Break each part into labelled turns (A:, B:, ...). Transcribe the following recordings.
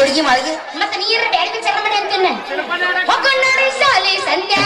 A: ಹುಡುಗಿ
B: ಮಳಗಿ
C: ಮತ್ತೆ ನೀರ ಬ್ಯಾಳಿ ಚಂದ ಮಾಡಿ ಅಂತೀನಿ ಹೊಕ್ಕೊಂಡ್ ನೋಡಿ
D: ಸಾಲಿ
C: ಸಂಧ್ಯಾ.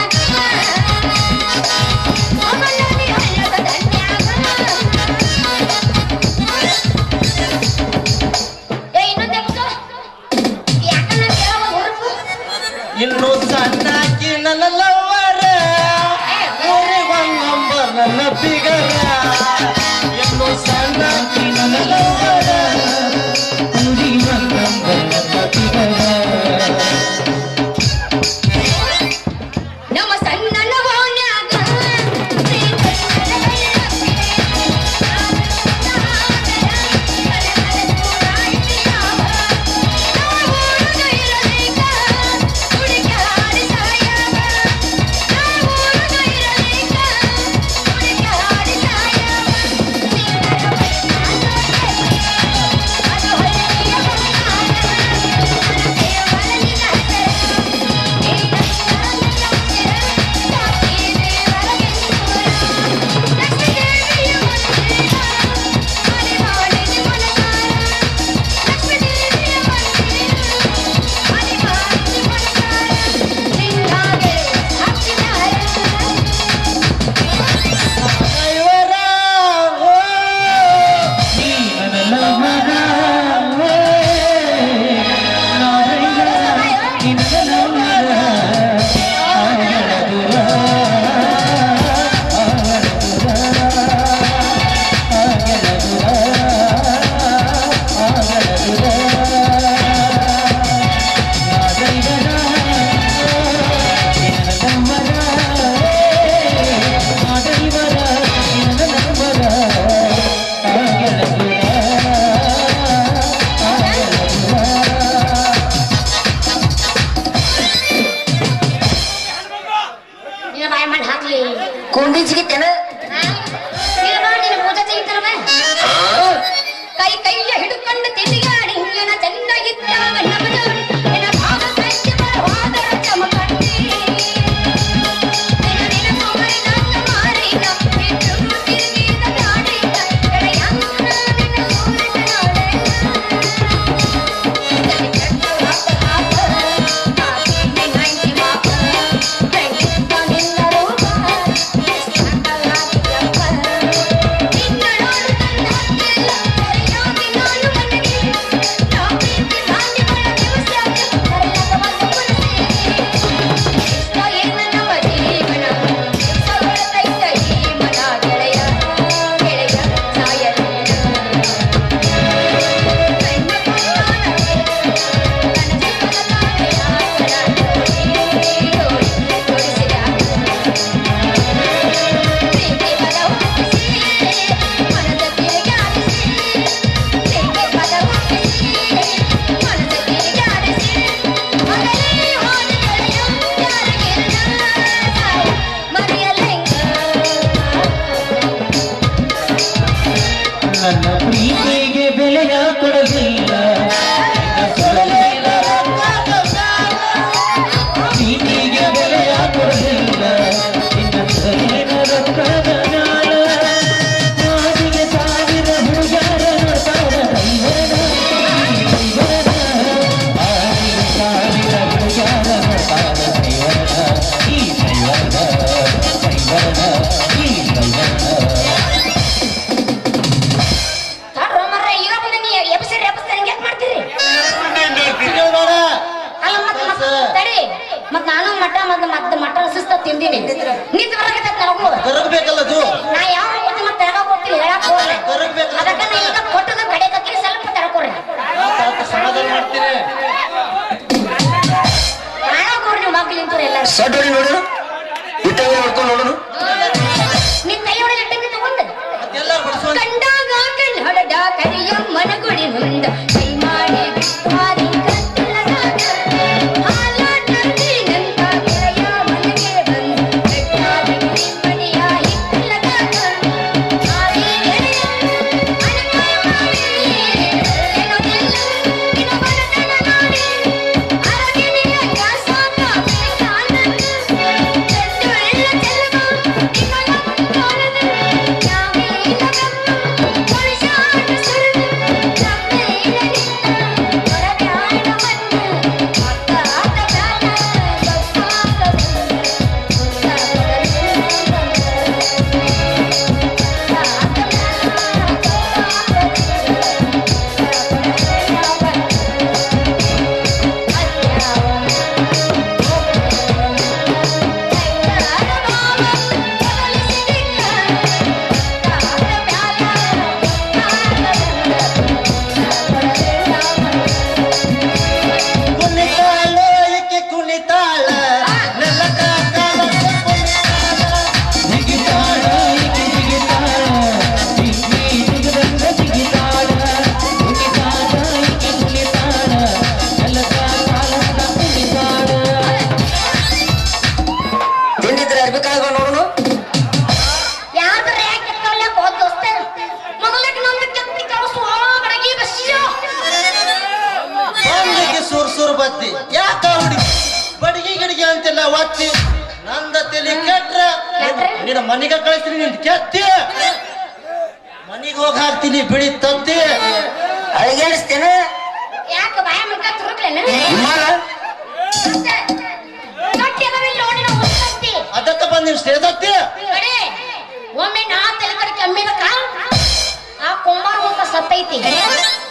D: ನಿನ್ನ ಮನೆಗೆ ಕಳಿಸ್ತೀನಿ ನಿನ್ ಕೆತ್ತಿ ಮನಿಗೆ ಹೋಗಿ ಹಾಕ್ತೀನಿ ಬಿಳಿ ತತ್ತಿ
B: ಅಳಗ್ಯಾಡಿಸ್ತೇನ
C: ಯಾಕೆ ಬಾಯ ಮುಖ ತುರುಕ್ಲೇನ
D: ಅದಕ್ಕೆ ಬಂದಿನ ಸ್ಟೇಜತ್ತಿ
C: ಒಮ್ಮೆ ನಾ ತಲೆ ಕಡೆ ಕಮ್ಮಿನಕ ಆ ಕೊಂಬಾರ ಹೋಗ ಸತ್ತೈತಿ.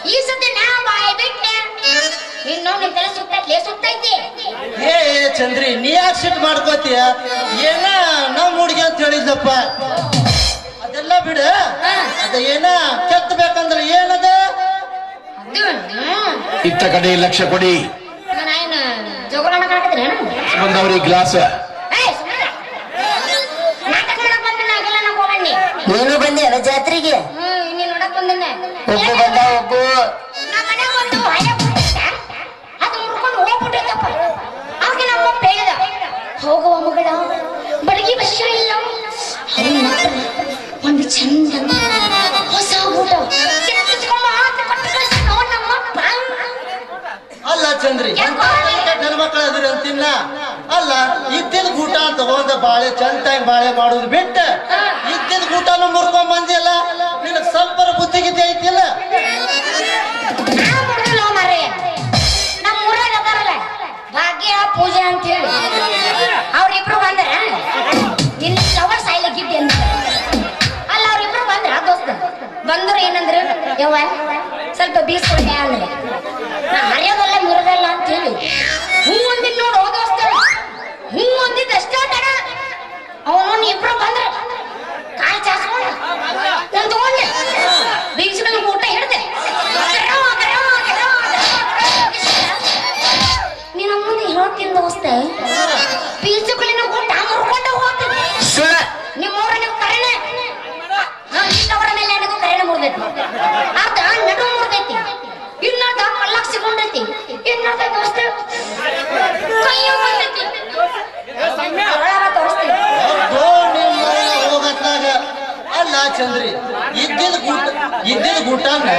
C: ಈ ಸತಿ ನಾ ಬಾಯಿ ಬಿಟ್ಟೆ. ಇನ್ನೊಂದು ನಿನ್ ತಲೆ ಸುತ್ತೈತಿ ಸುತ್ತೈತಿ
D: ಏ ಏ, ಚಂದ್ರಿ ನೀ ಯಾಕೆ ಸಿಟ್ ಮಾಡ್ಕೋತೀಯ? ಏನ ನಾವ್ ಹುಡುಗಿ ಅಂತ ಹೇಳಿದ್ಲಪ್ಪ. ಅದೆಲ್ಲ ಬಿಡ. ಅದ ಏನ ಕೆತ್ತಬೇಕಂದ್ರೆ ಏನದ?
C: ಅದು
E: ಇತ್ತ ಕಡೆ ಲಕ್ಷ ಕೊಡಿ. ಬಂದವ್ರಿ ಗ್ಲಾಸ್.
B: ನೀನು ಬಂದೆ ಜಾತ್ರೆಗೆ? ಒಬ್ಬ ಬಂದ ಒಬ್ಬ.
C: ಹೋಗುವ ಮಗಳ? ಬಡಗಿ ವಿಷಯ ಇಲ್ಲ. ಒಂದು ಚಂದ ಹೊಸ ಊಟ.
D: ಅಲ್ಲ ಚಂದ್ರಿ? ಹೆಣ್ಮಕ್ಳು ಅದ್ರಿ ಅಂತಿನ್ನ ಅಲ್ಲ ಇದ್ದಿದ್ ಊಟ ತಗೊಂಡ ಬಾಳೆ ಚಂತಾಗಿ ಬಾಳೆ ಮಾಡೋದು ಬಿಟ್ಟ. ಇದ್ದಿದ್ ಊಟನು ಮುರ್ಕೊಂಡ್ ಬಂದಿಲ್ಲ. ನಿನಗ್ ಸಂಪರ ಬುದ್ಧಿ ಗಿದ್ದಿ ಐತಿಲ್ಲ?
C: ಭಾಗ್ಯ ಪೂಜೆ ಅಂತ ಹೇಳಿ. ಅವ್ರಿಬ್ರು ಬಂದ್ರೆ? ಇಲ್ಲಿ ಲವರ್ ಸಾಯ್ಲಿಕ್ಕಿದ್ದೆ ಅಂತ ಅಲ್ಲ, ಅವ್ರಿಬ್ರು ಬಂದ್ರ ದೋಸ್ತ. ಬಂದ್ರು ಏನಂದ್ರೆ, ಯವ್ವ, ಸ್ವಲ್ಪ ಬೀಸ್ಕೊಂಡೆ ಅಂದ್ರೆ. ನಾ ಹರಿಯೋದಲ್ಲ, ಮುರಿದಲ್ಲ ಅಂತ ಹೇಳಿ ಹೂ ಒಂದಿದ್ ನೋಡು ದೋಸ್ತ. ಹೂ ಒಂದಿದ್ ಅಷ್ಟೇ ತಡ. ಅವನು ಇಬ್ರು ಬಂದ್ರ. ಕಾಲ್ ಚಾಸ್ಕೊಂಡ ನಾನು ತಗೊಂಡೆ ಬೀಗ್ಸ್ಕೊಂಡು ಊಟ ಹಿಡ್ದೆ. ನಿನ್ನ ಮುಂದೆ ಹೇಳ್ತೀನಿ ದೋಸ್ತ.
D: ಅಲ್ಲ ಚಂದ್ರಿ ಇದ್ದಿದ್ ಊಟ ಇದ್ದಿದ್ ಊಟನ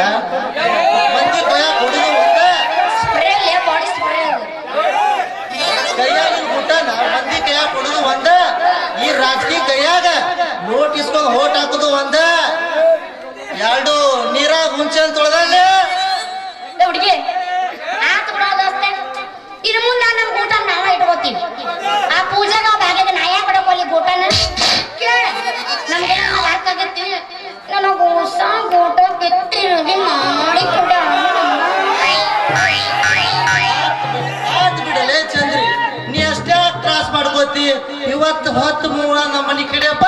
D: ಮಂದಿ ಭಯ ಕೊಡುದು ಒಂದ
C: ಸ್ಪ್ರೇ ಅಲ್ಲೇ ಬಾಡಿ ಸ್ಪ್ರೇ ಅದು
D: ಊಟನ ಮಂದಿ ಕೈಯಾಗ ಕೊಡುದು ಒಂದ. ಈ ರಾಜಕೀಯ ಕೈಯಾಗ ನೋಟ್ ಇಸ್ಕೊಂಡ್ ಹೋಟ್ ಹಾಕುದು ಒಂದ. ಎರಡು, ನೀರಾಗ ಮುಂಚೆ ತೊಳೆದಂಗ
C: ಏ ಹುಡುಗಿ ಇನ್ನು ಮುಂದೆ ನಮ್ ಊಟ ನಾವ ಇಟ್ಕೋತೀವಿ. ಆ ಪೂಜೆಗ ಬ್ಯಾಗದ ನಾಯ ಬಿಡಕೋಲಿ ಊಟನ ಕೇಳ. ನಮ್ಗೆ ಯಾಕಾಗತ್ತಿ ನನಗ ಹೊಸ ಗೂಟ ಬಿತ್ತಿ ಮಾಡಿ ಕೊಡ.
D: ಇವತ್ತು ಹೊತ್ತು ಮೂಳ ನಮ್ಮ ಮನೆ ಕಡೆಯಪ್ಪ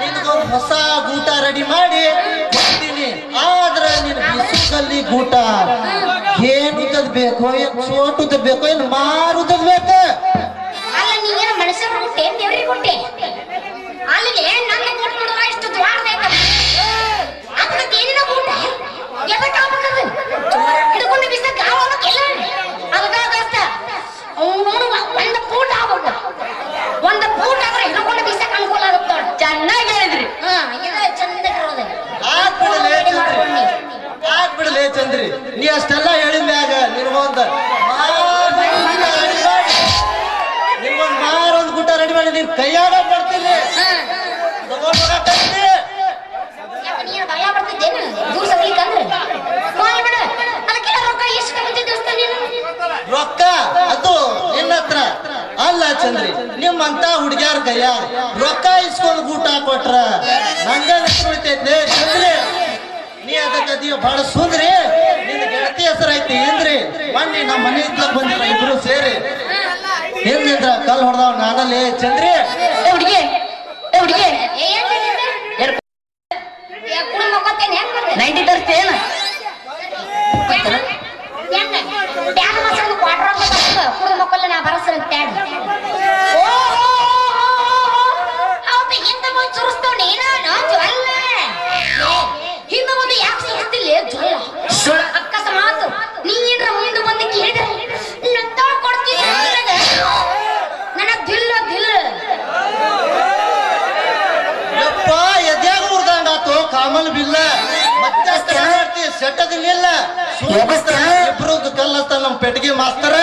D: ನಿನ್ಗೊಂದು ಹೊಸ ಗೂಟ ರೆಡಿ ಮಾಡಿ ಕೊಡ್ತೀನಿ ಆದ್ರ ನಿನ್ ಬಿಸುಕಲ್ಲಿ ಗೂಟ ಬೇಕೋ ಏನ್ ಸೋಟುದ ಬೇಕೋ ಏನ್ ಮಾರುದದ್ ಬೇಕ.
C: ಅಲ್ಲ ನೀವೇನು ಮನುಷ್ಯರು ಕೊಟ್ಟೆ ದೇವ್ರಿಗೆ ಕೊಟ್ಟೆ ಅಲ್ಲಿ ನನ್ನ ಇಷ್ಟು ದ್ವಾರದೈತ ಅದಕ್ಕೆ ಏನಿನ ಊಟ ಎದಕ್ಕೆ ಆಗ್ಬೇಕದು ಹಿಡ್ಕೊಂಡು ಬಿಸ ಗಾವ ಇಲ್ಲ. ಅದಕ್ಕ ದೋಸ್ತ ಅವ್ನು ಒಂದು ಪೂಟ ಆಗ್ಬೇಕು ಒಂದು ಪೂಟ ಆದ್ರೆ ಹಿಡ್ಕೊಂಡು ಬಿಸಕ್ ಅನುಕೂಲ ಆಗುತ್ತೆ. ಚೆನ್ನಾಗಿ ಹೇಳಿದ್ರಿ. ಹಾ ಇದು ಚಂದ ಇರೋದು.
D: ಆತ್ ಬಿಡಲೇ ಚಂದ್ರಿ. ನೀ ಅಷ್ಟೆಲ್ಲ ಹೇಳಿದ ಮ್ಯಾಗ ನಿನ್ಗೊಂದ ನಿಮ್ಗೊಂದ್ ಮಾರೊಂದ್ ರೆಡಿ ಮಾಡಿ ನೀನ್ ಕೈಯಾಗ ಬರ್ತೀನಿ
C: ಹಾ.
D: ತಗೊಂಡ್ ಹೋಗಕ್ಕಂತಿ.
C: ಯಾಕೆ ನೀನು ಭಯ ಬರ್ತಿದ್ದೇನು ದೂರ ಸಗ್ಲಿಕ್ಕಂದ್ರೆ ರೊಕ್ಕ
D: ಅದು ನಿನ್ನ ಹತ್ರ. ಅಲ್ಲ ಚಂದ್ರಿ ನಿಮ್ಮಂತ ಹುಡುಗ್ಯಾರ ಕೈಯಾಗ ರೊಕ್ಕ ಇಸ್ಕೊಂಡು ಊಟ ಕೊಟ್ರ ನಂಗ ಉಳಿತೈತೆ ಚಂದ್ರಿ ನೀ ಅದಕ್ಕೆ ಅದೀವ ಬಹಳ ಸುಂದ್ರಿ. ನಿನ್ನ ಗೆಳತಿ ಹೆಸರು ಐತಿ ಏನ್ರಿ? ಬನ್ನಿ ನಮ್ಮ ಮನೆ ಇದ್ಲಕ್ ಬಂದಿರ ಇಬ್ರು ಸೇರಿ. ಏನಿದ್ರ ಕಲ್ ಹೊಡೆದವ್ ನಾನಲ್ಲಿ. ಚಂದ್ರಿ.
C: ಏ ಹುಡುಗಿ ಏ ಹುಡುಗಿ.
B: ನೈಂಟಿ ತರ್ಸ್ತೇನ
C: ಟ್ಯಾಗ್ ಮಸಾಲ ಕ್ವಾರ್ಟರ್ ಕುಡಿ ಮಕ್ಕಳ ನಾ ಬರಸ್ರ ಟ್ಯಾಗ್ ಓ ಅವ್ನ ಹಿಂದ ಮುಂದೆ ಸುರಿಸ್ತಾವ್ ನೀನ? ಜ್ವಲ್ಲ. ಹಿಂದ ಮುಂದೆ ಯಾಕೆ ಸುರಿಸ್ತಿಲ್ಲ? ಜ್ವಲ್ಲ.
B: ಅಕ್ಕಸ
C: ಮಾತು. ನೀ ಏನ್ರ ಮುಂದೆ ಬಂದು ಕೇಳಿದ್ರೆ ನತ್ತ ಕೊಡ್ತೀನಿ ದಿಲ್ಲ ದಿಲ್ಲ.
D: ಯಪ್ಪ ಎದ್ಯಾಗ ಕಾಮಲ್ ಬಿಲ್ಲ. ಸೆಟ್ಟದಿಲ್ಲ ಇಬ್ರು ಕಲ್ಲತ್ತ
F: ಪೆಟ್ಟಿಗೆ ಮಾಸ್ತರ.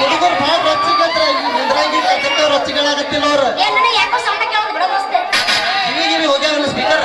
F: ಹುಡುಗರು ಭಾಳ ರೊಚ್ಚಿಗತ್ರ ನಿಂದ್ರಾಗಿ ರೊಚ್ಚಿಗಳಾಗತ್ತಿಲ್ಲ ಅವ್ರು. ಹೋಗ್ಯಾವ ಸ್ಪೀಕರ್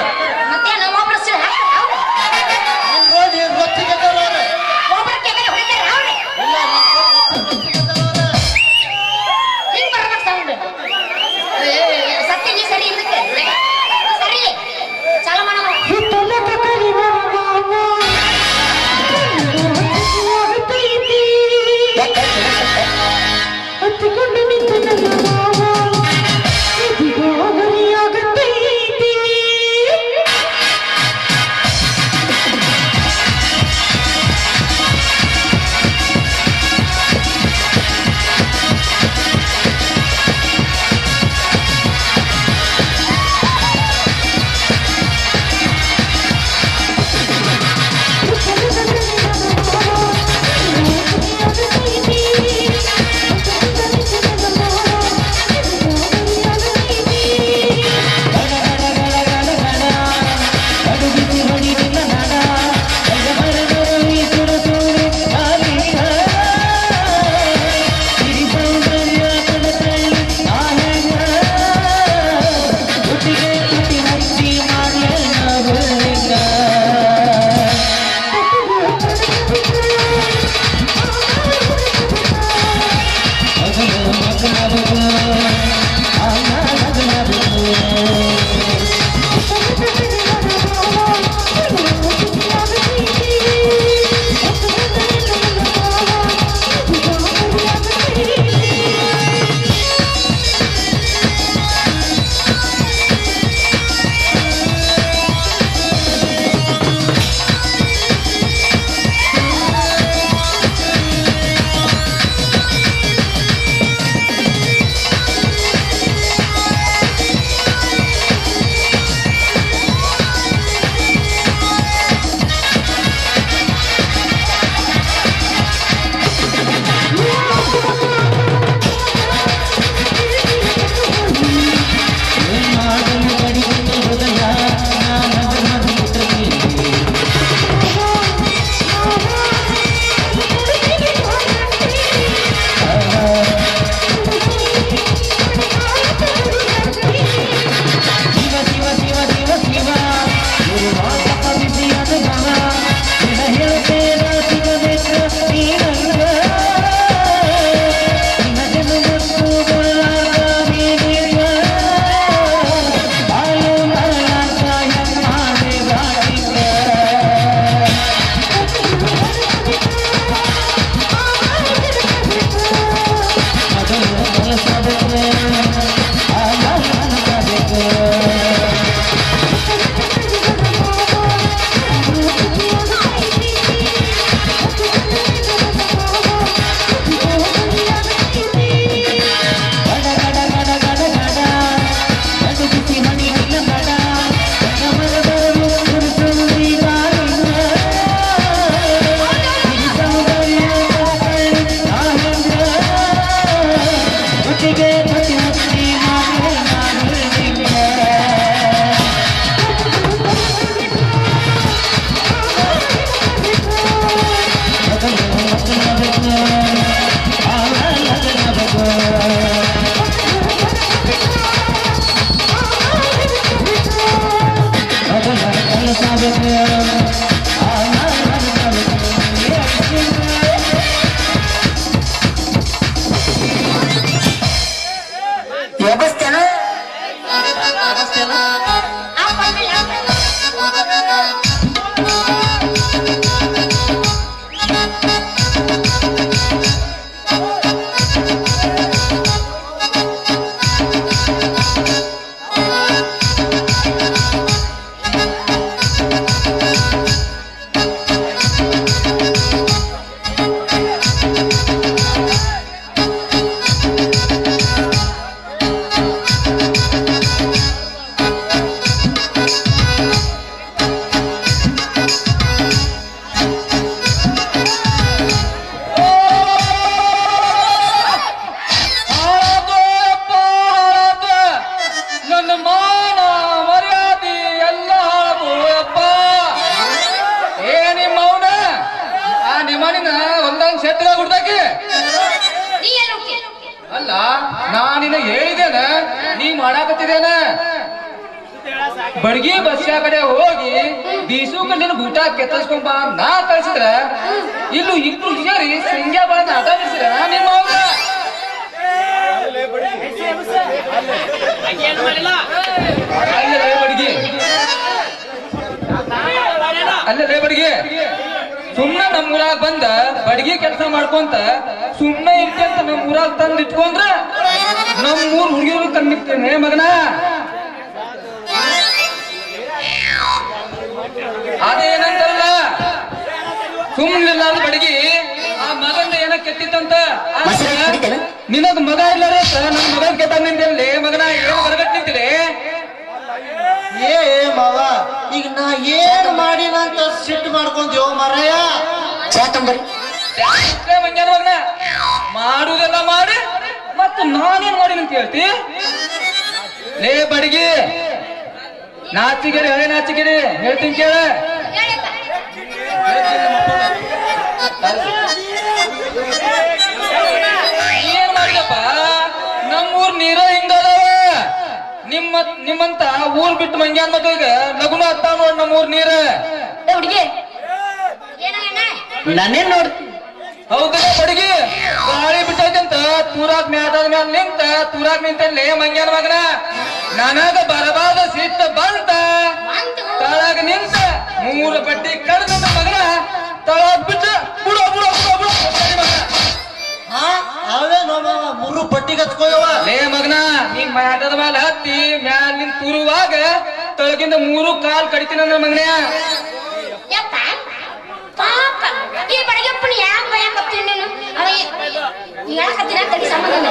C: ಹೇಳಕತ್ತೀನ ಕಡಿ ಸಂಬಂಧ.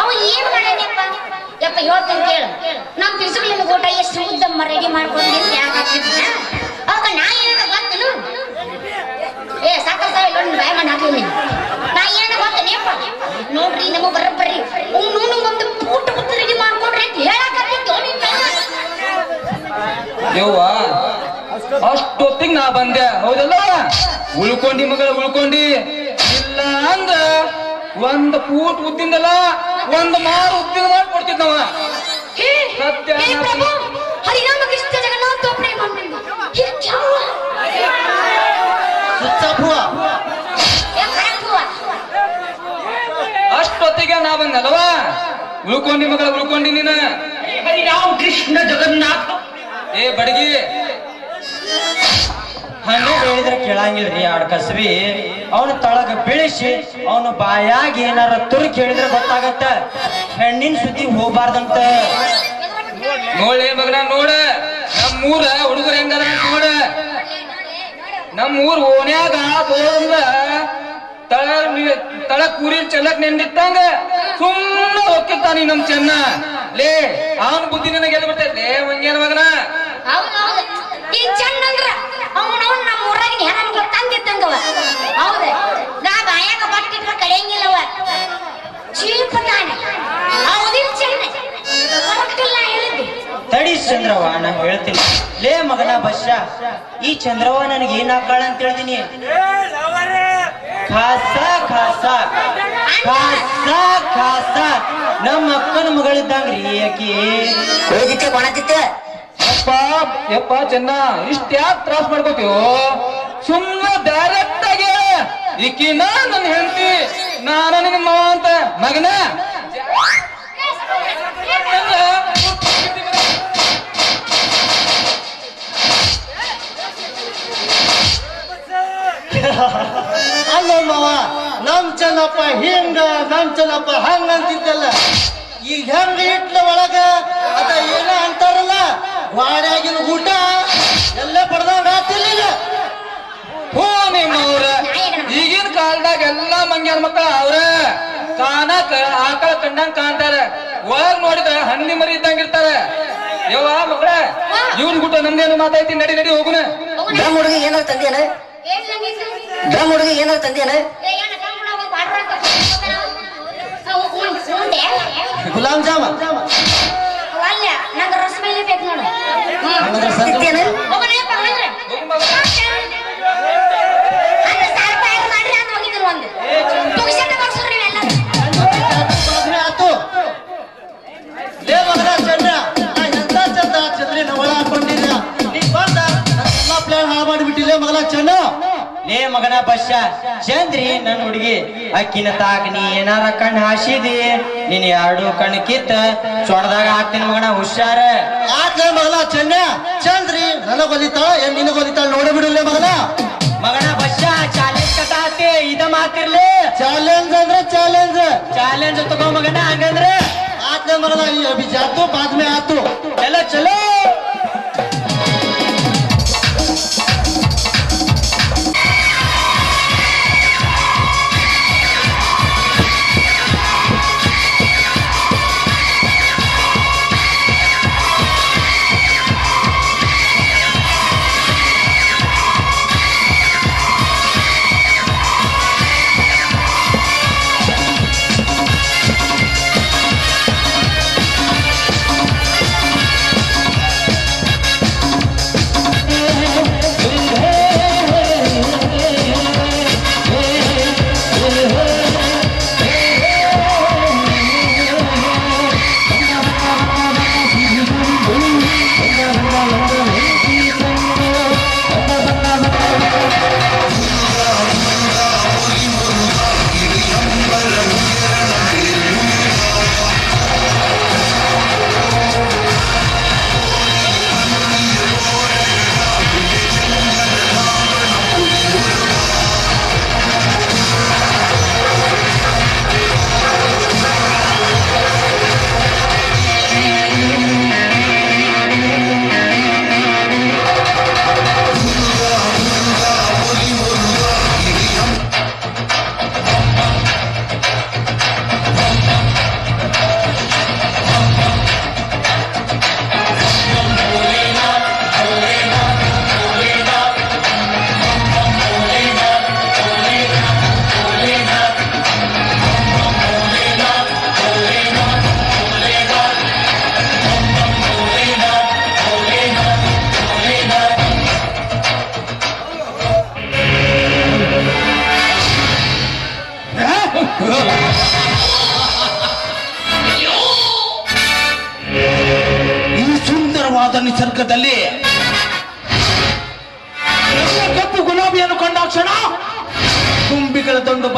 C: ಅವ ಏನ್ ಮಾಡ್ಯಾನಪ್ಪ? ಯಪ್ಪ, ಹೇಳ್ತೀನಿ ಕೇಳು ನಮ್ ಬಿಸುಲಿನ ಊಟ ಎಷ್ಟು ಉದ್ದ ರೆಡಿ ಮಾಡ್ಕೊಂಡು ಯಾಕೆ ಹಾಕಿದ್ನ ಅವಾಗ ನಾ ಏನಾರ ಗೊತ್ತೇನು? ಏ ಸಾಕ ಸಾಕು ಇಲ್ಲ ಬಾಯ್ ಮಾಡಿ ಹಾಕಿದ್ನಿ ನಾ ಏನ ಗೊತ್ತೇನಪ್ಪ ನೋಡ್ರಿ ನಮ್ಮ ಬರಬ್ಬರ್ರಿ ನೂನು ಒಂದು ಪೂಟ ಉತ್ತರಿಗೆ ಮಾಡ್ಕೊಂಡ್ರಿ ಅಂತ ನೀನ್
G: ಯವ್ವ, ಅಷ್ಟೊತ್ತಿಗೆ ನಾ ಬಂದೆ. ಹೌದಲ್ಲ? ಉಳ್ಕೊಂಡಿ ಮಗಳ, ಉಳ್ಕೊಂಡಿ. ಇಲ್ಲ ಅಂದ್ರ ಒಂದು ಪೂತ್ ಉದ್ದಿಂದಲ್ಲ ಒಂದು ಮಾರು ಉದ್ದಿನ ಮಾಡಿ
C: ಕೊಡ್ತಿದ್ದವ ಸತ್ಯ ಹರಿನಾಮ
G: ಅಷ್ಟೊತ್ತಿಗೆ ನಾ ಉಳ್ಕೊಂಡಿ ಮಗಳ ಉಳ್ಕೊಂಡಿ ನೀನ.
A: ಕೃಷ್ಣ ಜಗನ್ನಾಥ.
G: ಏ ಬಡಗಿ.
A: ಹಂಗೆ ಹೇಳಿದ್ರೆ ಕೇಳಂಗಿಲ್ರಿ ಆಡ್ ಕಸಬಿ. ಅವನು ತಳಗ ಬೀಳಿಸಿ ಅವನು ಬಾಯಾಗ ಏನಾರ ತುರುಕಿ ಹೇಳಿದ್ರೆ ಗೊತ್ತಾಗತ್ತ. ಹೆಣ್ಣಿನ ಸುದ್ದಿ ಹೋಗ್ಬಾರ್ದಂತ.
G: ನೋಡ್ಲೇ ಮಗನ ನೋಡ. ನಮ್ಮೂರ ಹುಡುಗರು ಹೆಂಗದ ನೋಡ. ನಮ್ಮೂರ್ ಓನ್ಯಾಗ ಹೋದ್ರ ತಳ ತಳ ಕೂರಿ ಚೆಲ್ಲಕ್ ನೆಂದಿತ್ತಂಗ ಸುಮ್ಮನೆ ಹೋಗ್ತಿರ್ತಾನಿ ನಮ್ ಚೆನ್ನ. ಲೇ ಅವನ್ ಬುದ್ಧಿ ನನಗೆ ಎಲ್ಲಿ ಲೇ ಮಂಗೇನ? ಮಗನ
C: ಹೌದು ಚಂದ ಅಂದ್ರ ಅವನ ಅವನವನ್ ನಮ್ಮ ಊರಾಗಿನ ಹೆಣ್ಮಕ್ಳು ತಂದಿದ್ದಂಗವ ಹೌದ. ನಾ ಬಾಯಾಗ ಬಟ್ಟಿಟ್ರ ಕಳೆಯಂಗಿಲ್ಲವ. ಚೀಪ ತಾನೆ ಹೌದಿಲ್ ಚೆನ್ನ ಕರೆಕ್ಟಿಲ್ಲ ಹೇಳಿದ್ದು.
A: ತಡಿ ಚಂದ್ರವ್ವ ನಾ ಹೇಳ್ತೀನಿ. ಲೇ ಮಗನ ಬಸ್ಸ ಈ ಚಂದ್ರವ್ವ ನನಗೆ ಏನ್ ಹಾಕಾಳ ಅಂತ ಹೇಳ್ತೀನಿ. ಖಾಸ ಖಾಸ ಖಾಸ ಖಾಸ. ನಮ್ಮ ಅಕ್ಕನ ಮಗಳಿದ್ದಂಗ್ರಿ ಆಕಿ
B: ಹೋಗಿತ್ತೆ ಕೊಣತಿತ್ತೆ
G: ಯಪ್ಪ ಯಪ್ಪ ಚೆನ್ನ, ಇಷ್ಟ ಯಾಕೆ ತ್ರಾಸ್ ಮಾಡ್ಕೋತೀವೋ ಸುಮ್ಮನೆ ಡೈರೆಕ್ಟ್ ಆಗಿ. ಈಕಿನ ನನ್ನ ಹೆಂಡತಿ, ನಾನು ನಿನ್ನ ಮಾವ ಅಂತ. ಮಗನ.
D: ಅಲ್ಲ ಮಾವ, ನಮ್ ಚೆನ್ನಪ್ಪ ಹಿಂಗ, ನಮ್ ಚೆನ್ನಪ್ಪ ಹಂಗ ಅಂತಿದ್ದಲ್ಲ. ಈಗ ಹೆಂಗ ಇಟ್ಲ ಒಳಗ? ಅದ ಏನ ಅಂತಾರಲ್ಲ? ವಾಡ್ಯಾಗಿನ ಊಟ ಎಲ್ಲ ಪಡ್ದಂಗ ಆತಿಲ್ಲ
G: ಹೋ ನಿಮ್ಮವ್ರ. ಈಗಿನ ಕಾಲದಾಗ ಎಲ್ಲ ಮಂಗ್ಯಾರ ಮಕ್ಕಳ ಅವ್ರ. ಕಾಣಕ ಆಕಳ ಕಂಡಂಗ್ ಕಾಣ್ತಾರ. ಒಳಗ್ ನೋಡಿದ ಹಂದಿ ಮರಿ ಇದ್ದಂಗ ಇರ್ತಾರ. ಯವ್ವ ಮಗಳ ಇವ್ನ ಗುಟ್ಟ ನಮ್ದೇನು ಮಾತಾಯ್ತಿ ನಡಿ ನಡಿ ಹೋಗುನ.
B: ಡ್ರಮ್ ಹುಡುಗಿ ಏನಾರ ತಂದೇನ ಡ್ರಮ್ ಹುಡುಗಿ ಏನಾರ ತಂದೇನ
D: ಗುಲಾಬ್ ಜಾಮ
C: ಅಲ್ಲ ನಂಗೆ ರಸಮಲೈ ಬೇಕು ನೋಡು. ಚಂದ್ರ ನೀ ಬಂದ ಪ್ಲಾನ್ ಹಾಳು ಮಾಡಿಬಿಟ್ಟಿಲ್ಲ ಮಗಲ
G: ಏ
H: ಲೇ ಮಗನ ಬಶ ಚಂದ್ರಿ ನನ್ನ ಹುಡುಗಿ ಅಕ್ಕಿನ ತಾಕ ನೀ ಏನಾರ ಕಣ್ಣು ಹಾಸಿದಿ? ನೀನ್ ಎರಡು ಕಣ್ಣು ಕಿತ್ತ ಸೊಡ್ದಾಗ ಹಾಕ್ತೀನಿ ಮಗನ ಹುಷಾರ.
D: ಯಾಕೆ ಮಗನ ಚೆನ್ನ ಚಂದ್ರಿ ನನ್ನ ಒಲಿತಾಳ ಏನ್ ನಿನಗ್ ಒಲಿತಾಳ ನೋಡಿ ಬಿಡಲೇ ಮಗನ.
H: ಮಗನ ಬಶ ಚಾಲೆಂಜ್ ಕಟ್ಟಾತಿ ಇದ ಮಾತಿರ್ಲಿ.
D: ಚಾಲೆಂಜ್ ಅಂದ್ರೆ ಚಾಲೆಂಜ್
H: ಚಾಲೆಂಜ್ ತಗೋ ಮಗನ ಹಂಗಂದ್ರೆ.
D: ಆತ್ಲೆ ಮಗನ ಈ ಅಭಿಜಾತು ಬಾದ್ಮೆ ಆತು.
H: ಎಲ್ಲ ಚಲೋ.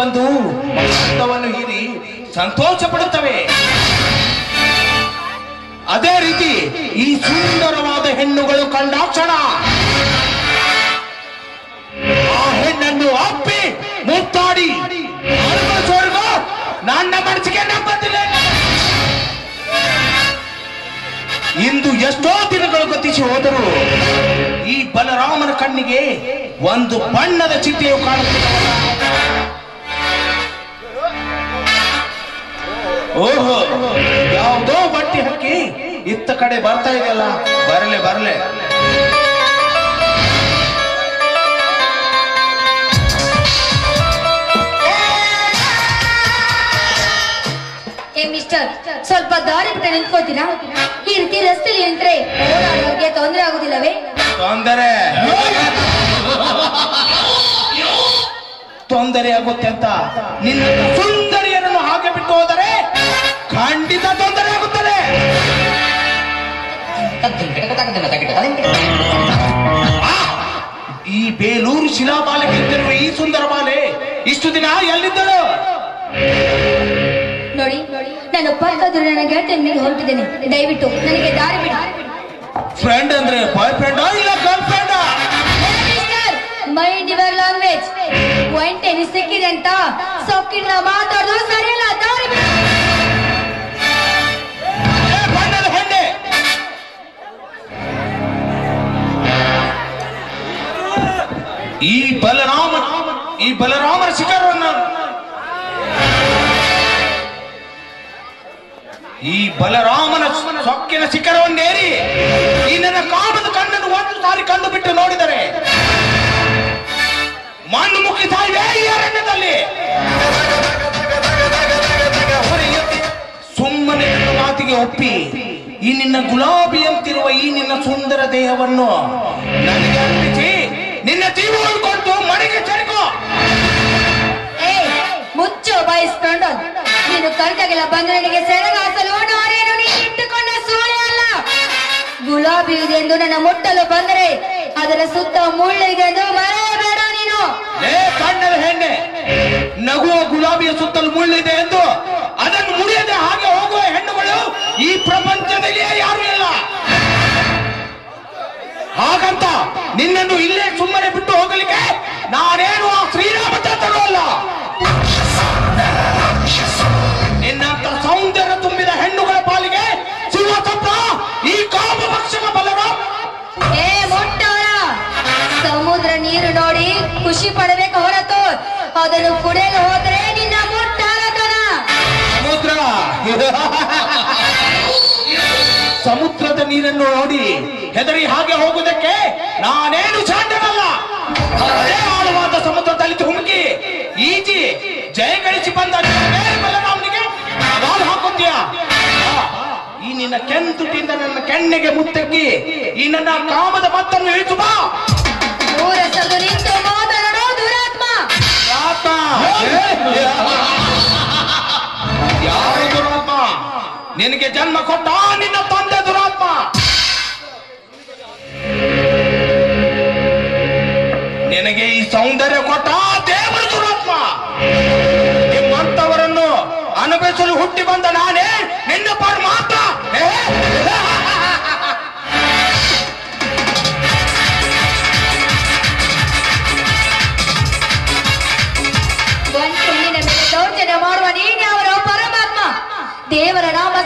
E: ಬಂದು ಮಕರಂದವನ್ನು ಹೀರಿ ಸಂತೋಷ ಪಡುತ್ತವೆ ಅದೇ ರೀತಿ ಈ ಸುಂದರವಾದ ಹೆಣ್ಣುಗಳು ಕಂಡಾಕ್ಷಣ. ಆ ಹೆಣ್ಣನ್ನು ಅಪ್ಪಿ ಮುತ್ತಾಡಿ ಸ್ವರ್ಗ ನನ್ನ ಮನಸ್ಸಿಗೆ ನಂಬದಿಲ್ಲ ಇಂದು ಎಷ್ಟೋ ದಿನಗಳು ಗತಿಸಿ ಹೋದರು ಈ ಬಲರಾಮನ ಕಣ್ಣಿಗೆ ಒಂದು ಬಣ್ಣದ ಚಿತ್ತೆಯು ಕಾಣುತ್ತಿಲ್ಲ ಓಹೋ ಯಾವುದೋ ಬಟ್ಟಿ ಹಕ್ಕಿ ಇತ್ತ ಕಡೆ ಬರ್ತಾ ಇದೆಯಲ್ಲ ಬರಲೆ ಬರಲೆ.
I: ಮಿಸ್ಟರ್ ಸ್ವಲ್ಪ ದಾರಿ ಬಿಟ್ಟು ನಿಂತ್ಕೋತೀರಾ ಈ ರೀತಿ ರಸ್ತೆಯಲ್ಲಿ ನಿಂತ್ರೆ ಓಡಾಡೋಕೆ ತೊಂದರೆ ಆಗುದಿಲ್ಲವೇ?
E: ತೊಂದರೆ. ತೊಂದರೆ ಆಗುತ್ತೆ ಅಂತ ನಿನ್ನ ಸುಂದರಿಯರನ್ನು ಹಾಗೆ ಬಿಟ್ಟು ಹೋದರೆ ಖಂಡಿತ ತೊಂದರೆ ಆಗುತ್ತದೆ. ಈ ಬೇಲೂರು ಇದ್ದಿರುವ ಈ ಸುಂದರ ಬಾಲೆ ಇಷ್ಟು ದಿನ ಎಲ್ಲಿದ್ದಳು?
I: ನೋಡಿ ನಾನು ಪಕ್ಕದಲ್ಲಿ ನನ್ನ ಗೆಳತಿಯ ಮೇಲೆ ಹೊರಟಿದ್ದೇನೆ. ದಯವಿಟ್ಟು ನನಗೆ ದಾರಿ ಬಿಡಿ.
E: ಫ್ರೆಂಡ್ ಅಂದ್ರೆ ಬಾಯ್ ಫ್ರೆಂಡ್ ಇಲ್ಲ ಗರ್ಲ್ ಫ್ರೆಂಡ್
I: ಮೈಂಡ್ ಡಿವರ್ ಲ್ಯಾಂಗ್ವೇಜ್ ಪಾಯಿಂಟ್ ಸಿಕ್ಕಿದೆ ಅಂತ? ಸೊಕ್ಕಿನ ಮಾತಾಡೋದು ಸರಿಯಲ್ಲ
E: ಈ ಬಲರಾಮ, ಈ ಬಲರಾಮನ ಶಿಖರವನ್ನು ಈ ಬಲರಾಮನ ಸೊಕ್ಕಿನ ಶಿಖರವನ್ನೇರಿ ಈ ನನ್ನ ಕಾಮದ ಕಣ್ಣನ್ನು ಒಂದು ಸಾರಿ ಕಂಡು ಬಿಟ್ಟು ನೋಡಿದರೆ ಮಣ್ಣು ಮುಖಿ ಸಾಯಿವೆ ಈ ಅರಣ್ಯದಲ್ಲಿ ಸುಮ್ಮನೆ ಮಾತಿಗೆ ಒಪ್ಪಿ, ಈ ನಿನ್ನ ಗುಲಾಬಿಯಂತಿರುವ ಈ ನಿನ್ನ ಸುಂದರ ದೇಹವನ್ನು ನನಗೆ ಅರ್ಪಿಸಿ. ನಿನ್ನ ಜೀವ ಕೊಟ್ಟು ಮನೆಗೆ ಚರ್ಕೋ
I: ಏ ಮುಚ್ಚು ಬಯಸ್ಕೊಂಡು. ನೀನು ಕಂಟಗಿಲ್ಲ ಬಂದು ನನಗೆ ಸೆರಗಾಸಲು ನಾನೇನು ನೀನು ಇಟ್ಟುಕೊಂಡ ಸೂಳೆ ಅಲ್ಲ? ಗುಲಾಬಿ ಇದೆ ಎಂದು ನನ್ನ ಮುಟ್ಟಲು ಬಂದರೆ ಅದರ ಸುತ್ತ ಮುಳ್ಳಿಗೆ ಎಂದು ಮರೆಯಬೇಡ ನೀನು.
E: ಏ ಬಣ್ಣದ ಹೆಣ್ಣೆ ನಗುವ ಗುಲಾಬಿಯ ಸುತ್ತಲು ಮುಳ್ಳಿದೆ ಎಂದು ಅದನ್ನು ಮುಳಿಯದೆ ಹಾಗೆ ಹೋಗುವ ಹೆಣ್ಣುಗಳು ಈ ಪ್ರಪಂಚದಲ್ಲಿಯೇ ಯಾರು ಇಲ್ಲ. ಹಾಗಂತ ನಿನ್ನನ್ನು ಇಲ್ಲೇ ಸುಮ್ಮನೆ ಬಿಟ್ಟು ಹೋಗಲಿಕ್ಕೆ ನಾನೇನು ಆ ಶ್ರೀರಾಮಚಂದ್ರನು ಅಲ್ಲ? ನಿನ್ನಂತ ಸೌಂದರ್ಯ ತುಂಬಿದ ಹೆಣ್ಣುಗಳ ಪಾಲಿಗೆ ಶಿವತಂತ್ರ ಈ ಕಾಮ ಭಕ್ಷಕ ಬಲರ
C: ಏ ಮೊಟ್ಟವರ ಸಮುದ್ರ ನೀರು ನೋಡಿ ಖುಷಿ ಪಡಬೇಕು ಹೊರತು. ಅದನ್ನು ಕುಡಿಯಲು ಹೋದ್ರೆ ನಿನ್ನ ಮುಟ್ಟಾರತನ
E: ಸಮುದ್ರ. ನೀರನ್ನು ನೋಡಿ ಹೆದರಿ ಹಾಗೆ ಹೋಗುವುದಕ್ಕೆ ನಾನೇನು ಸಾಧ್ಯನಲ್ಲ. ಅದೇ ಆಳವಾದ ಸಮುದ್ರದಲ್ಲಿ ತುಮುಕಿ ಈಜಿ ಜಯ ಗಳಿಸಿ ಬಂದ ಬಲರಾಮನಿಗೆ ಹಾಕುತ್ತೀಯ. ಈ ನಿನ್ನ ಕೆಂತುಟಿಯಿಂದ ನನ್ನ ಕೆಣ್ಣೆಗೆ ಮುತ್ತಕ್ಕಿ ಈ ನನ್ನ ಕಾಮದ ಮತ್ತನ್ನು ಇಳಿಸು ಬಾ.
C: ದುರಾತ್ಮ.
E: ಯಾರು? ನಿನಗೆ ಜನ್ಮ ಕೊಟ್ಟ ನಿನ್ನ ತಂದೆ ದುರಾತ್ಮ. ನಿನಗೆ ಈ ಸೌಂದರ್ಯ ಕೊಟ್ಟ ದೇವರ ದುರಾತ್ಮ. ನಿಮ್ಮಂತವರನ್ನು ಅನುಭವಿಸಲು ಹುಟ್ಟಿ ಬಂದ ನಾನೇ ನಿನ್ನ ಪಾಡು ಮಾತ್ರ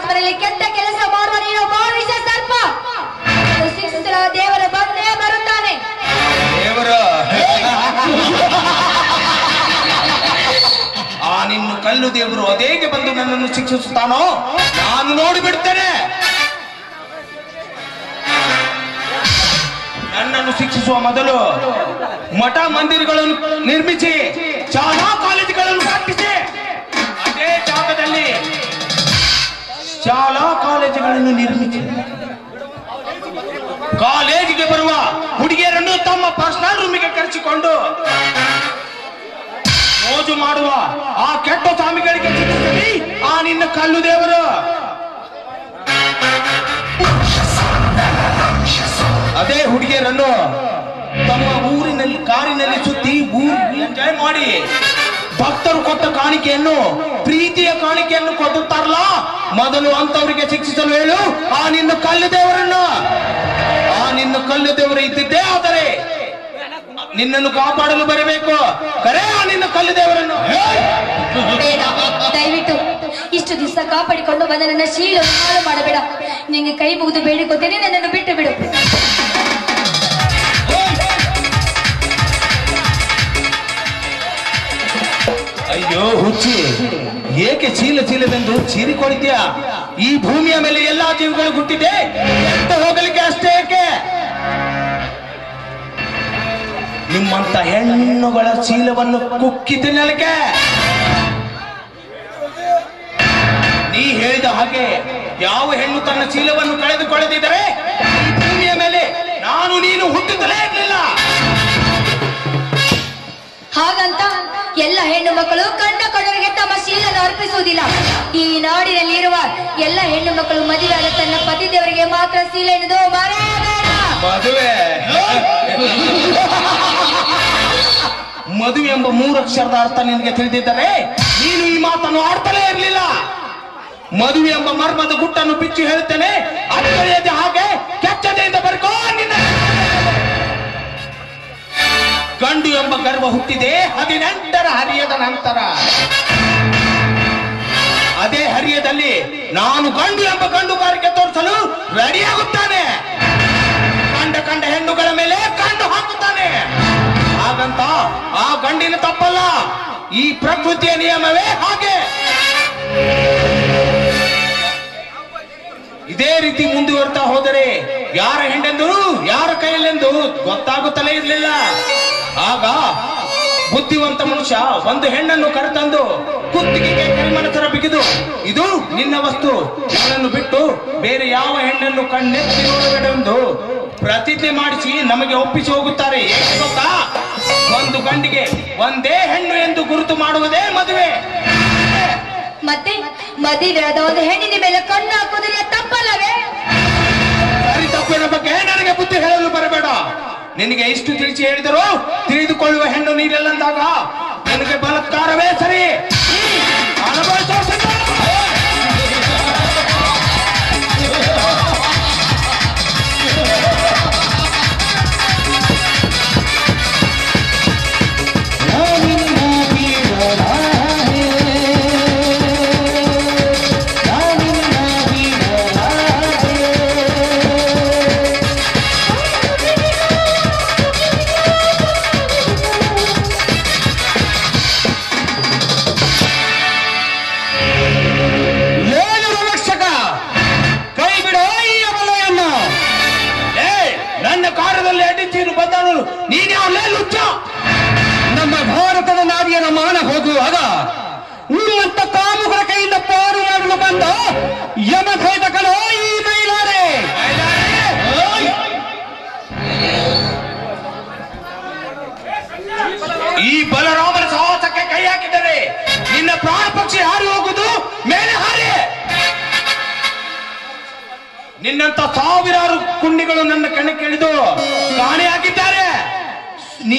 C: ದೇವರ ಕೆಟ್ಟ ಕೆಲಸ ಮಾಡುವ ನೀನು ಮಾನುಷ ಸರ್ಪ. ದೇವರ ಬಂದೇ ಬರುತ್ತಾನೆ.
E: ಆ ನಿನ್ನ ಕಲ್ಲು ದೇವರು ಅದೇಗೆ ಬಂದು ನನ್ನನ್ನು ಶಿಕ್ಷಿಸುತ್ತಾನೋ? ನಾನು ನೋಡಿ ಬಿಡ್ತೇನೆ ನನ್ನನ್ನು ಶಿಕ್ಷಿಸುವ ಮೊದಲು ಮಠ ಮಂದಿರಗಳನ್ನು ನಿರ್ಮಿಸಿ ಶಾಲಾ ಕಾಲೇಜುಗಳನ್ನು ಕಟ್ಟಿಸಿ. ಅದೇ ಜಾಗದಲ್ಲಿ ಶಾಲಾ ಕಾಲೇಜುಗಳನ್ನು ನಿರ್ಮಿಸಿ. ಕಾಲೇಜಿಗೆ ಬರುವ ಹುಡುಗಿಯರನ್ನು ತಮ್ಮ ಪರ್ಸನಲ್ ರೂಮಿಗೆ ಕರೆಸಿಕೊಂಡು ಮೋಜು ಮಾಡುವ ಆ ಕೆಟ್ಟ ಸ್ವಾಮಿಗಳಿಗೆ ಚಿತ್ರಿಸಲಿ. ಆ ನಿನ್ನ ಕಲ್ಲು ದೇವರು. ಅದೇ ಹುಡುಗಿಯರನ್ನು ತಮ್ಮ ಊರಿನಲ್ಲಿ, ಕಾರಿನಲ್ಲಿ ಸುತ್ತಿ ಊರು ಎಂಜಾಯ್ ಮಾಡಿ. ಭಕ್ತರು ಕೊಟ್ಟ ಕಾಣಿಕೆಯನ್ನು, ಪ್ರೀತಿಯ ಕಾಣಿಕೆಯನ್ನು ಕೊಡುತ್ತಾರಲ್ಲ? ಮೊದಲು ಅಂತವರಿಗೆ ಶಿಕ್ಷಿಸಲು ಹೇಳು, ಆ ನಿನ್ನ ಕಲ್ಲು ದೇವರನ್ನು. ಆ ನಿನ್ನ ಕಲ್ಲು ದೇವರು ಇದ್ದಿದ್ದೇ ಆದರೆ ನಿನ್ನನ್ನು ಕಾಪಾಡಲು ಬರಬೇಕು. ಕರೆ, ಆ ನಿನ್ನ ಕಲ್ಲು ದೇವರನ್ನು.
C: ದಯವಿಟ್ಟು ಇಷ್ಟು ದಿವಸ ಕಾಪಾಡಿಕೊಂಡು ಬಂದ ನನ್ನ ಶೀಲ ಮಾಡಬೇಡ. ನಿಂಗೆ ಕೈ ಮುಗಿದು ಬೇಡಿಕೊತೇನೆ ನನ್ನನ್ನು ಬಿಟ್ಟು ಬಿಡು.
E: ಅಯ್ಯೋ, ಹುಚ್ಚಿ. ಏಕೆ ಚೀಲ ಚೀಲವೆಂದು ಚೀರಿಕೊಳ್ತೀಯ ಈ ಭೂಮಿಯ ಮೇಲೆ ಎಲ್ಲಾ ಜೀವಿಗಳು ಹುಟ್ಟಿದೆ. ಎತ್ತ ಹೋಗಲಿಕ್ಕೆ ಅಷ್ಟೇ ಏಕೆ? ನಿಮ್ಮಂತ ಹೆಣ್ಣುಗಳ ಚೀಲವನ್ನು ಕುಕ್ಕಿ ತಿನ್ನಲಿಕ್ಕೆ ನೀ ಹೇಳಿದ ಹಾಗೆ ಯಾವ ಹೆಣ್ಣು ತನ್ನ ಚೀಲವನ್ನು ಕಳೆದುಕೊಳ್ಳದಿದ್ದರೆ ಈ ಭೂಮಿಯ ಮೇಲೆ ನಾನು ನೀನು ಹುಟ್ಟುತ್ತಲೇ ಇರಲಿಲ್ಲ.
C: ಹಾಗಂತ ಎಲ್ಲ ಹೆಣ್ಣು ಮಕ್ಕಳು ಕಂಡ ಕಡವರಿಗೆ ತಮ್ಮ ಶೀಲನ್ನು ಅರ್ಪಿಸುವುದಿಲ್ಲ. ಈ ನಾಡಿನಲ್ಲಿರುವ ಎಲ್ಲ ಹೆಣ್ಣು ಮಕ್ಕಳು ಮದುವೆಯಾದ ತನ್ನ ಪತಿದೇವರಿಗೆ ಮಾತ್ರ ಶೀಲ ಮರೆಯಬೇಡ.
E: ಮದುವೆ. ಮದುವೆ ಎಂಬ ಮೂರು ಅಕ್ಷರದ ಅರ್ಥ ನಿನಗೆ ತಿಳಿದಿದ್ದರೆ ನೀನು ಈ ಮಾತನ್ನು ಆಡ್ತಲೇ ಇರಲಿಲ್ಲ. ಮದುವೆ ಎಂಬ ಮರ್ಮದ ಗುಟ್ಟನ್ನು ಬಿಚ್ಚಿ ಹೇಳುತ್ತೇನೆ ಅದು ಹಾಗೆ ಕೆಚ್ಚದೆಯಿಂದ ಬರ್ಕೋ ನಿನ್ನ. ಗಂಡು ಎಂಬ ಗರ್ವ ಹುಟ್ಟಿದೆ, ಹದಿನೆಂಟರ ಹರಿಯದ ನಂತರ. ಅದೇ ಹರಿಯದಲ್ಲಿ ನಾನು ಗಂಡು ಎಂಬ ಗಂಡುಗಾರಿಕೆ ತೋರಿಸಲು ರೆಡಿಯಾಗುತ್ತಾನೆ ಕಂಡ ಕಂಡ ಹೆಣ್ಣುಗಳ ಮೇಲೆ ಕಂಡು ಹಾಕುತ್ತಾನೆ. ಹಾಗಂತ ಆ ಗಂಡಿನ ತಪ್ಪಲ್ಲ, ಈ ಪ್ರಕೃತಿಯ ನಿಯಮವೇ ಹಾಗೆ. ಇದೇ ರೀತಿ ಮುಂದುವರ್ತಾ ಹೋದರೆ ಯಾರ ಹೆಂಡೆಂದು, ಯಾರ ಕೈಯಲ್ಲೆಂದು ಗೊತ್ತಾಗುತ್ತಲೇ ಇರಲಿಲ್ಲ. ಆಗ ಬುದ್ಧಿವಂತ ಮನುಷ್ಯ ಒಂದು ಹೆಣ್ಣನ್ನು ಕರೆತಂದು ಕುತ್ತಿಗೆಗೆ ಕರಿಮಣಸರ ಬಿಗಿದು ಇದು ನಿನ್ನ ವಸ್ತು. ಇವಳನ್ನು ಬಿಟ್ಟು ಬೇರೆ ಯಾವ ಹೆಣ್ಣನ್ನು ಕಣ್ಣೆತ್ತಿ ನೋಡಬೇಡೆಂದು ಪ್ರತಿಜ್ಞೆ ಮಾಡಿಸಿ ನಮಗೆ ಒಪ್ಪಿಸಿ ಹೋಗುತ್ತಾರೆ. ಗೊತ್ತಾ? ಒಂದು ಗಂಡಿಗೆ ಒಂದೇ ಹೆಣ್ಣು ಎಂದು ಗುರುತು ಮಾಡುವುದೇ ಮದುವೆ.
C: ಮತ್ತೆ ಮದುವೆಯಾದ ಒಂದು ಹೆಣ್ಣಿನ ಮೇಲೆ ಕಣ್ಣು ಹಾಕುವುದಿಲ್ಲ ತಪ್ಪಲ್ಲವೇ?
E: ಸರಿ ತಪ್ಪಿನ ಬಗ್ಗೆ ನನಗೆ ಬುದ್ಧಿ ಹೇಳಲು ಬರಬೇಡ. ನಿನಗೆ ಇಷ್ಟು ತಿಳಿಸಿ ಹೇಳಿದರು ತಿಳಿದುಕೊಳ್ಳುವ ಹೆಣ್ಣು ನೀರಲ್ಲಂದಾಗ ನನಗೆ ಬಲತ್ಕಾರವೇ ಸರಿ. ಪ್ರಾಣ ಪಕ್ಷಿ ಹಾರಿ ಹೋಗುದು ಮೇಲೆ ಹಾರಿ. ನಿನ್ನಂತ ಸಾವಿರಾರು ಕುಂಡಿಗಳು ನನ್ನ ಕಣ್ಣಕ್ಕೆ ಇಳಿದು ಕಾಣೆಯಾಗಿದ್ದಾರೆ.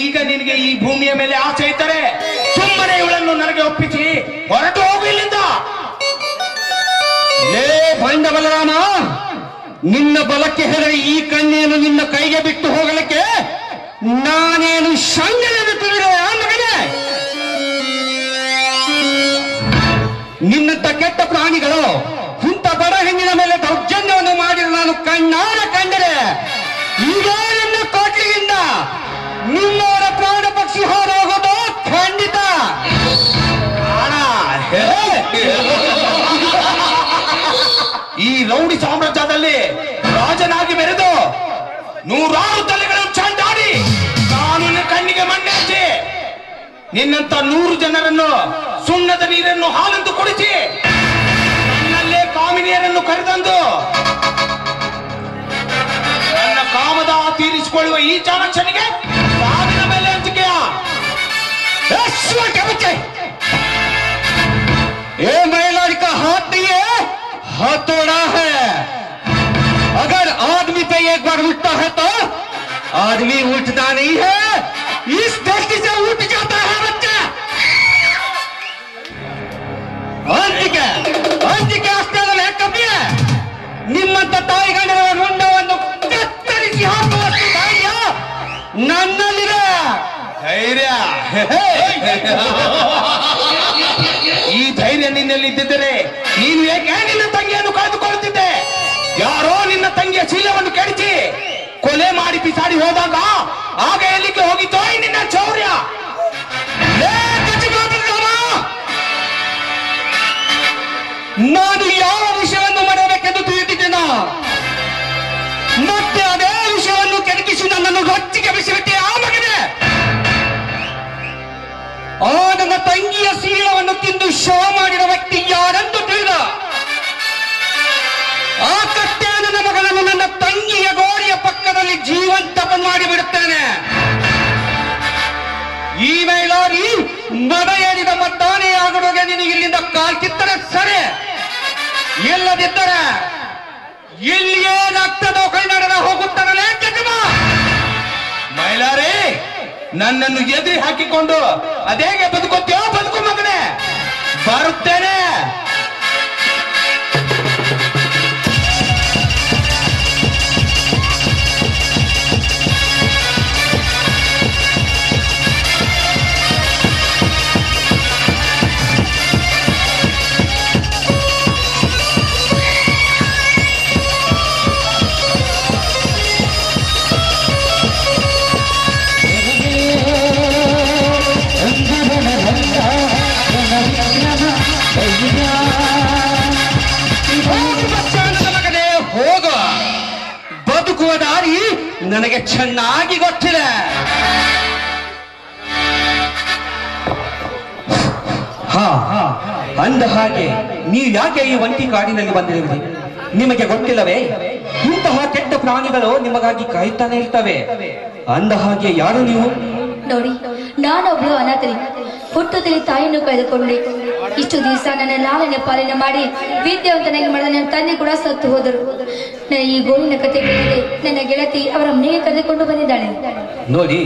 E: ಈಗ ನಿನಗೆ ಈ ಭೂಮಿಯ ಮೇಲೆ ಆಸೆ ಇದ್ದರೆ ಸುಮ್ಮನೆ ಇವಳನ್ನು ನನಗೆ ಒಪ್ಪಿಸಿ ಹೊರಟು ಹೋಗು ಇಲ್ಲಿಂದ.
J: ಲೇ ಬಂದ ಬಲರಾಮ, ನಿನ್ನ ಬಲಕ್ಕೆ ಹೆದರಿ ಈ ಕಣ್ಣೇನು ನಿನ್ನ ಕೈಗೆ ಬಿಟ್ಟು ಹೋಗಲಿಕ್ಕೆ ನಾನೇನು ಶಂಗನನ್ನು ತಿಳಿದ ಮಗನೇ? ನಿನ್ನಂತ ಕೆಟ್ಟ ಪ್ರಾಣಿಗಳು ಕುಂತ ಬಡ ಹೆಣ್ಣಿನ ಮೇಲೆ ದೌರ್ಜನ್ಯವನ್ನು ಮಾಡಿದ ನಾನು ಕಣ್ಣಾರ ಕಂಡರೆ. ಈಗ ನನ್ನ ಕೋಟ್ಲಿಯಿಂದ ನಿಮ್ಮವರ ಪ್ರಾಣ ಪಕ್ಷಿ ಹಾರೋಗೋದು ಖಂಡಿತ.
E: ಈ ರೌಡಿ ಸಾಮ್ರಾಜ್ಯದಲ್ಲಿ ರಾಜನಾಗಿ ಬೆರೆದು ನೂರಾರು ತಲೆಗಳನ್ನು ನಿನ್ನಂತ ನೂರು ಜನರನ್ನು ಸುಣ್ಣದ ನೀರನ್ನು ಹಾಲೆಂದು ಕುಡಿಸಿ ನನ್ನಲ್ಲೇ ಕಾಮಿನಿಯರನ್ನು ಕರೆತಂದು ನನ್ನ ಕಾಮದ ತೀರಿಸಿಕೊಳ್ಳುವ ಈ ಚಾಣಕ್ಷನಿಗೆ ಸಾವಿನ ಮೇಲೆ ಹಂಚಿಕೆಯ
J: अश्व के बच्चे ये महिला का हाथ नहीं है हथौड़ा है अगर आदमी पे एक बार उठता है तो आदमी उठता नहीं है इस दृष्टि से उठ जाता ಅಂಜಿಕೆ ಅಂಜಿಕೆ ಅಷ್ಟೇ ಕಬ್ಬಿಯ ನಿಮ್ಮಂತ ತಾಯಿಗಂಡರ ರುಂಡವನ್ನು ಕತ್ತರಿಸಿ ಹಾಕುವಷ್ಟು ಧೈರ್ಯ ನನ್ನಲ್ಲಿದೆ.
E: ಧೈರ್ಯ. ಈ ಧೈರ್ಯ ನಿನ್ನಲ್ಲಿ ಇದ್ದಿದ್ದರೆ ನೀನು ಯಾಕೆ ನಿನ್ನ ತಂಗಿಯನ್ನು ಕಳೆದುಕೊಳ್ಳುತ್ತಿದ್ದೆ? ಯಾರೋ ನಿನ್ನ ತಂಗಿಯ ಚೀಲವನ್ನು ಕೆಡಿಸಿ ಕೊಲೆ ಮಾಡಿ ಬಿಸಾಡಿ ಹೋದಾಗ ಆಗ ಎಲ್ಲಿಗೆ ಹೋಗಿತ್ತೋ ನಿನ್ನ ಚೌರ್ಯ
J: ನಾನು ಯಾವ ವಿಷಯವನ್ನು ಮಾಡಬೇಕೆಂದು ತಿಳಿದಿದ್ದೇನ? ಮತ್ತೆ ಅದೇ ವಿಷಯವನ್ನು ಕೆಣಕಿಸಿ ನನ್ನನ್ನು ರೊಚ್ಚಿಗೆ ಬಿಸಿಬಿಟ್ಟೆ, ಆ ಆ ನನ್ನ ತಂಗಿಯ ಸೀಳವನ್ನು ತಿಂದು ಶೋ ಮಾಡಿದ ವ್ಯಕ್ತಿ ಯಾರೆಂದು ತಿಳಿದ? ಆ ಕಟ್ಟೆ ನನ್ನ ಮಗನನ್ನು ನನ್ನ ತಂಗಿಯ ಗೋರಿಯ ಪಕ್ಕದಲ್ಲಿ ಜೀವಂತ ಮಾಡಿ ಬಿಡುತ್ತೇನೆ ಈ ಮೈಲಾರಿ ಮದ ಏರಿದ ಮತ್ತಾನೇ ಆಗುವಾಗ ನಿನಗೆ ಇಲ್ಲಿಂದ ಕಾಲ್ ಕಿತ್ತರೆ ಸರಿ. ಇಲ್ಲದಿದ್ದರೆ ಏನಾಗ್ತದೋ ಕೈ ನಡೆದ ಹೋಗುತ್ತಾನಲೇ ಕೆಟ್ಟ
E: ಮೈಲಾರಿ, ನನ್ನನ್ನು ಎದುರಿ ಹಾಕಿಕೊಂಡು ಅದೇಗೆ ಬದುಕೋತ್ಯೋ ಬದುಕು ಮಗನೇ. ಬರುತ್ತೇನೆ.
J: ನನಗೆ ಚೆನ್ನಾಗಿ ಗೊತ್ತಿದೆ. ಹಾ ಅಂದ ಹಾಗೆ ನೀವು ಯಾಕೆ ಈ ಒಂಟಿ ಕಾಡಿನಲ್ಲಿ ಬಂದಿರುವಿರಿ? ನಿಮಗೆ ಗೊತ್ತಿಲ್ಲವೇ? ಇಂತಹ ಕೆಟ್ಟ ಪ್ರಾಣಿಗಳು ನಿಮಗಾಗಿ ಕಾಯ್ತಾನೆ ಇರ್ತವೆ. ಅಂದ ಹಾಗೆ ಯಾರು ನೀವು?
C: ನೋಡಿ ನಾನೊಬ್ಳು ಅನಾಥರಿ.
I: ಹುಟ್ಟುತ್ತಲೇ ತಾಯಿಯನ್ನು ಕಳೆದುಕೊಂಡೆ. ಇಷ್ಟು ದಿವಸ ನನ್ನ ಲಾಲನೆ ಪಾಲನೆ ಮಾಡಿ ವಿದ್ಯಾವಂತನಾಗಿ ಮಾಡಿದ ನನ್ನ ತಂದೆ ಕೂಡ ಸತ್ತು ಹೋದರು. ಈ ಗೋವಿನ ಕಥೆ ಕೇಳಿದೆ. ನನ್ನ ಗೆಳತಿ ಅವರ ಮನೆಗೆ ಕರೆದುಕೊಂಡು ಬಂದಿದ್ದಾಳೆ.
K: ನೋಡಿ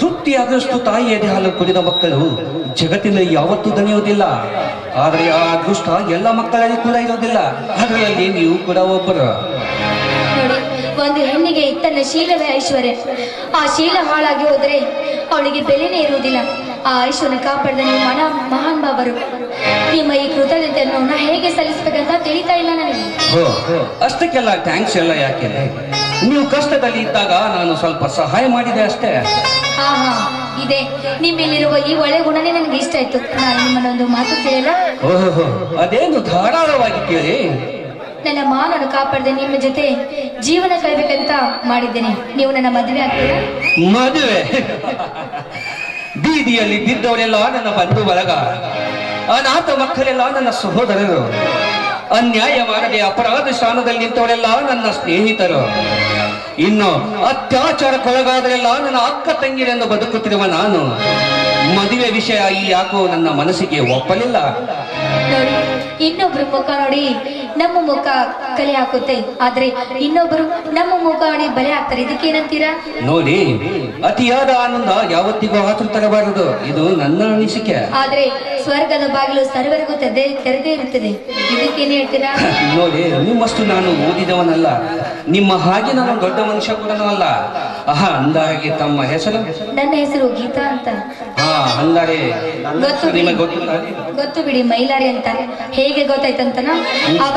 K: ತೃಪ್ತಿಯಾದಷ್ಟು ತಾಯಿ ಎದೆ ಹಾಲು ಕುಡಿದ ಮಕ್ಕಳು ಜಗತ್ತಿನಲ್ಲಿ ಯಾವತ್ತೂ ದಣಿಯೋದಿಲ್ಲ ಆದರೆ ಆ ಅದೃಷ್ಟ ಎಲ್ಲ ಮಕ್ಕಳಲ್ಲಿ ಕೂಡ ಇರೋದಿಲ್ಲ ಅದರಲ್ಲಿ ನೀವು ಕೂಡ ಒಬ್ಬರು.
I: ನೋಡಿ ಒಂದು ಹೆಣ್ಣಿಗೆ ತನ್ನ ಶೀಲವೇ ಐಶ್ವರ್ಯ. ಆ ಶೀಲ ಹಾಳಾಗಿ ಹೋದರೆ ಅವಳಿಗೆ ಬೆಲೆನೇ ಇರುವುದಿಲ್ಲ. ಆ ಐಶ್ವರ್ಯ ಕಾಪಾಡಿದ ನೀವು ಮನ ಮಹಾನ್ ಬಾಬರು. ನಿಮ್ಮ ಈ ಕೃತಜ್ಞತೆಯನ್ನು ನಾ ಹೇಗೆ ಸಲ್ಲಿಸಬೇಕಂತ ತಿಳಿತಾ ಇಲ್ಲ ನನಗೆ.
K: ಅಷ್ಟಕ್ಕೆಲ್ಲ ಥ್ಯಾಂಕ್ಸ್ ಎಲ್ಲ ಯಾಕೆ? ನೀವು ಕಷ್ಟದಲ್ಲಿ ಇದ್ದಾಗ ನಾನು ಸ್ವಲ್ಪ ಸಹಾಯ ಮಾಡಿದೆ ಅಷ್ಟೇ.
I: ಹಾ ಹಾ ಇದೆ. ನಿಮ್ಮಲ್ಲಿರುವ ಈ ಒಳ್ಳೆ ಗುಣನೇ ನನಗೆ ಇಷ್ಟ ಆಯ್ತು. ನಾನು ನಿಮ್ಮನ್ನೊಂದು ಮಾತು ಕೇಳಲ್ಲ?
K: ಓಹೋ ಅದೇನು ಧಾರಾಳವಾಗಿ ಕೇಳಿ?
I: ನನ್ನ ಮಾನನ್ನು ಕಾಪಾಡದೆ ನಿಮ್ಮ ಜೊತೆ ಜೀವನ ಕಳೆಬೇಕಂತ ಮಾಡಿದ್ದೇನೆ. ನೀವು ನನ್ನ ಮದುವೆ ಆಗ್ತೀರಾ?
K: ಮದುವೆ? ಬೀದಿಯಲ್ಲಿ ಬಿದ್ದವರೆಲ್ಲ ನನ್ನ ಬಂಧು ಬಳಗ, ಅನಾಥ ಮಕ್ಕಳೆಲ್ಲ ನನ್ನ ಸಹೋದರರು, ಅನ್ಯಾಯ ಮಾಡದೆ ಅಪರಾಧ ಸ್ಥಾನದಲ್ಲಿ ನಿಂತವರೆಲ್ಲ ನನ್ನ ಸ್ನೇಹಿತರು. ಇನ್ನು ಅತ್ಯಾಚಾರಕ್ಕೊಳಗಾದರೆಲ್ಲ ನನ್ನ ಅಕ್ಕ ತಂಗಿರನ್ನು ಬದುಕುತ್ತಿರುವ ನಾನು, ಮದುವೆ ವಿಷಯ ಈ ಯಾಕೋ ನನ್ನ ಮನಸ್ಸಿಗೆ ಒಪ್ಪಲಿಲ್ಲ.
I: ಇನ್ನೊಬ್ರು ಮುಖ ನೋಡಿ. ನಮ್ಮ ಮುಖ ಕಲೆ ಹಾಕುತ್ತೆ. ಆದ್ರೆ ಇನ್ನೊಬ್ಬರು ನಮ್ಮ ಮುಖ ನೋಡಿ ಬಲೆ ಹಾಕ್ತಾರೆ. ಇದಕ್ಕೆ ಏನಂತೀರಾ?
K: ನೋಡಿ ಅತಿಯಾದ ಆನಂದ ಯಾವತ್ತಿಗೂ ಆತುರ ತರಬಾರದು. ಇದು ನನ್ನ ಅನಿಸಿಕೆ.
I: ಆದ್ರೆ ಸ್ವರ್ಗದ ಬಾಗಿಲು ಸರ್ವರಿಗೂ ತೆರೆದೇ ತೆರೆದೇ ಇರುತ್ತದೆ. ಇದಕ್ಕೇನ್ ಹೇಳ್ತೀರಾ?
K: ನೋಡಿ ನಿಮ್ಮಷ್ಟು ನಾನು ಓದಿದವನಲ್ಲ. ನಿಮ್ಮ ಹಾಗೆ ನಾನು ದೊಡ್ಡ ಮನುಷ್ಯ ಕೂಡ ಅಲ್ಲ. ಆಹಾ ಅಂದಾಗೆ ತಮ್ಮ ಹೆಸರು?
I: ನನ್ನ ಹೆಸರು ಗೀತಾ ಅಂತ.
K: ಹಾ ಅಂದಾರೆ
I: ಗೊತ್ತು ಬಿಡಿ.
K: ನಿಮಗೆ ಗೊತ್ತಿಲ್ಲ
I: ಗೊತ್ತು ಬಿಡಿ ಮೈಲಾರಿ ಅಂತ. ಹೇಗೆ ಗೊತ್ತಾಯ್ತಂತನ?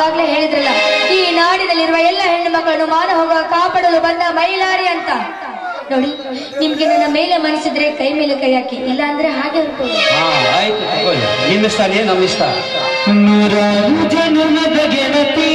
I: ಆವಾಗ್ಲೇ ಹೇಳಿದ್ರಲ್ಲ ಈ ನಾಡಿನಲ್ಲಿರುವ ಎಲ್ಲ ಹೆಣ್ಣು ಮಕ್ಕಳನ್ನು ಮಾನ ಹೋಗುವ ಕಾಪಾಡಲು ಬಂದ ಮೈಲಾರಿ ಅಂತ. ನೋಡಿ ನಿಮ್ಗೆ ನನ್ನ ಮೇಲೆ ಮನಸ್ಸಿದ್ರೆ ಕೈ ಮೇಲೆ ಕೈ ಹಾಕಿ ಇಲ್ಲ ಅಂದ್ರೆ ಹಾಗೆ
F: ನೂರಾರು ಗೆಳತಿ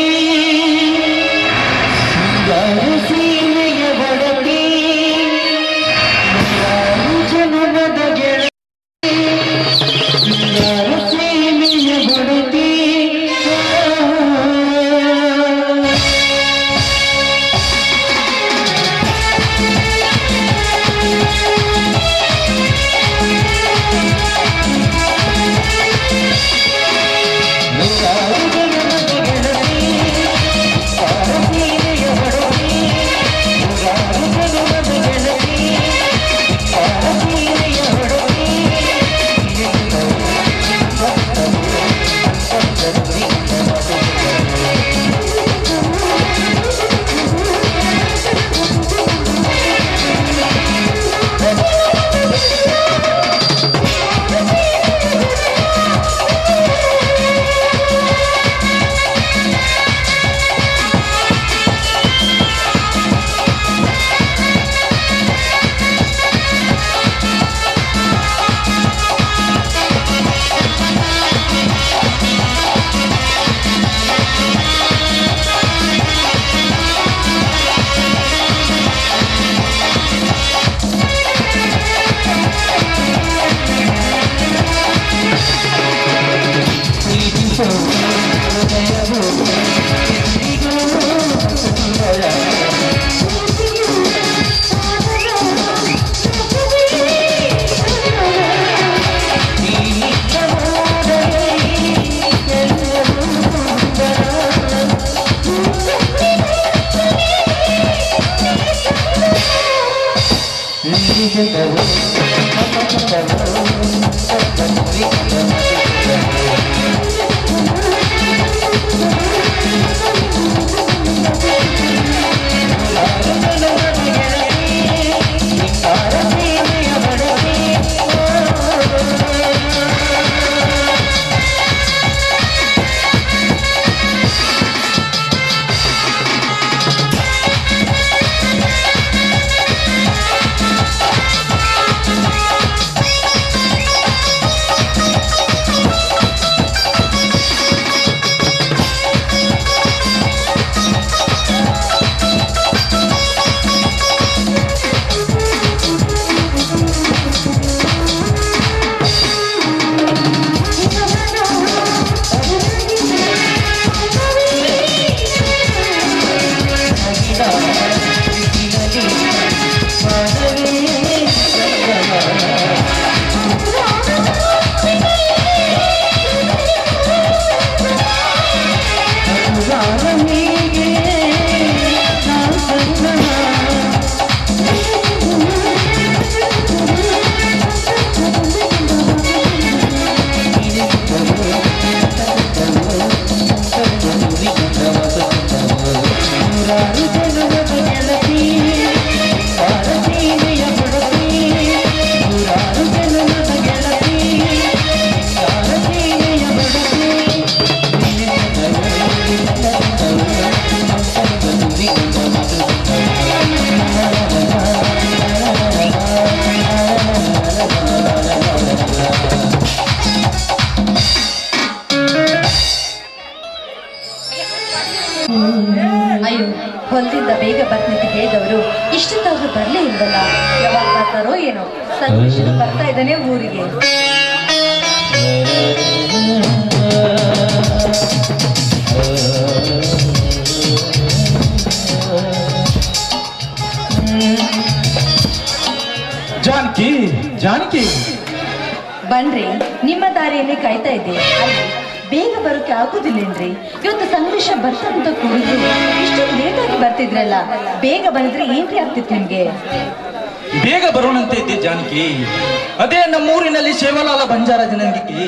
L: ಅದೇ ನಮ್ಮೂರಿನಲ್ಲಿ ಸೇವಲಾಲ ಬಂಜಾರ ಜನಾಂಗಕ್ಕೆ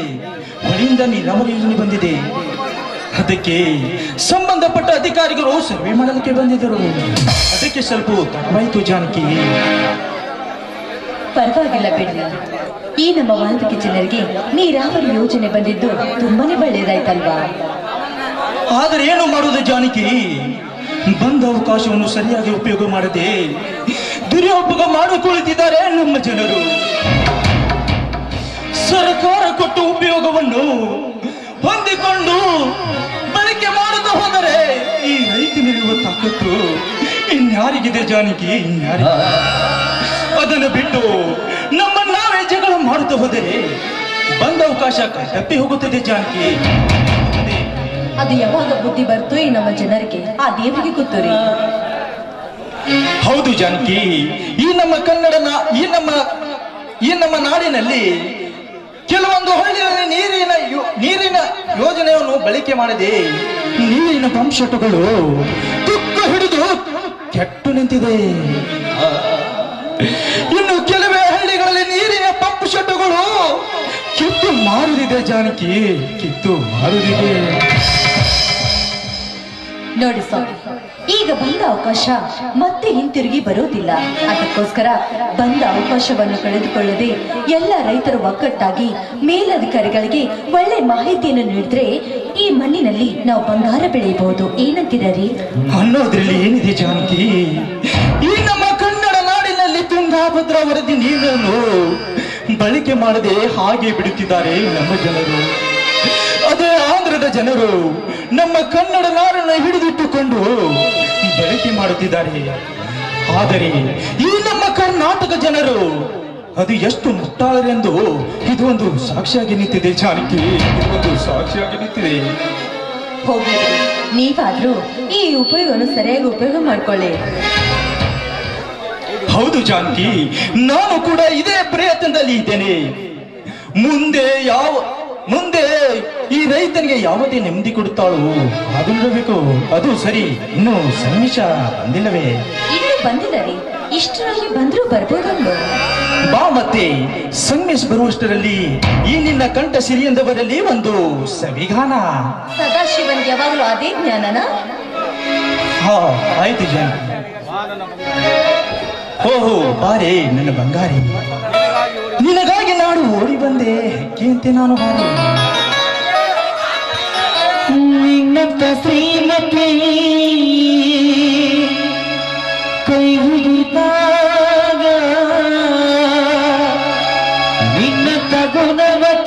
L: ಹೊಳಿಯಿಂದ ನೀರಾವರಿ ಯೋಜನೆ ಬಂದಿದೆ. ಅದಕ್ಕೆ ಸಂಬಂಧಪಟ್ಟ ಅಧಿಕಾರಿಗಳು ಸರ್ವೆ ಮಾಡಲಿಕ್ಕೆ ಬಂದಿದ್ದರು. ಅದಕ್ಕೆ ಸ್ವಲ್ಪ ತಡವಾಯಿತು ಜಾನಕಿ.
M: ಪರವಾಗಿಲ್ಲ ಬಿಡಿ ಈ ನಮ್ಮ ವಾಲ್ಮೀಕಿ ಜನರಿಗೆ ನೀರಾವರಿ ಯೋಜನೆ ಬಂದಿದ್ದು ತುಂಬಾನೇ ಒಳ್ಳೇದಾಯ್ತಲ್ವಾ?
L: ಆದರೆ ಏನು ಮಾಡುವುದು ಜಾನಕಿ? ಬಂದ ಅವಕಾಶವನ್ನು ಸರಿಯಾಗಿ ಉಪಯೋಗ ಮಾಡದೆ ದುರುಪಯೋಗ ಮಾಡಿಕೊಳ್ಳುತ್ತಿದ್ದಾರೆ ನಮ್ಮ ಜನರು. ಸರ್ಕಾರ ಕೊಟ್ಟು ಉಪಯೋಗವನ್ನು ಹೊಂದಿಕೊಂಡು ಬಳಕೆ ಮಾಡುತ್ತಾ ಹೋದರೆ ಈ ರೈತನಿರುವ ತಾಕತ್ತು ಇನ್ಯಾರಿಗಿದೆ ಜಾನಕಿ ಇನ್ಯಾರಿಗೆ ಅದನ್ನು ಬಿಟ್ಟು ನಮ್ಮ ನಾವೇ ಜಗಳ ಮಾಡುತ್ತಾ ಹೋದರೆ ಬಂದ ಅವಕಾಶ ತಪ್ಪಿ ಹೋಗುತ್ತದೆ ಜಾನಕಿ. ಅದು.
M: ಯಾವಾಗ ಬುದ್ಧಿ ಬರ್ತೋ ಈ ನಮ್ಮ ಜನರಿಗೆ ಆ ದೇವಿಗೆ ಗೊತ್ತುರಿ.
L: ಹೌದು ಜಾನಕಿ ಈ ನಮ್ಮ ಕನ್ನಡನ ಈ ನಮ್ಮ ಈ ನಮ್ಮ ನಾಡಿನಲ್ಲಿ ಕೆಲವೊಂದು ಹಳ್ಳಿಯಲ್ಲಿ ನೀರಿನ ನೀರಿನ ಯೋಜನೆಯನ್ನು ಬಳಕೆ ಮಾಡಿದೆ. ನೀರಿನ ಪಂಪ್ಸೆಟ್ಗಳು ತುಕ್ಕ ಹಿಡಿದು ಕೆಟ್ಟು ನಿಂತಿದೆ. ಇನ್ನು ಕೆಲವೇ ಹಳ್ಳಿಗಳಲ್ಲಿ ನೀರಿನ ಪಂಪ್ ಕಿತ್ತು ಮಾರುದಿದೆ ಜಾನಕಿ, ಕಿತ್ತು ಮಾರುದಿದೆ.
M: ನೋಡಿ ಸ್ವಾಮಿ, ಈಗ ಬಂದ ಅವಕಾಶ ಮತ್ತೆ ಹಿಂತಿರುಗಿ ಬರೋದಿಲ್ಲ. ಅದಕ್ಕೋಸ್ಕರ ಬಂದ ಅವಕಾಶವನ್ನು ಕಳೆದುಕೊಳ್ಳದೆ ಎಲ್ಲ ರೈತರು ಒಗ್ಗಟ್ಟಾಗಿ ಮೇಲಧಿಕಾರಿಗಳಿಗೆ ಒಳ್ಳೆ ಮಾಹಿತಿಯನ್ನು ನೀಡಿದ್ರೆ ಈ ಮಣ್ಣಿನಲ್ಲಿ ನಾವು ಬಂಗಾರ ಬೆಳೆಯಬಹುದು. ರೀ
L: ಅನ್ನೋದ್ರಲ್ಲಿ ಏನಿದೆ ಜಾನಕಿ? ಈ ನಮ್ಮ ಕನ್ನಡ ನಾಡಿನಲ್ಲಿ ತುಂಗಾಭದ್ರಾ ವರದಿ ನೀರನ್ನು ಬಳಕೆ ಮಾಡದೆ ಹಾಗೆ ಬಿಡುತ್ತಿದ್ದಾರೆ ನಮ್ಮ ಜನರು. ಜನರು ನಮ್ಮ ಕನ್ನಡ ನಾಡನ್ನು ಹಿಡಿದಿಟ್ಟುಕೊಂಡು ಬಳಕೆ ಮಾಡುತ್ತಿದ್ದಾರೆ. ಆದರೆ ಈ ನಮ್ಮ ಕರ್ನಾಟಕ ಜನರು ಅದು ಎಷ್ಟು ಮುಟ್ಟಾದರೆಂದು ಇದು ಒಂದು ಸಾಕ್ಷಿಯಾಗಿ ನಿಂತಿದೆ ಜಾನಕಿ. ಇದು ಒಂದು ಸಾಕ್ಷಿಯಾಗಿ ನಿಂತಿದೆ.
M: ಹೋಗಿ ನೀವಾದ್ರೂ ಈ ಉಪಯೋಗವನ್ನು ಸರಿಯಾಗಿ ಉಪಯೋಗ ಮಾಡ್ಕೊಳ್ಳಿ.
L: ಹೌದು ಜಾನಕಿ. ನಾನು ಕೂಡ ಇದೇ ಪ್ರಯತ್ನದಲ್ಲಿ ಇದ್ದೇನೆ. ಮುಂದೆ ಯಾವ ಮುಂದೆ ಈ ರೈತನಿಗೆ ಯಾವುದೇ ನೆಮ್ಮದಿ ಕೊಡುತ್ತಾಳು? ಅದು ನೋಡಬೇಕು ಅದು ಸರಿ. ಇನ್ನು ಸನ್ನಿವೇಶ ಬಂದಿಲ್ಲವೇ?
M: ಇನ್ನೂ ಬಂದಿಲ್ಲ ರೀ ಇಷ್ಟರಲ್ಲಿ ಬಂದ್ರೂ ಬರ್ಬೋದಲ್ವ?
L: ಬಾ ಮತ್ತೆ. ಸಮ್ಮಿಸ್ ಬರುವಷ್ಟರಲ್ಲಿ ಈ ನಿನ್ನ ಕಂಠ ಸಿರಿಯಂದವರಲ್ಲಿ ಒಂದು ಸವಿಗಾನ.
M: ಸದಾಶಿವನ್ ಯಾವಾಗಲೂ ಅದೇ ಜ್ಞಾನನ?
L: ಹಾ ಆಯ್ತು ಜನ. ಓಹೋ ಬಾರೇ ನನ್ನ ಬಂಗಾರಿ. ನಿನಗಾಗಿ ನಾಡು ಓಡಿ ಬಂದೆ. ಹೆಕ್ಕೆಯಂತೆ ನಾನು ಬಾರೆ ನಿನ್ನಂತ ಶ್ರೀಮತಿ ಕೈ ಹಿಡಿದಾಗ ನಿನ್ನಂತ ಗುಣವತಿ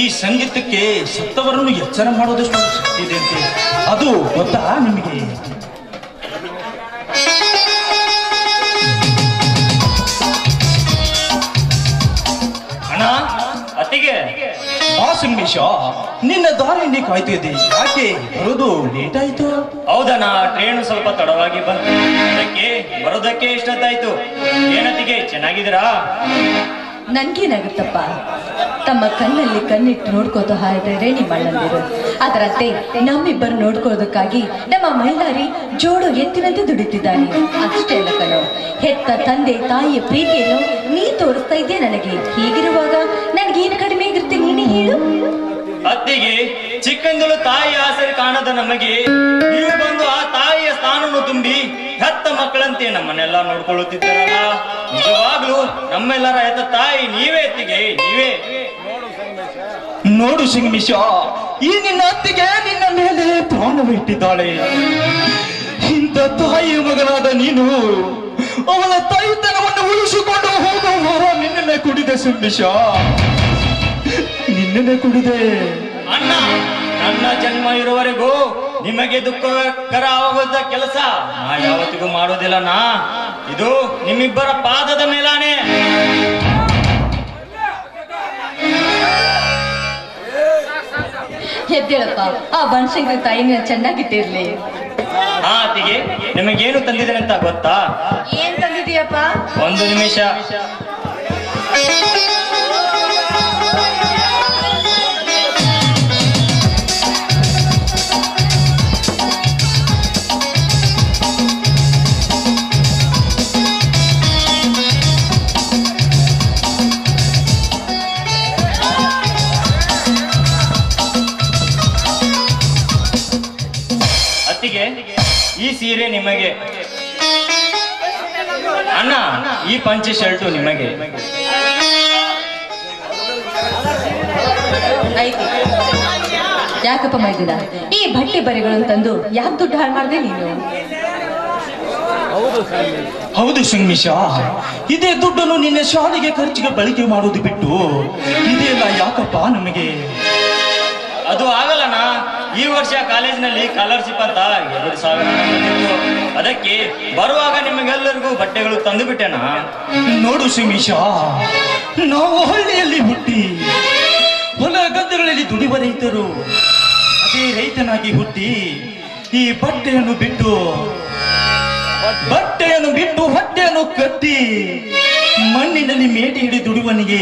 L: ಈ ಸಂಗೀತಕ್ಕೆ ಸತ್ತವರನ್ನು ಎಚ್ಚರ ಮಾಡೋದಷ್ಟು ಶಕ್ತಿ ಇದೆ ಅಂತ ಅದು ಗೊತ್ತಾ ನಿಮಗೆ? ಅಣ್ಣ
A: ಅತ್ತಿಗೆ.
L: ಆ ನಿನ್ನ ದಾರಿಯಲ್ಲಿ ಕಾಯ್ತಿದ್ದೆ ಯಾಕೆ ಬರೋದು ಲೇಟ್ ಆಯ್ತು?
A: ಹೌದಣ್ಣ ಟ್ರೈನ್ ಸ್ವಲ್ಪ ತಡವಾಗಿ ಬಂತು. ಅದಕ್ಕೆ ಬರೋದಕ್ಕೆ ಇಷ್ಟೊತ್ತಾಯ್ತು. ಏನತ್ತಿಗೆ ಚೆನ್ನಾಗಿದ್ದೀರಾ?
M: ನನ್ಗೇನಾಗುತ್ತಪ್ಪ? ತಮ್ಮ ಕಣ್ಣಲ್ಲಿ ಕಣ್ಣಿಟ್ಟು ನೋಡ್ಕೋತ ಹಾಡಿದ್ರೆ ರೇಣಿ ಮಳ್ಳಂದಿರು ಅದರಂತೆ ನಮ್ಮಿಬ್ಬರು ನೋಡ್ಕೊಳ್ಳೋದಕ್ಕಾಗಿ ನಮ್ಮ ಮಹಿಳಾರಿ ಜೋಡು ಎತ್ತಿನಂತೆ ದುಡಿತಿದ್ದಾನೆ. ಅಷ್ಟೇ ಅಲ್ಲ ಕಣೋ, ಹೆತ್ತ ತಂದೆ ತಾಯಿಯ ಪ್ರೀತಿಯನ್ನು ನೀ ತೋರಿಸ್ತಾ ಇದ್ದೆ ನನಗೆ? ಹೀಗಿರುವಾಗ ನನಗೇನು ಕಡಿಮೆ ಆಗಿರುತ್ತೆ ನೀನೇ ಹೇಳು.
A: ಅತ್ತಿಗೆ ಚಿಕ್ಕಂದಳು ತಾಯಿ ಆಸರೆ ಕಾಣದ ನಮಗೆ. ನೀವು ಬಂದು ಆ ತಾಯಿಯ ಸ್ಥಾನವನ್ನು ತುಂಬಿ ಹೆತ್ತ ಮಕ್ಕಳಂತೆ ನಮ್ಮನ್ನೆಲ್ಲ ನೋಡ್ಕೊಳ್ಳುತ್ತಿದ್ದಾರಲ್ಲ? ನಿಜವಾಗ್ಲೂ ನಮ್ಮೆಲ್ಲರ ಹೆತ್ತ ತಾಯಿ ನೀವೇ ಅತ್ತಿಗೆ ನೀವೇ.
L: ನೋಡು ಸಂಗಮೇಶ. ಈ ನಿನ್ನ ಅತ್ತಿಗೆ ನಿನ್ನ ಮೇಲೆ ಪ್ರಾಣವಿಟ್ಟಿದ್ದಾಳೆ. ಇಂಥ ತಾಯಿ ಮಗನಾದ ನೀನು ಅವಳ ತಾಯಿತನವನ್ನು ಉಳಿಸಿಕೊಂಡು ಹೋಗುವ ಮರ ನಿನ್ನೆ ಕುಡಿದೆ ಸಂಗಮೇಶ. ನಿನ್ನೆ ಕುಡಿದೆ.
A: ಅಣ್ಣ ನನ್ನ ಜನ್ಮ ಇರುವವರೆಗೂ ನಿಮಗೆ ದುಃಖಕರ ಆಗುವಂತ ಕೆಲಸ ನಾ ಯಾವತ್ತಿಗೂ ಮಾಡೋದಿಲ್ಲ ನಾ. ಇದು ನಿಮ್ಮಿಬ್ಬರ ಪಾದದ ಮೇಲಾನೆ.
M: ಎದ್ದೇಳಪ್ಪ ಆ ಬನಶಂಕರ ತಾಯಿನ ಚೆನ್ನಾಗಿಟ್ಟಿರ್ಲಿ.
A: ಅತ್ತಿಗೆ ನಿಮಗೇನು ತಂದಿದ್ದೇನೆ ಅಂತ ಗೊತ್ತಾ?
M: ಏನ್ ತಂದಿದೀಯಪ್ಪ
A: ಒಂದು ನಿಮಿಷ. ಸೀರೆ ನಿಮಗೆ? ಅಣ್ಣ ಈ ಪಂಚೆ ಶರ್ಟು ನಿಮಗೆ.
M: ಆಯ್ತು. ಯಾಕಪ್ಪ ಮಾಡಿದ ಈ ಬಟ್ಟೆ ಬರೆಗಳನ್ನು ತಂದು ಯಾಕೆ ದುಡ್ಡು ಹಾಳು ಮಾಡಿದೆ ನೀನು?
L: ಹೌದು ಸಂಗಮೇಶ ಇದೇ ದುಡ್ಡನ್ನು ನಿನ್ನ ಶಾಲೆಗೆ ಖರ್ಚಿಗೆ ಬಳಕೆ ಮಾಡೋದು ಬಿಟ್ಟು ಇದೆಲ್ಲ ಯಾಕಪ್ಪ ನಮಗೆ?
A: ಅದು ಆಗಲ್ಲಣ್ಣ ಈ ವರ್ಷ ಕಾಲೇಜಿನಲ್ಲಿ ಸ್ಕಾಲರ್ಶಿಪ್ ಅಂತ ಎರಡು ಸಾವಿರ ಅದಕ್ಕೆ ಬರುವಾಗ ನಿಮಗೆಲ್ಲರಿಗೂ ಬಟ್ಟೆಗಳು ತಂದು ಬಿಟ್ಟೆನ?
L: ನೋಡು ಸಂಗಮೇಶ ನಾವು ಹಳ್ಳಿಯಲ್ಲಿ ಹುಟ್ಟಿ ಹೊಲ ಗದ್ದೆಗಳಲ್ಲಿ ದುಡಿಯುವ ರೈತರು, ಅದೇ ರೈತನಾಗಿ ಹುಟ್ಟಿ ಈ ಬಟ್ಟೆಯನ್ನು ಬಿಟ್ಟು ಬಟ್ಟೆಯನ್ನು ಬಿಟ್ಟು ಹೊಟ್ಟೆಯನ್ನು ಕಟ್ಟಿ ಮಣ್ಣಿನಲ್ಲಿ ಮೇಟಿ ಹಿಡಿ ದುಡುವನಿಗೆ.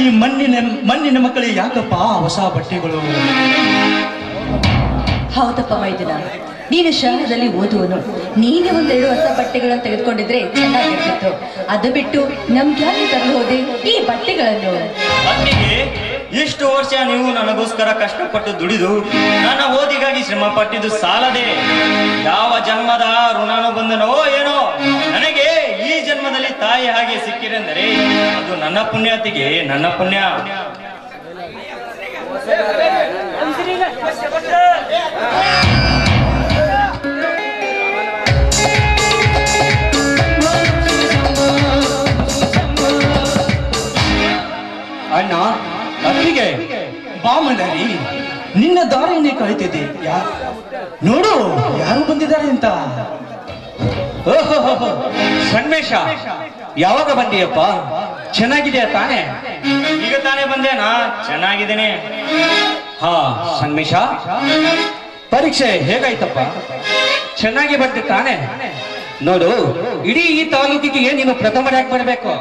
L: ಈ ಮಣ್ಣಿನ ಮಣ್ಣಿನ ಮಕ್ಕಳಿಗೆ ಯಾಕಪ್ಪ ಹೊಸ ಬಟ್ಟೆಗಳು?
M: ಹೌದಪ್ಪ ಮೈದಿನ. ನೀನು ಶಾಲೆಯಲ್ಲಿ ಓದುವನು. ನೀನೇ ಒಂದೆರಡು ಹೊಸ ಬಟ್ಟೆಗಳನ್ನು ತೆಗೆದುಕೊಂಡಿದ್ರೆ ಚೆನ್ನಾಗಿರ್ತಿತ್ತು. ಅದು ಬಿಟ್ಟು ನಮ್ಗೆ ಯಾಕೆ ತರಲು ಹೋದೆ? ಈ ಬಟ್ಟೆಗಳನ್ನು.
A: ಇಷ್ಟು ವರ್ಷ ನೀವು ನನಗೋಸ್ಕರ ಕಷ್ಟಪಟ್ಟು ದುಡಿದು ನನ್ನ ಓದಿಗಾಗಿ ಶ್ರಮ ಪಟ್ಟಿದ್ದು ಸಾಲದೆ. ಯಾವ ಜನ್ಮದ ಋಣನು ಬಂದನೋ ಏನೋ. ತಾಯಿ ಹಾಗೆ ಸಿಕ್ಕಿರೆಂದರೆ ಅದು ನನ್ನ ಪುಣ್ಯಾತಿಗೆ, ನನ್ನ ಪುಣ್ಯ.
L: ಅಣ್ಣ, ಅತ್ತಿಗೆ ಬಾಮನರಿ ನಿನ್ನ ದಾರಿಯನ್ನೇ ಕಳಿತಿದ್ದೆ. ನೋಡು, ಯಾರು ಬಂದಿದ್ದಾರೆ ಅಂತ.
K: ಓಹೋ ಸಣ್ಮೇಶ ಯಾವಾಗ ಬಂದಿಯಪ್ಪ? ಚೆನ್ನಾಗಿದೆ ತಾನೇ?
A: ಈಗ ತಾನೇ ಬಂದೇನಾ? ಚೆನ್ನಾಗಿದ್ದೇನೆ.
K: ಹಾ ಸಣ್ಮೇಶ ಪರೀಕ್ಷೆ ಹೇಗಾಯ್ತಪ್ಪ? ಚೆನ್ನಾಗಿ ಬಂದೆ ತಾನೆ? ನೋಡು ಇಡೀ ಈ ತಾಲೂಕಿಗೆ ನೀನು ಪ್ರಥಮರಾಗಿ ಬರಬೇಕು.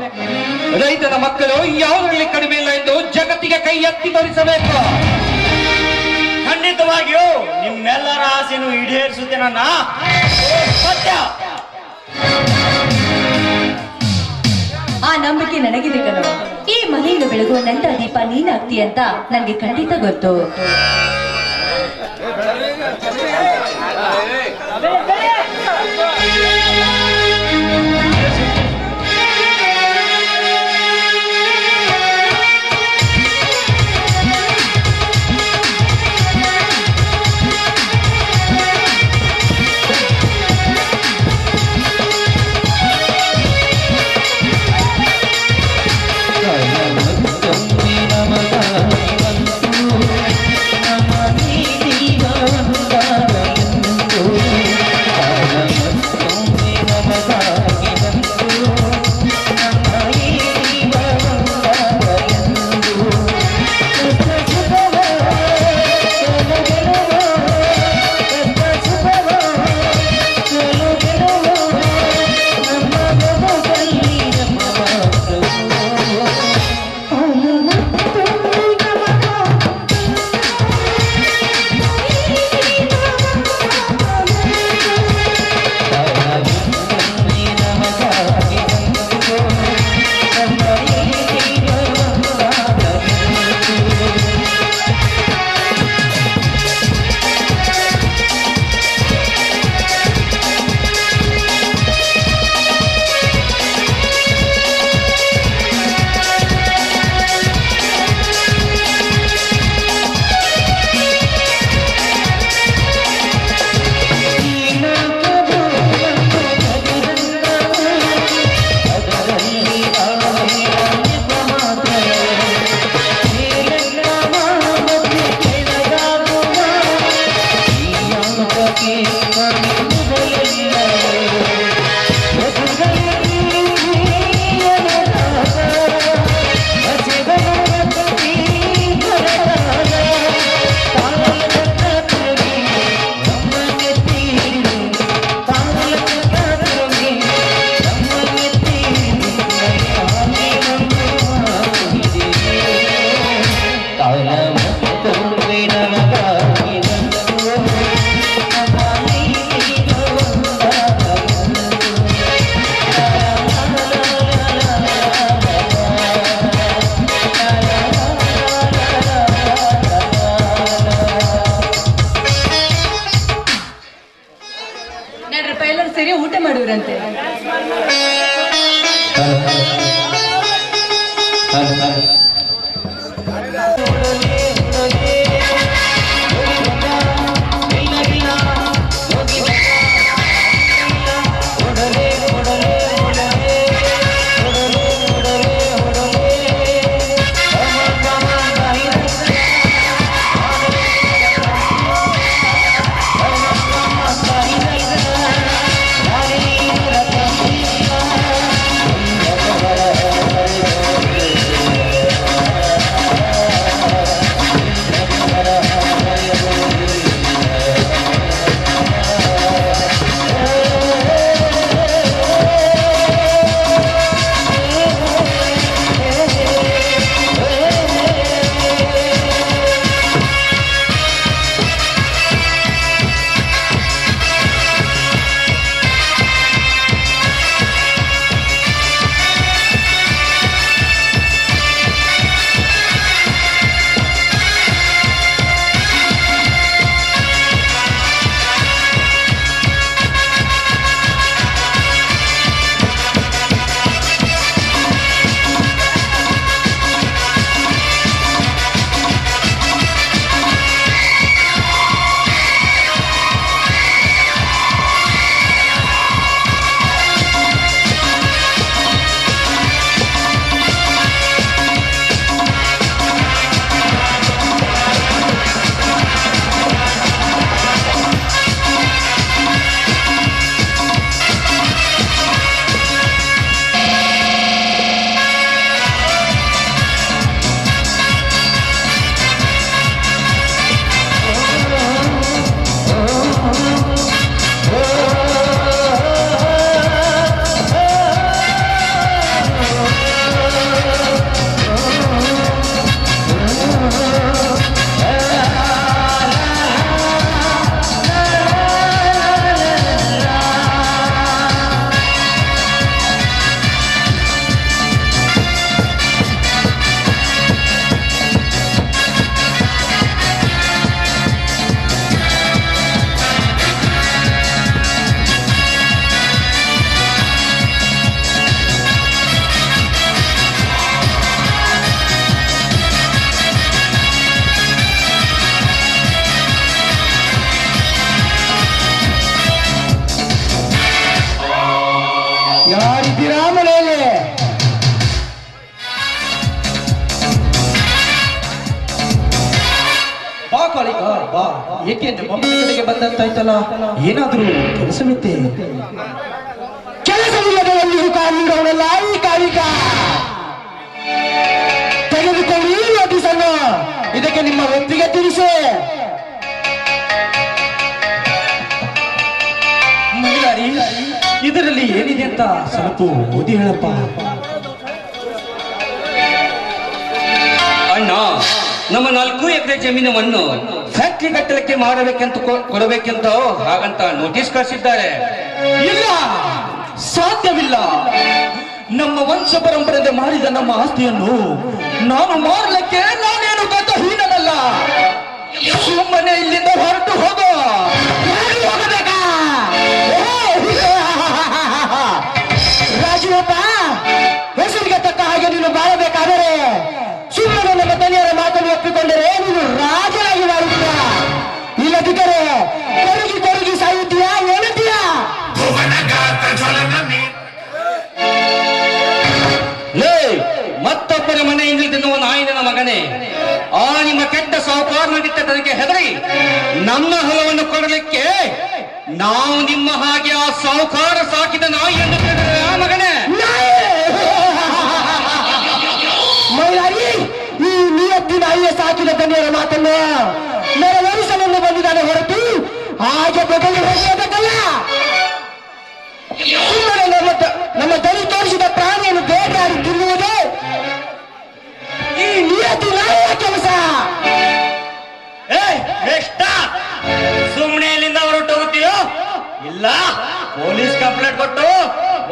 K: ರೈತನ ಮಕ್ಕಳು ಯಾವುದರಲ್ಲಿ ಕಡಿಮೆ ಇಲ್ಲ ಎಂದು ಜಗತ್ತಿಗೆ ಕೈ ಎತ್ತಿ ತೋರಿಸಬೇಕು.
A: ಖಂಡಿತವಾಗಿಯೂ ನಿಮ್ಮೆಲ್ಲರ ಆಸೆಯನ್ನು ಈಡೇರಿಸುತ್ತೇನನ್ನ ಸತ್ಯ.
M: ಆ ನಂಬಿಕೆ ನನಗಿದೆ ಕಣೋ. ಈ ಮನೆಯಿಂದ ಬೆಳಗುವ ನನ್ನ ದೀಪ ನೀನಾಗ್ತಿ ಅಂತ ನನಗೆ ಖಂಡಿತ ಗೊತ್ತು.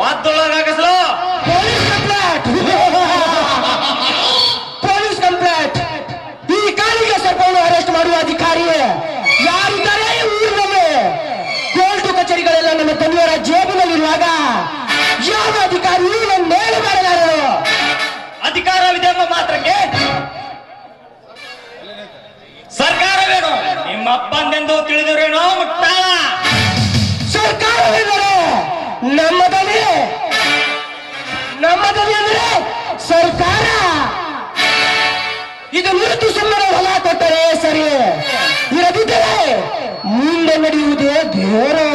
A: ಮತ್ತೊಳಗ ಪೊಲೀಸ್
N: ಪೊಲೀಸ್ ಈ ಕಾಲಿಗೆ ಅರೆಸ್ಟ್ ಮಾಡುವ ಅಧಿಕಾರಿ ಯಾರಿದ್ದಾರೆ ಊರಿನಲ್ಲಿ? ಕೋರ್ಟ್ ಕಚೇರಿಗಳೆಲ್ಲ ನಮ್ಮ ತಂದೆಯವರ ಜೇಬಿನಲ್ಲಿರುವಾಗ ಯಾವ ಅಧಿಕಾರಿ ನನ್ನ ನೇಳು ಮಾಡಲಾರರು
A: ಅಧಿಕಾರವಿದೆ ಎಂಬ ಮಾತ್ರಕ್ಕೆ? ಸರ್ಕಾರವೇನು ನಿಮ್ಮಪ್ಪಂದೆಂದು ತಿಳಿದವರೇನೋ ಮುಟ್ಟಾಳ
N: ಸರ್ಕಾರವೇ ನಮ್ಮದಲ್ಲಿ ನಮ್ಮದಲ್ಲಿ ಅಂದ್ರೆ ಸರ್ಕಾರ. ಇದು ನಿಂತು ಸುಮ್ಮನೆ ಹೊಲ ಕೊಟ್ಟರೆ ಸರಿ. ಇರದಿದ್ದರೆ ಮುಂದೆ ನಡೆಯುವುದೇ ಬೇರೆ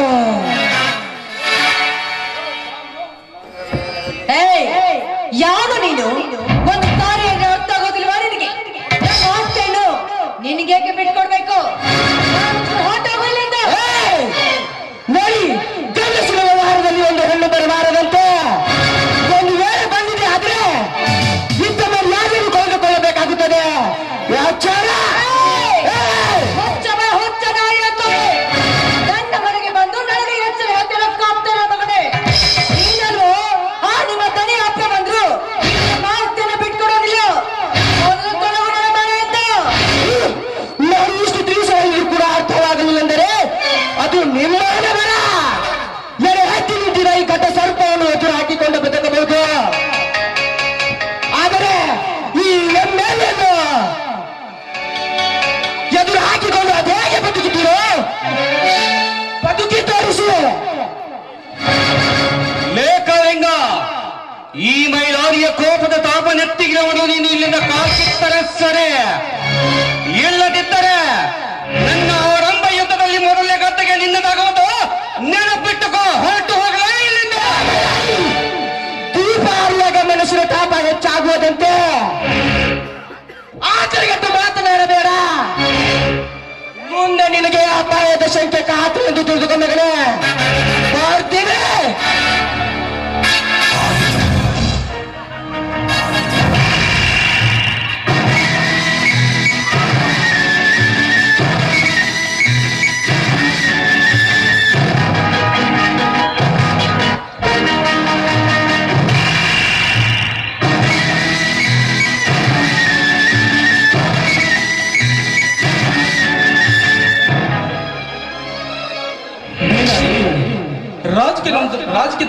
N: ಸಂಖ್ಯೆ ಕಾತು ಎಂದು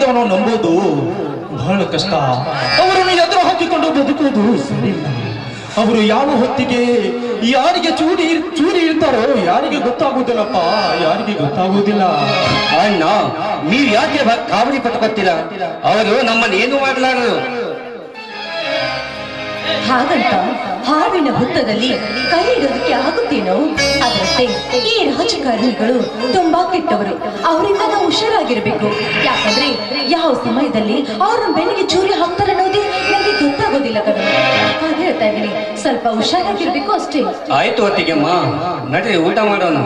L: ರಾಜಕೀಯದವನು ನಂಬೋದು ಬಹಳ ಕಷ್ಟ. ಅವರನ್ನು ಎದುರು ಹಾಕಿಕೊಂಡು ಬದುಕುವುದು ಸರಿಯಿಲ್ಲ ಅವರು ಯಾವ ಹೊತ್ತಿಗೆ ಯಾರಿಗೆ ಚೂರಿ ಚೂರಿ ಇರ್ತಾರೋ ಯಾರಿಗೆ ಗೊತ್ತಾಗುವುದಿಲ್ಲಪ್ಪ ಯಾರಿಗೆ ಗೊತ್ತಾಗುವುದಿಲ್ಲ.
K: ಅಣ್ಣ ನೀವ್ ಯಾಕೆ ಕಾವಡಿ ಪಟ್ಕೊತೀರಾ ಅವರು ನಮ್ಮನ್ನು ಏನು ಮಾಡಲಾರರು.
M: ಹಾಗಂತ ಹಾವಿನ ಹುತ್ತದಲ್ಲಿ ಕೈ ಇಡೋದಕ್ಕೆ ಆಗುತ್ತೇನೋ? ಅದರಂತೆ ಈ ರಾಜಕಾರಣಿಗಳು ತುಂಬಾ ಕೆಟ್ಟವರು. ಅವರಿಂದ ನಾವು ಹುಷಾರಾಗಿರ್ಬೇಕು. ಯಾಕಂದ್ರೆ ಯಾವ ಸಮಯದಲ್ಲಿ ಅವ್ರ ಬೆನ್ನಿಗೆ ಚೂರಿ ಹಾಕ್ತಾರೆ ಅನ್ನೋದೇ ನನಗೆ ಗೊತ್ತಾಗೋದಿಲ್ಲ ಕಣ. ಹಾಗೆ ಹೇಳ್ತಾ ಇದ್ದೀನಿ. ಸ್ವಲ್ಪ ಹುಷಾರಾಗಿರ್ಬೇಕು ಅಷ್ಟೇ.
K: ಆಯ್ತು ಹೊತ್ತಿಗೆಮ್ಮ ನಡ್ರಿ, ಊಟ ಮಾಡೋಣ.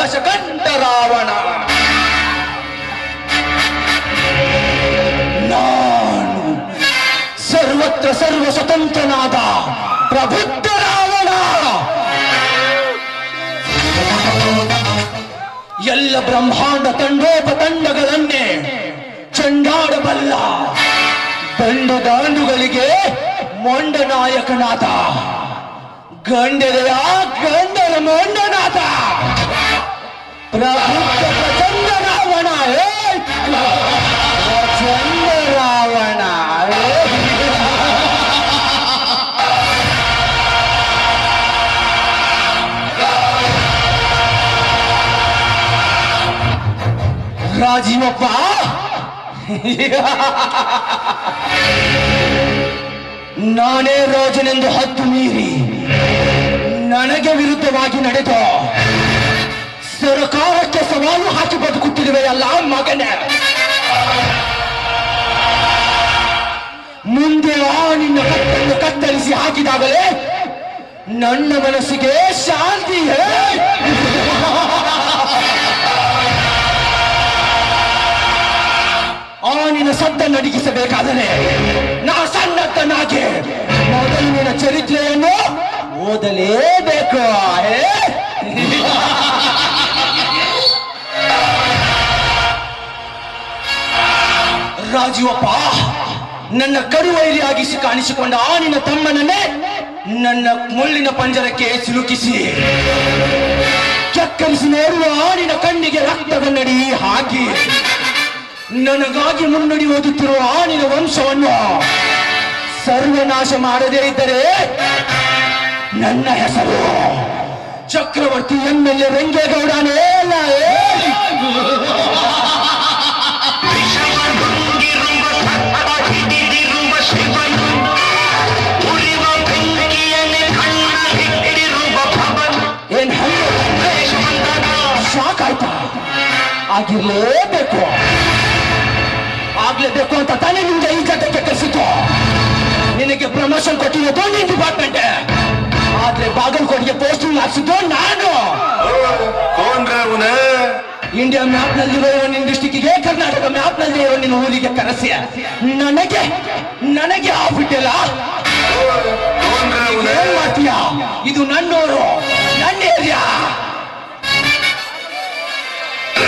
O: ದಶಕಂಠ ರಾವಣ ನಾನು ಸರ್ವತ್ರ ಸರ್ವ ಸ್ವತಂತ್ರನಾದ ಪ್ರಬುದ್ಧ ರಾವಣ ಎಲ್ಲ ಬ್ರಹ್ಮಾಂಡ ತಂಡೋಪತಂಡಗಳನ್ನೇ ಚಂಡಾಡಬಲ್ಲ ದಂಡದಾಂಡುಗಳಿಗೆ ಮೊಂಡ ನಾಯಕನಾದ ಗಂಡದ ಗಂಡನ ಮೊಂಡನಾದ ಪ್ರಬುದ್ಧ ಪ್ರಚಂಡ ರಾವಣ! ಪ್ರಚಂಡ ರಾವಣ! ರಾಜೀವಪ್ಪ ನಾನೇ ರಾಜನೆಂದು ಹತ್ತು ಮೀರಿ ನನಗೆ ವಿರುದ್ಧವಾಗಿ ನಡೆದು ಸರ್ಕಾರಕ್ಕೆ ಸವಾಲು ಹಾಕಿ ಬದುಕುತ್ತಿರುವೆಯಲ್ಲ ಮಗನೇ. ಮುಂದೆ ಆ ನಿನ್ನ ಕತ್ತನ್ನು ಕತ್ತರಿಸಿ ಹಾಕಿದಾಗಲೇ ನನ್ನ ಮನಸ್ಸಿಗೆ ಶಾಂತಿ ಆನಿನ ನಿನ್ನ ಸದ್ದ ನಡಿಗಿಸಬೇಕಾದರೆ ನಾ ಸಣ್ಣತನಾಗಿ ಮೊದಲಿನ ಚರಿತ್ರೆಯನ್ನು ಓದಲೇಬೇಕು ರಾಜೀವಪ್ಪ, ನನ್ನ ಕರುವೈರಿಯಾಗಿಸಿ ಕಾಣಿಸಿಕೊಂಡ ಆ ನಿನ್ನ ತಮ್ಮನನ್ನೇ ನನ್ನ ಮುಳ್ಳಿನ ಪಂಜರಕ್ಕೆ ಸಿಲುಕಿಸಿ. ಚಕ್ಕರಿಸಿ ನೋಡುವ ಆನಿನ ಕಣ್ಣಿಗೆ ರಕ್ತದ ನಡಿ ಹಾಕಿ. ನನಗಾಗಿ ಮುನ್ನಡಿ ಓದುತ್ತಿರುವ ಆನಿನ ವಂಶವನ್ನು ಸರ್ವನಾಶ ಮಾಡದೇ ಇದ್ದರೆ ನನ್ನ ಹೆಸರು ಚಕ್ರವರ್ತಿ ಎಂ ಎಲ್ ಎ ರಂಗೇಗೌಡನೇ ಅಲ್ಲ ಆಗಿರ್ಲೇಬೇಕು. ಆಗ್ಲೇಬೇಕು ಅಂತ ತಾನೇ ನಿಮ್ಗೆ ಈ ಜಗಕ್ಕೆ ಕರೆಸಿತು ನಿನಗೆ ಪ್ರಮೋಷನ್ ಕೊಟ್ಟಿರೋದು ನಿನ್ ಡಿಪಾರ್ಟ್ಮೆಂಟ್ ಆದ್ರೆ ಬಾಗಲಕೋಟೆಗೆ ಪೋಸ್ಟಿಂಗ್ ಹಾಕ್ಸಿದ್ದು ನಾನು. ಇಂಡಿಯಾ ಮ್ಯಾಪ್ ನಲ್ಲಿರೋ ನಿನ್ ಡಿಸ್ಟಿಕ್ಗೆ ಕರ್ನಾಟಕ ಮ್ಯಾಪ್ನಲ್ಲಿ ಇರೋ ನಿನ್ನ ಊರಿಗೆ ಕರೆಸಿ. ನನಗೆ ನನಗೆ ಆಗ್ಬಿಟ್ಟಿಲ್ಲ ಏನ್ ಮಾಡ್ತೀಯಾ? ಇದು ನನ್ನೂರು ನನ್ನ ಏರಿಯಾ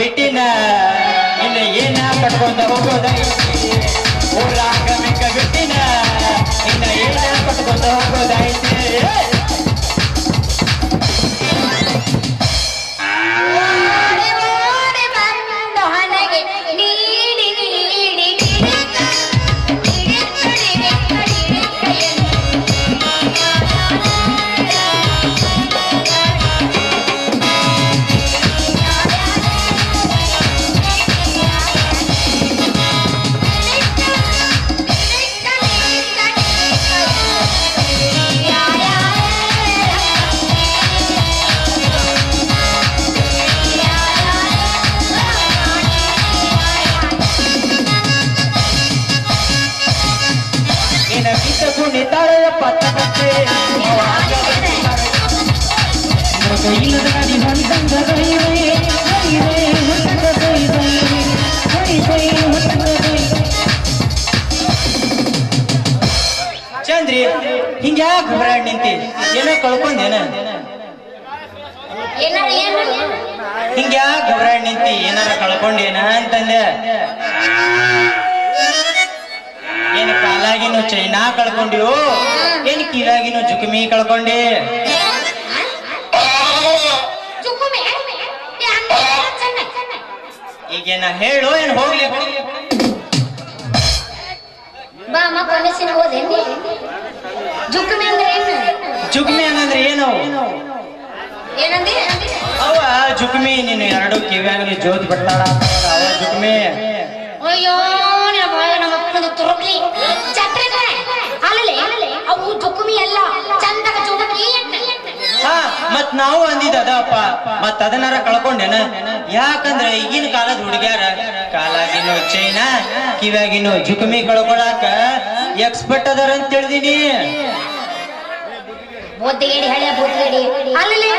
P: ಬಿಟ್ಟಿನ. ಇನ್ನು ಏನ ಕಟ್ಕೊಂಡ ಹೋಗೋದ ಊರಾಗ ಕಳ್ಕೊಂಡಿ. ಈಗೇನ ಹೇಳು ಏನ್ ಹೋಗ್ಲಿ.
C: ಬಾ ಅಮ್ಮ ಕೊನೆಸಿನ ಹೋದೆ. ಜುಕ್ಕುಮೆ ಅಂದ್ರೆ ಏನು?
P: ಜುಕ್ಮಿ ಅನ್ನಂದ್ರೆ ಏನು?
C: ಏನಂದಿ?
P: ಅವ ಜುಗ್ಮಿ ನೀನು ಎರಡು ಕಿವಿಯಾಗಲಿ ಜ್ಯೋತಿ ಜೋತ್ ಬಿಡ್ತಾಳ ಅವ ಜುಕ್ಮಿ.
C: ಅಯ್ಯೋ
P: ಮತ್ ನಾವು ಅಂದಿದ ಅದಪ್ಪ ಮತ್ ಅದನ್ನಾರ ಕಳ್ಕೊಂಡೇನ. ಯಾಕಂದ್ರೆ ಈಗಿನ ಕಾಲದ ಹುಡುಗ್ಯಾರ ಕಾಲಾಗಿನೋ ಚೈನ, ಕಿವ್ಯಾಗಿನೋ ಜುಕುಮಿ ಕಳ್ಕೊಳಾಕ ಎಕ್ಸ್ಪರ್ಟ್ ಅದಾರ ಅಂತ ಹೇಳಿದೀನಿ
C: ಬುದ್ಧಿಗೇಡಿ ಹಳೆ ಬುದ್ಧಿಗೇಡಿ ಅಲ್ಲಲೆ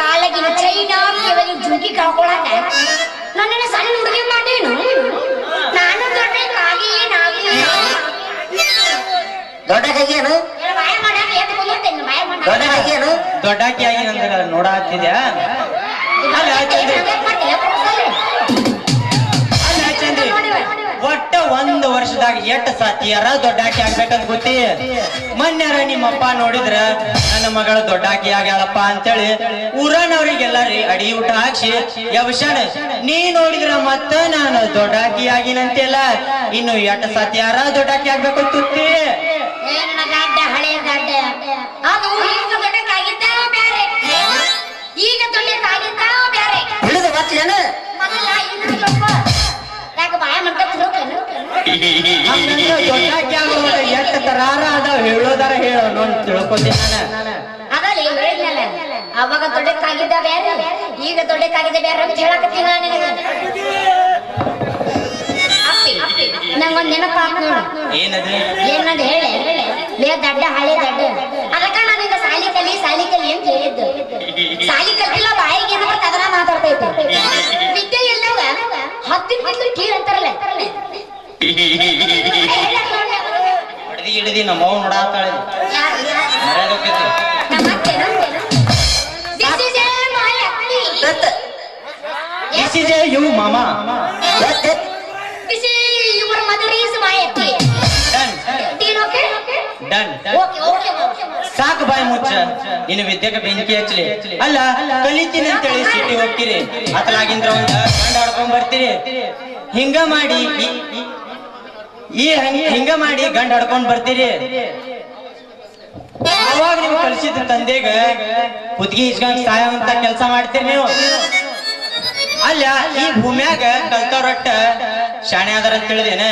C: ಕಾಲಗಿನ ಚೈನಾ ಕಿವಗಿ ಜುಂಕಿ ಕಳ್ಕೊಳಕ ನನ್ನನ್ನ ಸಣ್ಣ ಹುಡುಗಿ ಮಾಡೇನು ನಾನು ದೊಡ್ಡ ಕಾಗಿ ನಾಗಿ
B: ದೊಡ್ಡ ದೊಡ್ಡಕಾಗಿಯೇನು ಏನು?
C: ಹೇಳ ಬಾಯ ಮಾಡಾಕ ಎದ್ದು ಬಂದಿರ್ತೇನೆ
B: ದೊಡ್ಡ
C: ಮಾಡಾಕ
B: ಕೈಗೆ ಏನು?
P: ದೊಡ್ಡಾಕಿ ಆಗಿ ನಂದ್ರ ನೋಡಾತಿದ್ಯಾ ಒಂದ್ ವರ್ಷದಾಗ ಎಷ್ಟು ಸಾತಿಯಾರ ದೊಡ್ಡಾಕಿ ಆಗ್ಬೇಕಂತ ಗೊತ್ತಿ ಮೊನ್ನೆರ ನಿಮ್ಮಪ್ಪ ನೋಡಿದ್ರ ನನ್ನ ಮಗಳ ದೊಡ್ಡಾಕಿ ಆಗ್ಯಾಳಪ್ಪ ಅಂತೇಳಿ ಊರನವ್ರಿಗೆಲ್ಲಾರಿ ಅಡಿ ಊಟ ಹಾಕ್ಸಿ ಯವಶಾನ ನೀ ನೋಡಿದ್ರ ಮತ್ತ ನಾನು ದೊಡ್ಡಾಕಿ ಆಗಿನಂತೆಲ್ಲ ಇನ್ನು ಎಷ್ಟ್ ಸಾತಿಯಾರ ದೊಡ್ಡಾಕಿ
C: ಆಗ್ಬೇಕು ಅದು ಈಗ ದೊಡ್ಡ ಬ್ಯಾರೆ? ಈಗ ದೊಡ್ಡಕ್ಕಾಗಿದ್ದ ಬ್ಯಾರೆ?
B: ಹಿಡಿದು
P: ದೊಡ್ಡಾಕಿ ಆಗೋದ ಎಷ್ಟ್ ತರಾರ ಅದಾವ ಹೇಳೋದಾರ ಹೇಳೋ ನೋಡ್ ತಿಳ್ಕೊತೀನಿ ನಾನು.
C: ಅದಲ್ಲ ಹೇಳಿದ್ನಲ್ಲ ಅವಾಗ ದೊಡ್ಡಕ್ಕಾಗಿದ್ದ ಬ್ಯಾರೆ ಈಗ ದೊಡ್ಡಕ್ಕಾಗಿದ್ದ ಬ್ಯಾರೆ ಅಂತ ಹೇಳಕತ್ತೀನಿ ನಾನು ನಿನಗೆ. ಅಪ್ಪಿ ನಂಗೊಂದ್ ನೆನಪಾತ್ ನೋಡು.
P: ಏನದು?
C: ಏನಂತ ಹೇಳಿ. ಲೇ ದಡ್ಡ ಹಳೆ ದಡ್ಡ. ಅದಕ್ಕ ನಾನು ಈಗ ಸಾಲಿ ಕಲಿ ಸಾಲಿ ಕಲಿ ಅಂತ ಹೇಳಿದ್ದು. ಸಾಲಿ ಕಲಿಲ್ಲ ಬಾಯಿಗೆ ಏನೋ ಅದನ್ನ ಮಾತಾಡ್ತೈತೆ ವಿದ್ಯೆ ಎಲ್ಲವ ಹತ್ತಿನ ಬಿದ್ದು ಕೀಳ್ ಅಂತಾರಲ್ಲ.
P: ಹೊಡೆದಿ ಹಿಡಿದಿ ನಮ್ಮ ಅವ್ವ ನೋಡಾತಾಳೆ? ಮರ್ಯಾದೋಕೈತಿ?
C: This is a my ಅತ್ತಿ.
P: ದಿಸ್ ಎ ಯು ಮಾಮ
C: This is your mother is my ಅತ್ತಿ.
P: Done
C: Do okay?
P: Done
C: Okay, okay, okay.
P: ಸಾಕು ಬಾಯಿ ಮುಚ್ಚ ಇನ್ನು ವಿದ್ಯೆಗೆ ಬೆಂಕಿ ಹಚ್ಚಲಿ ಅಲ್ಲ ಕಲಿತೀನಿ ಅಂತೇಳಿ ಸಿಟಿ ಹೋಗ್ತೀರಿ ಅತಲಾಗಿಂದ್ರ ಒಂದ್ ಆಡ್ಕೊಂಡ್ ಬರ್ತೀರಿ ಹಿಂಗ ಮಾಡಿ ಈ- ಹಂಗೆ ಮಾಡಿ ಗಂಡ ಹಡ್ಕೊಂಡ್ ಬರ್ತೀರಿ. ಅವಾಗ ನೀವು ಕಲಿಸಿದ ತಂದೆಗ ಕುದ್ಗಿ ಇಸ್ಕೊಂಡ್ ಸಾಯವಂತ ಕೆಲಸ ಮಾಡ್ತೀರಿ ನೀವು. ಅಲ್ಲ, ಈ ಭೂಮ್ಯಾಗ ಕಲ್ತವ್ರೊಟ್ಟ ಶಾಣೆ ಅದಾರ ಅಂತ ತಿಳಿದೇನ?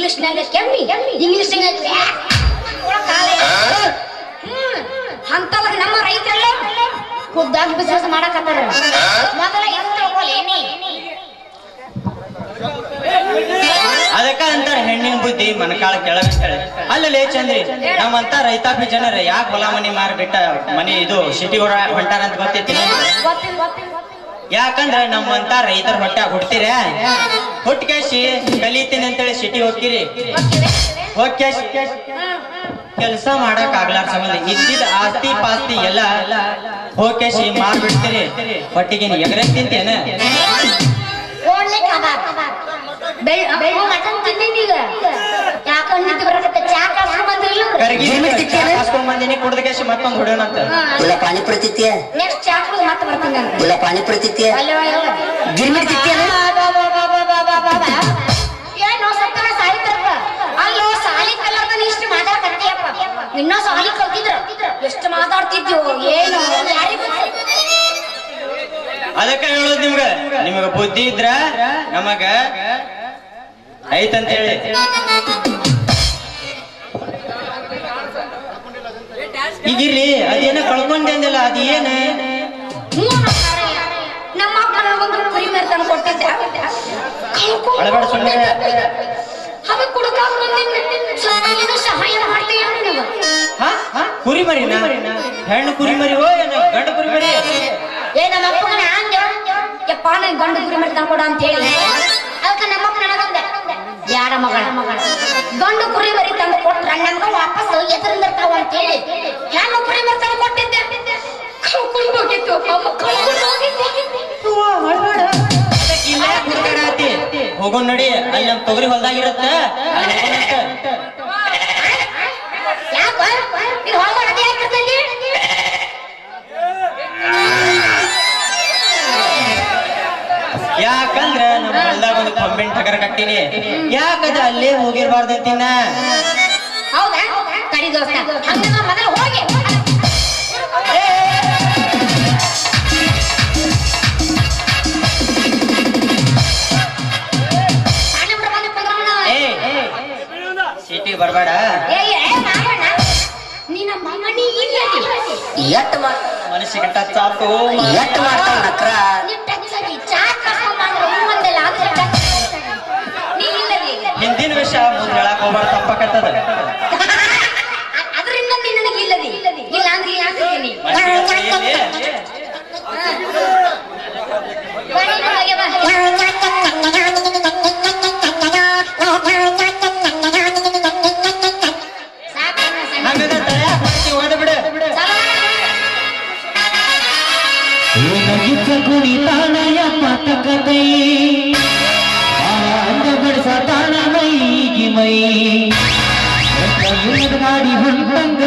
C: ಇಂಗ್ಲಿಷ್ನಾಗ ಕೆಮ್ಮಿ ಇಂಗ್ಲಿಷ್ನಾಗ ಅಂತವಾಗ ನಮ್ಮ ರೈತರೆಲ್ಲ ಖುದ್ದಾಗಿ ಬಿಸ್ನೆಸ್ ಮಾಡಕತ್ತಾರ. ಮೊದಲ ಎಂತ ತಿಳ್ಕೊಲ್ಲ ಏನೇ
P: ಅದಕ್ಕ ಅಂತಾರ ಹೆಣ್ಣಿನ ಬುದ್ಧಿ ಮನಕಾಳ ಕೆಳಗಿಸ್ತಾಳೆ ಅಲ್ಲಲೇ ಚಂದ್ರಿ ನಮ್ಮಂತ ರೈತಾಪಿ ಜನರ ಯಾಕೆ ಹೊಲ ಮನಿ ಮಾರ್ಬಿಟ್ಟ ಮನಿ ಇದು ಸಿಟಿ ಹೊರ ಹೊಂಟಾರ ಅಂತ ಗೊತ್ತೈತಿ ಯಾಕಂದ್ರ ನಮ್ಮಂತ ರೈತರ ಹೊಟ್ಟೆ ಹುಡ್ತೀರ ಹುಟ್ಕೇಶಿ ಕಲಿತೀನಿ ಅಂತೇಳಿ ಸಿಟಿ ಹೋಗ್ತೀರಿ? ಕೆಲಸ ಮಾಡಕ್ ಆಗ್ಲಾರ ಸಂಬಂಧ. ಇದ್ದಿದ ಆಸ್ತಿ ಪಾಸ್ತಿ ಎಲ್ಲ ಹೋಗ್ಕೇಶಿ ಮಾರ್ಬಿಡ್ತೀರಿ. ಹೊಟ್ಟಿಗೆ ಎಗರೆ ತಿಂತೇನ.
C: ಬೆಳ್ ಮಟನ್ ತಿಂದಿನಿ ಈಗ. ಯಾಕಂದ್ ನಿಂತು ಬರಕತ್ತ? ಚಾ ಕಾಸ್ಕೊಂಡ್ ಬಂದ್ರಿಲ್ಲ
P: ಕರ್ಗಿ ಹಾಸ್ಕೊಂಡ್ ಬಂದಿನಿ ಕುಡ್ದಕೇಶಿ ಮತ್ತೊಂದ್ ಹೊಡೆಯೋಣಂತ
B: ಇಲ್ಲ ಪಾನಿಪುರಿ ತಿತ್ತೀಯ
C: ನೆಕ್ಸ್ಟ್ ಚಾ ಕುಡ್ದು ಮತ್ತೆ ಬರ್ತೀನಿ ನಾನು.
B: ಇಲ್ಲ ಪಾನಿಪುರಿ ತಿತ್ತೀಯ
C: ಅಲ್ಲೋ ಅಲ್ಲೋ.
B: ಗಿರ್ಮಿಟ್ ತಿತ್ತೀಯನ
C: ಬಾ, ಬಾ, ಬಾ, ಬಾ, ಬಾ, ಬಾ, ಬಾ, ಬಾ. ಏನೋ ಸತ್ತನ ಸಾಯ್ತಾರಪ್ಪ ಅಲ್ಲೋ ಸಾಲಿ ಕಲ್ಲರ್ದ ಇಷ್ಟು ಮಾತಾಡಕತ್ತೀಯಪ್ಪ. ಇನ್ನೂ ಸಾಲಿ ಕಲ್ತಿದ್ರ. ಎಷ್ಟು ಮಾತಾಡ್ತಿದ್ಯೋ ಏನು ಯಾರಿಗ್ ಗೊತ್ತು?
P: ಅದಕ್ಕ ಹೇಳೋದು ನಿಮ್ಗ. ನಿಮಗ ಬುದ್ಧಿ ಇದ್ರ ನಮಗ ಐತಂತ ಹೇಳಿ ಈಗಿರ್ಲಿ, ಅದೇನ ಕಳ್ಕೊಂಡೆ ಅಂದಿಲ್ಲ,
C: ಅದೇನ. ನಮ್ಮ ಅಪ್ಪ ನನಗೊಂದು ಕುರಿ ಕೊಟ್ಟಿದ್ದ ಸಹಾಯ
P: ಮರಿನ ಹೆಣ್ಣು ಕುರಿ ಮರಿ ಓ ಗಂಡು ಕುರಿ ಮರಿ
C: ಏ ನಮ್ಮ ಗಂಡು ಕುರಿ ಮರಿ ತಂದ್ಕೊಡ ಅಂತ ಹೇಳಿ. ಅದಕ್ಕೆ ನನಗಂದ ಯಾರ ಮಗಳ ಗಂಡು ಕುರಿ ಮರಿ ತಂದು ಕೊಟ್ರ ನಮ್ಗ ವಾಪಸ್ ಎದುರಿಂದ ಇರ್ತಾವ ಅಂತ ಹೇಳಿ ಹೆಣ್ಣು ಕುರಿ ಮರಿ ತಂದು ಕೊಟ್ಟಿದ್ದೆ. ಕಳ್ಕೊಂಡು ಹೋಗಿತ್ತು ಕಳ್ಕೊಂಡು
P: ಹೋಗೋಣ ನೋಡಿ ಅಲ್ಲಿ ನಮ್ ತೊಗರಿ ಹೊಲ್ದಾಗಿರತ್ತ
C: ಯಾಕ? ಇದು ಯಾಕ
P: ಯಾಕಂದ್ರ ನಮ್ಮ ಹೊಲ್ದಾಗ ಒಂದು ಕೊಂಬಿನ ಟಗರ ಕಟ್ಟಿನಿ. ಯಾಕದ ಅಲ್ಲೇ ಹೋಗಿರ್ಬಾರ್ದಂತಿನ
C: ಹೌದಾ? ಕಡಿ ದೋಸ್ತ. ಹಂಗ ಮೊದಲು
P: ಸಿಟಿ ಬರ್ಬೇಡ.
B: ಎಟ್ ಮಾಡ್ತಾನ
P: ಮನಸ್ಸಿಗೆ ಟಚ್ ಆತು
B: ಎಟ್ ಮಾಡ್ತಾನ ನಕ್ರ
P: ಮುಂದೆ
F: ಮೈಗಿ ಮೈ ಎತ್ತ ಗಾಡಿ ಹೊಂಟಂಗ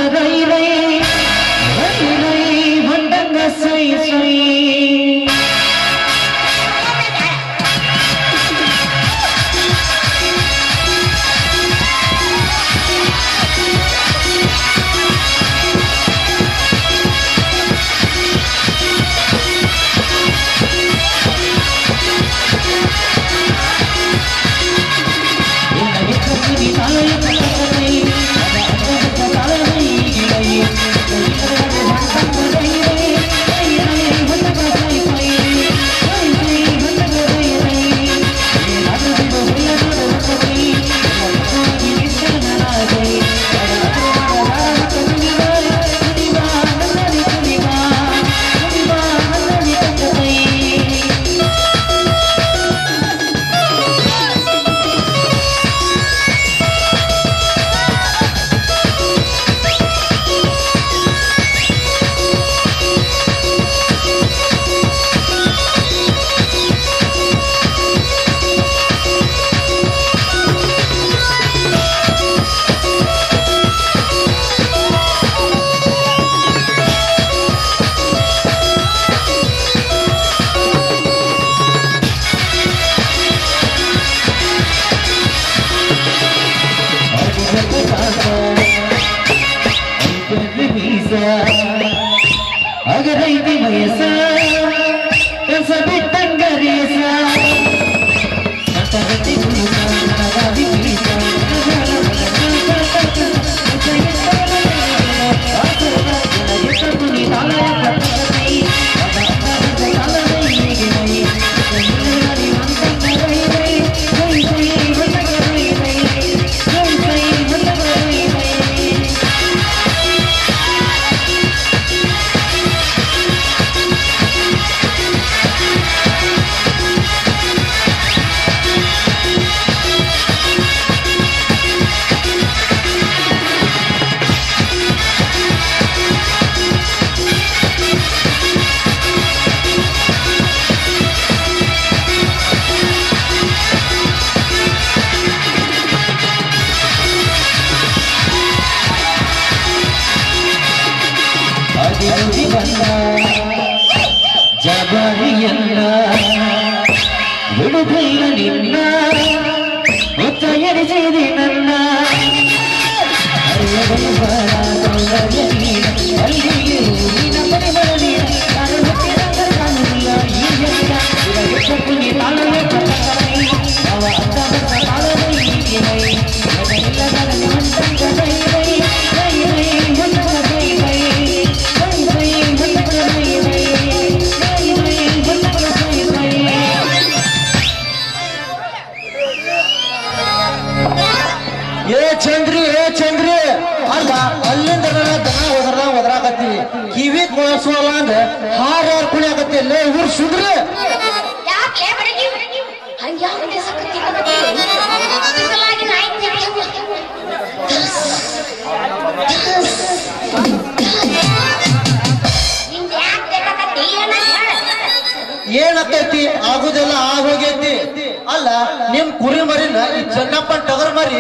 D: ನಿಮ್ ಕುರಿ ಮರಿನ ಈ ಚೆನ್ನಪ್ಪ ಟಗರ್ ಮರಿ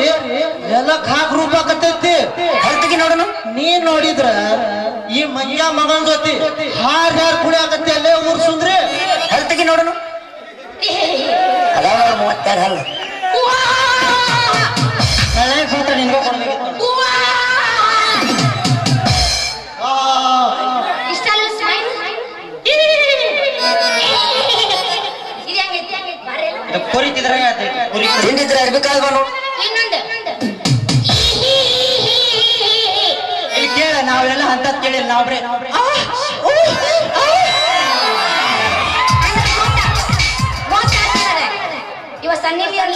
D: ಎಲ್ಲ ಹಾಕ್ ರೂಪ ಕತ್ತೈತಿ
B: ಹೊರತಿಗೆ ನೋಡೋಣ.
D: ನೀ ನೋಡಿದ್ರ ಈ ಮಯ್ಯ ಮಗನ್ ಜೊತೆ ಹಾರ್ ಹಾರ್ ಆಗತ್ತೆ ಅಲ್ಲೇ ಊರ್ ಸುಂದ್ರಿ.
B: ಹೊರತಿಗೆ ನೋಡೋಣ. ಅದಾವ ಮೂವತ್ತೆರಡು ಹಲ್ಲ
D: ಹಳೆ
C: ಬಾರೆ
A: ಕುರಿತಿದ್ರೆ ಕುರಿ
B: ತಿಂದಿದ್ರೆ ಇರ್ಬೇಕಾಗ ನೋಡು.
C: ಇನ್ನೊಂದು.
A: ಇಲ್ಲಿ ಕೇಳ ನಾವೆಲ್ಲ ಅಂತ ಕೇಳಿಲ್ಲ ನಾವ್ರೆ.
C: ಇವ ಸನ್ನಿ ಲಿಯೋನ್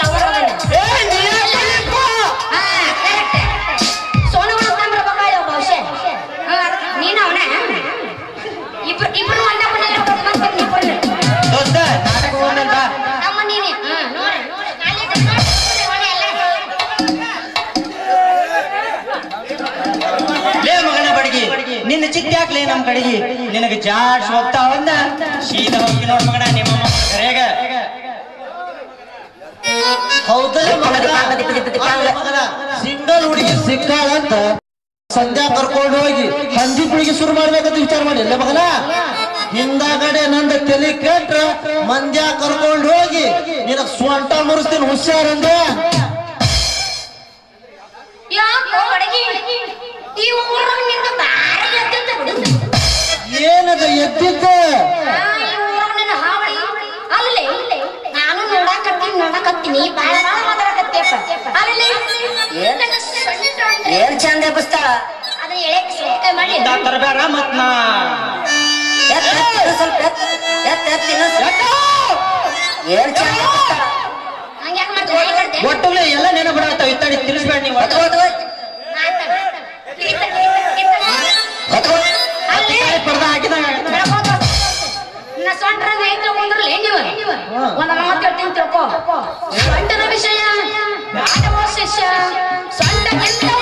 A: ನಿನ್ನ ಚಿಕ್ಕ ಹಾಕ್ಲಿ ನಮ್ ಕಡೆಗೆ. ನಿನಗ ಜಾಡ್ಸ್ ಹೋಗ್ತಾ ಒಂದ. ಸೀದಾ ಹೋಗಿ ನೋಡ್ ಮಗನ, ನಿಮ್ಮ ಕರೆಗ.
D: ಹೌದಲ್ಲ ಮಗನ? ಸಿಂಗಲ್ ಹುಡುಗಿ ಸಿಕ್ಕಾಳಂತ ಸಂಧ್ಯಾ ಕರ್ಕೊಂಡು ಹೋಗಿ ಹಂದಿ ಹುಡುಗಿ ಶುರು ಮಾಡ್ಬೇಕಂತ ವಿಚಾರ ಮಾಡಿ ಎಲ್ಲ ಮಗನ? ಹಿಂದಾಗಡೆ ನಂದ ತಲೆ ಕೆಟ್ರ ಮಂದ್ಯ ಕರ್ಕೊಂಡು ಹೋಗಿ ನಿನ ಸ್ವಂಟ ಮುರಿಸ್ತೀನಿ ಹುಷಾರಂದೆ
C: ಈ ಎದ್ದಿದ್ದ ಬಿಡು.
D: ಏನದ ಎದ್ದಿದ್ದ?
C: ಆ, ಈ ಹಾವಳಿ. ಅಲ್ಲೇ ನಾನು ನೋಡಾಕತ್ತೀನಿ ನೋಡಾಕತ್ತೀನಿ ಮಾತಾಡಕತ್ತೀಯಪ್ಪ ಅಲ್ಲೇ
B: ಏನ್?
C: ನನ್ನ
B: ಚಂದ ಎಬ್ಬಿಸ್ತಾಳ
C: ಅದನ್ನ ಎಳೆಕ್ ಮಾಡಿ.
A: ಇಂಥ ತರಬೇಡ ಮತ್ ನಾ
B: ಎತ್ ಎತ್ ಇನ್ನು ಸ್ವಲ್ಪ ಎತ್ ಎತ್ ಎತ್ ಇನ್ನು ಸ್ವಲ್ಪ. ಏನ್ ಚಂದ ಎಬ್ಬಿಸ್ತಾಳ
C: ಹಂಗ್ಯಾಕ್ ಮಾಡ್ತೀನಿ
A: ಎಲ್ಲ ನೆನಪಿಡತ್ತ ಇತ್ತಡಿ ತಿಳಿಸ್ಬೇಡ ನೀವು.
C: ಕಿರಿತ, ಒಂದ ಮಾತು ಹೇಳ್ತೀನಿ ಸೊಂಟದ ವಿಷಯ ಶಿಷ್ಯ ಸೊಂಟಕ್ಕಿಂತ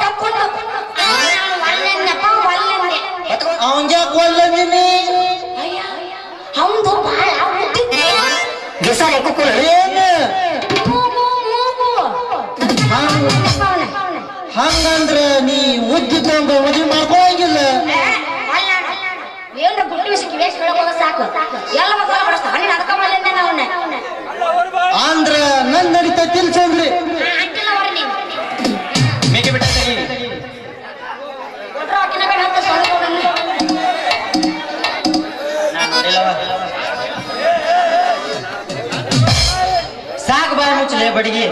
C: ಹಾಕೊಂಡು ನಾನು ಒಲ್ಲೆನ್ನಪ್ಪ ಒಲ್ಲೆನ್ನೆ
D: ಅವಂಗ್ಯಾಕ ಒಲ್ಲ ನೀನಿ
C: ಅಯ್ಯ ಅವಂದು ಬಹಳ ಮುದ್ದಿದ್ದೆ
B: ಗಿಸಾಲ್ ಎಕ್ಕು ಕೂರು.
D: ಏನು?
C: ಮೂಗು ಮೂಗು
D: ಹಂಗ
C: ಅವನ
D: ಹಂಗಂದ್ರ ನೀ ಉದ್ದಿದ್ದಂಗ ಮದುವೆ ಮಾಡ್ಕೋಂಗಿಲ್ಲ
C: ಏನ್ರ ಗುಟ್ಟು ವಿಷಯಕ್ಕೆ ವೇಸ್ಟ್ ಸಾಕು. ಎಲ್ಲ ಮಕ್ಕಳ ಹಣ್ಣಿನ ಅವನ್ನ
D: ಅಂದ್ರ ನನ್ ನಡೀತೈತಿಲ್ ತಿಳ್ಸಂದ್ರಿ
C: ಅಂಟಿಲ್ಲ ಅವ್ರ ನೀವು
A: ಮೇಕೆ ಬಿಟ್ಟ
C: ಕೊಟ್ರ ಹಾಕಿನ ಬೇಡ ಅಂತ
A: ಸಾಕು ಬಾಯ ಮುಚ್ಚಲೆ ಬಡಿಗೆ.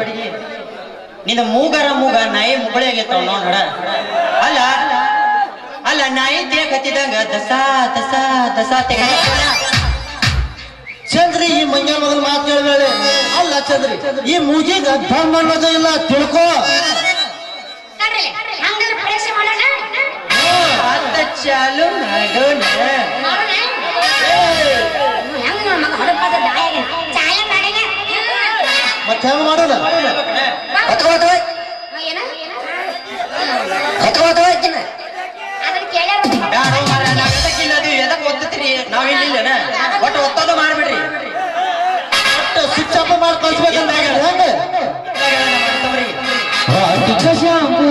A: ನಿನ್ನ ಮೂಗರ ಮೂಗ ನಾಯಿ ಮುಗಳಿ ಆಗಿತ್ತವ ನೋಡ. ಅಲ್ಲ ಅಲ್ಲ ನಾಯಿ ತೇಗ್ ಹತ್ತಿದಂಗ? ದಸಾ ದಸಾ ದಸಾ ತೆಗ
D: ಚಂದ್ರಿ ಈ ಮಂಗ್ಯ ಮಗನ ಮಾತು ಕೇಳಬೇಡಿ. ಅಲ್ಲ ಚಂದ್ರಿ ಈ ಮೂಗಿಗ ಧರ್ಮ ಇಲ್ಲ ತಿಳ್ಕೋ.
P: ಚಾಲು ಮಾಡೋಣ.
D: ಮತ್ತೆ
B: ಮಾಡೋಣ?
C: ಹತ್ಕೋತ ಹತ್ಕೋತ
P: ಯಾರೋ ಮಾರ ನಾವ್ ಎದಕ್ಕೆ ಎದಕ್ ಒತ್ತತ್ತೀರಿ ನಾವ್ ಇಲ್ಲಿಲ್ಲನ ಒಟ್ಟು ಮಾಡ್ಬಿಡ್ರಿ.
D: ಒಟ್ಟು ಸ್ವಿಚ್ ಅಪ್ ಮಾಡಿ ಕಳ್ಸ್ಬೇಕಂತ ಆಗ್ಯಾರ
Q: ಹೆಂಗ? ಶಾಂಪು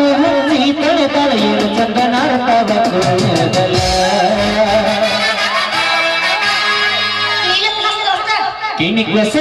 Q: ನೀ ತಳೆ ತಳೆಯಲು ಹೊಸ
F: ಬಕ್ಕುದಲ್ಲ ಕಿಣಿಕ್ವಸ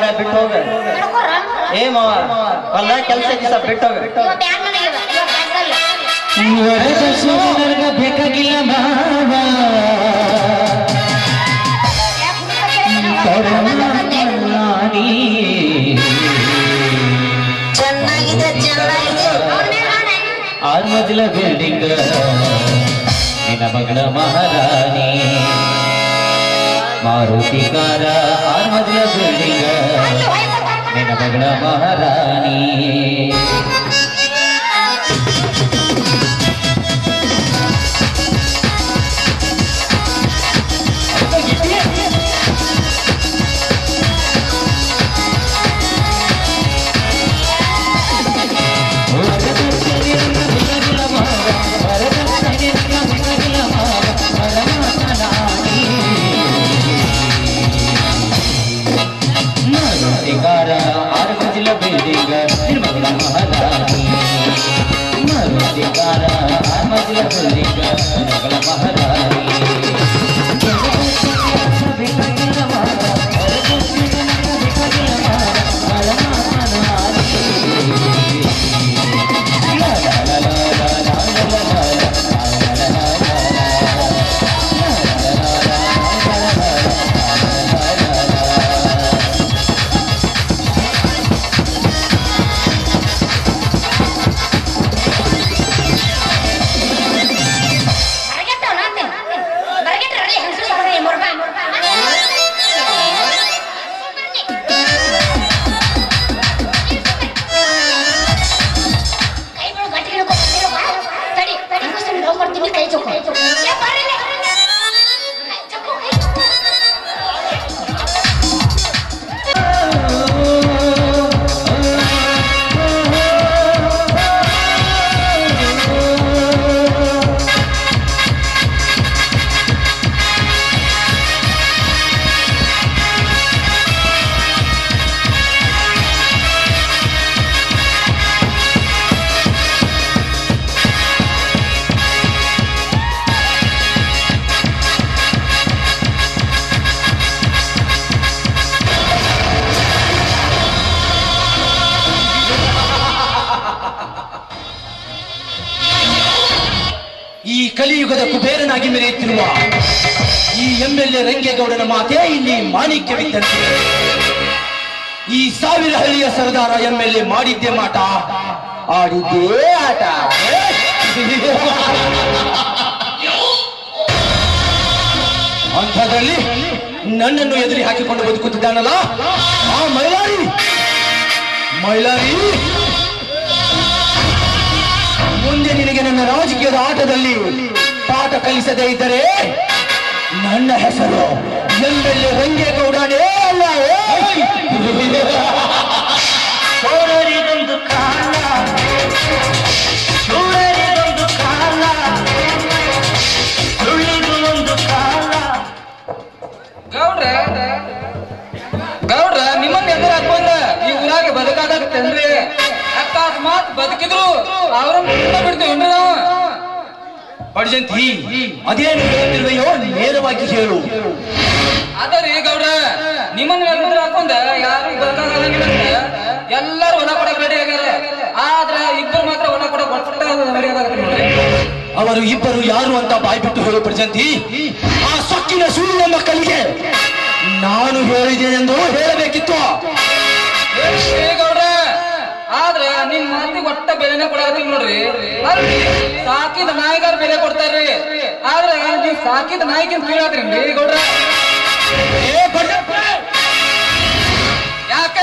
F: ಮಾರ
D: ಬಿಟ್ಟೋಗ
C: ಏ
N: ಮಾವ
C: ಹೊಲ ಕೆಲ್ಸಕ್ಕೆ ಸಹ ಬಿಟ್ಟೋಗ
F: ವರದ ಸುಂದರ್ಗ ಬೇಕಾಗಿಲ್ಲ ಮಾವ
B: ಚೆನ್ನಾಗಿದೆ ಚೆನ್ನಾಗಿದೆ
F: ಆರ್ ಮಜಲ ಬಿಲ್ಡಿಂಗ್ ನಿನ್ನ ಮಗಳ ಮಹಾರಾಣಿ ಮಾರುತಿಕಾರ ಆರ್ಮದ್ಯ ಬಿಲ್ಡಿಂಗ ನಿನ್ನ ಮಗಳ ಮಹಾರಾಣಿ
O: لكل كان اغلبها ಹೇಳು ಪ್ರಜಂತಿ ಆ ಸೊಕ್ಕಿನ ಸುಳ್ಳಿನ ಮಕ್ಕಳಿಗೆ ನಾನು ಹೇಳಿದ್ದೇನೆಂದು ಹೇಳಬೇಕಿತ್ತು.
G: ಆದ್ರೆ ಆದ್ರ ನಿಮ್ ಮಾತಿಗೆ ಒಟ್ಟ ಬೆಲೆನೆ ಕೊಡಾಕತ್ತೀವಿ ನೋಡ್ರಿ. ಸಾಕಿದ ನಾಯಿಗಾರ ಬೆಲೆ ಕೊಡ್ತಾರ್ರಿ. ಆದ್ರೆ ನೀವು ಸಾಕಿದ ನಾಯಿಗಿಂತ ಕೀಳಾದ್ರಿ ಗೌಡ್ರ! ಯಾಕ?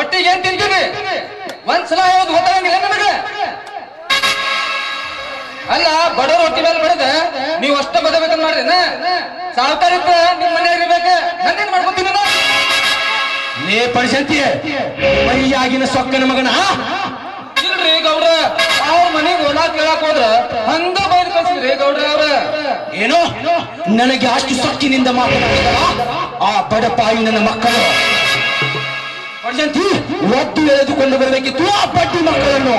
G: ಒಟ್ಟಿಗೆ ಏನ್ ತಿಂತೀವಿ ಒಂದ್ಸಲ ಹೋದ್ ಗೊತ್ತಾಗಂಗಿಲ್ಲ ನಿಮಗೆ ಅಲ್ಲ ಬಡ ರೊಟ್ಟಿ ಮೇಲೆ ಬಡದ ನೀವ್ ಅಷ್ಟ ಬದಬೇಕಂತ ಮಾಡ್ರಿ ಸಾವುಕಾರ ಇದ್ರ ನಿಮ್ ಮನೆ ಇರ್ಬೇಕ. ನಂದೇನ್ ಮಾಡ್ಕೊತೀನಿ ನೇ
O: ಲೇ ಮೈಯಾಗಿನ ಸೊಕ್ಕನ ಮಗನ.
G: ಇಲ್ರಿ ಗೌಡ್ರ ಅವ್ರ ಮನೆಗೆ ಹೊಲ ಕೇಳಕ್ ಹೋದ್ರ ಹಂಗ ಬೈದ್ ಕಳ್ಸಿದ್ರಿ ಗೌಡ್ರ ಅವ್ರ.
O: ಏನೋ ನನಗೆ ಅಷ್ಟು ಸೊಕ್ಕಿನಿಂದ ಮಾತನಾಡಿದರ ಆ ಬಡಪಾಯಿ ನನ್ನ ಮಕ್ಕಳು. ಪಡ್ಜಂತಿ ಒದ್ದು ಎಳೆದುಕೊಂಡು ಬರಬೇಕಿತ್ತು ಆ ಬಡ್ಡಿ ಮಕ್ಕಳನ್ನು.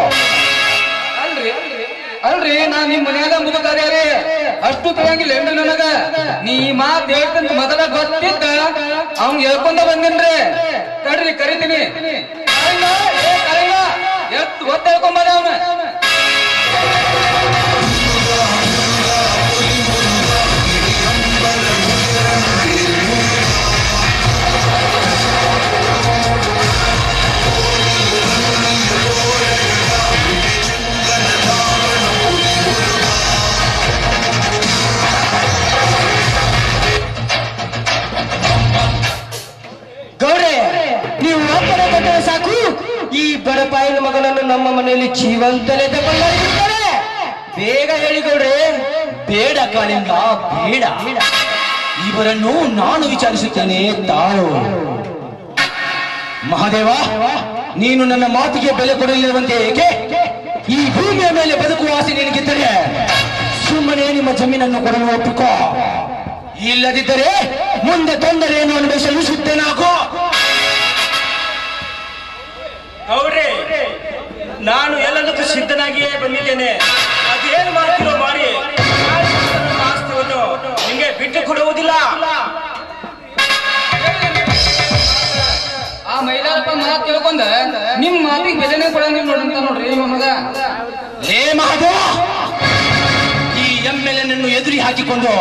G: ಅಲ್ರಿ ನಾ ನಿಮ್ ಮನ್ಯಾಗ ಮುದುಕಾರ್ಯಾರಿ ಅಷ್ಟು ತಗಂಗಿಲ್ಲ ಏನ್ರಿ ನನಗ. ನೀ ಮಾತ್ ಹೇಳ್ತಂತ ಮೊದಲ ಗೊತ್ತಿದ್ದ, ಅವ್ನ್ ಹೇಳ್ಕೊಂಡ ಬಂದಿನ್ರಿ. ತಡ್ರಿ, ಕರಿತೀನಿ. ಎತ್ತು ಗೊತ್ತ ಹೇಳ್ಕೊಂಬ ಅವನ.
O: ಈ ಬಡಪಾಯಿನ ಮಗನನ್ನು ನಮ್ಮ ಮನೆಯಲ್ಲಿ ಜೀವಂತಲೇ ತಗೊಂಡಿರ್ತಾರೆ ಬೇಗ ಹೇಳಿ ಗೌಡ್ರೆ ಬೇಡ ಕಾಳಿಂಗ ಬೇಡ. ಇವರನ್ನು ನಾನು ವಿಚಾರಿಸುತ್ತೇನೆ, ತಾಳು. ಮಹಾದೇವ, ನೀನು ನನ್ನ ಮಾತಿಗೆ ಬೆಲೆ ಕೊಡಲಿರುವಂತೆ ಏಕೆ? ಈ ಭೂಮಿಯ ಮೇಲೆ ಬದುಕುವ ಆಸೆ ನಿನಗಿದ್ದರೆ ಸುಮ್ಮನೆ ನಿಮ್ಮ ಜಮೀನನ್ನು ಕೊಡಲು ಒಪ್ಪಿಕೋ. ಇಲ್ಲದಿದ್ದರೆ ಮುಂದೆ ತೊಂದರೆಯನ್ನು ಅನುಭವಿಸಲು ಸಿದ್ಧನಾಗೋ.
A: ಗೌಡ್ರೆ ನಾನು ಎಲ್ಲದಕ್ಕೂ ಸಿದ್ಧನಾಗಿಯೇ ಬಂದಿದ್ದೇನೆ. ಅದೇನು ಮಾಡ್ತಿರೋ ಮಾಡಿ ಆಸ್ತಿಯನ್ನು ನಿಮಗೆ ಬಿಟ್ಟು ಕೊಡುವುದಿಲ್ಲ.
G: ಆ ಮೈಲಾರಪ್ಪ ಮಾತು ತಿಳ್ಕೊಂಡ ನಿಮ್ ಮಾತಿಗೆ ಬೆಲೆನೇ ಕೊಡಂಗಿಲ್ಲ ನೋಡಂತ ಅಂತ ನೋಡ್ರಿ ನಿಮ್ಮ ಮಗ.
O: ಲೇ ಮಹಾದೇವ ಈ ಎಂ ಎಲ್ ಎನ್ ಎದುರಿ ಹಾಕಿಕೊಂಡು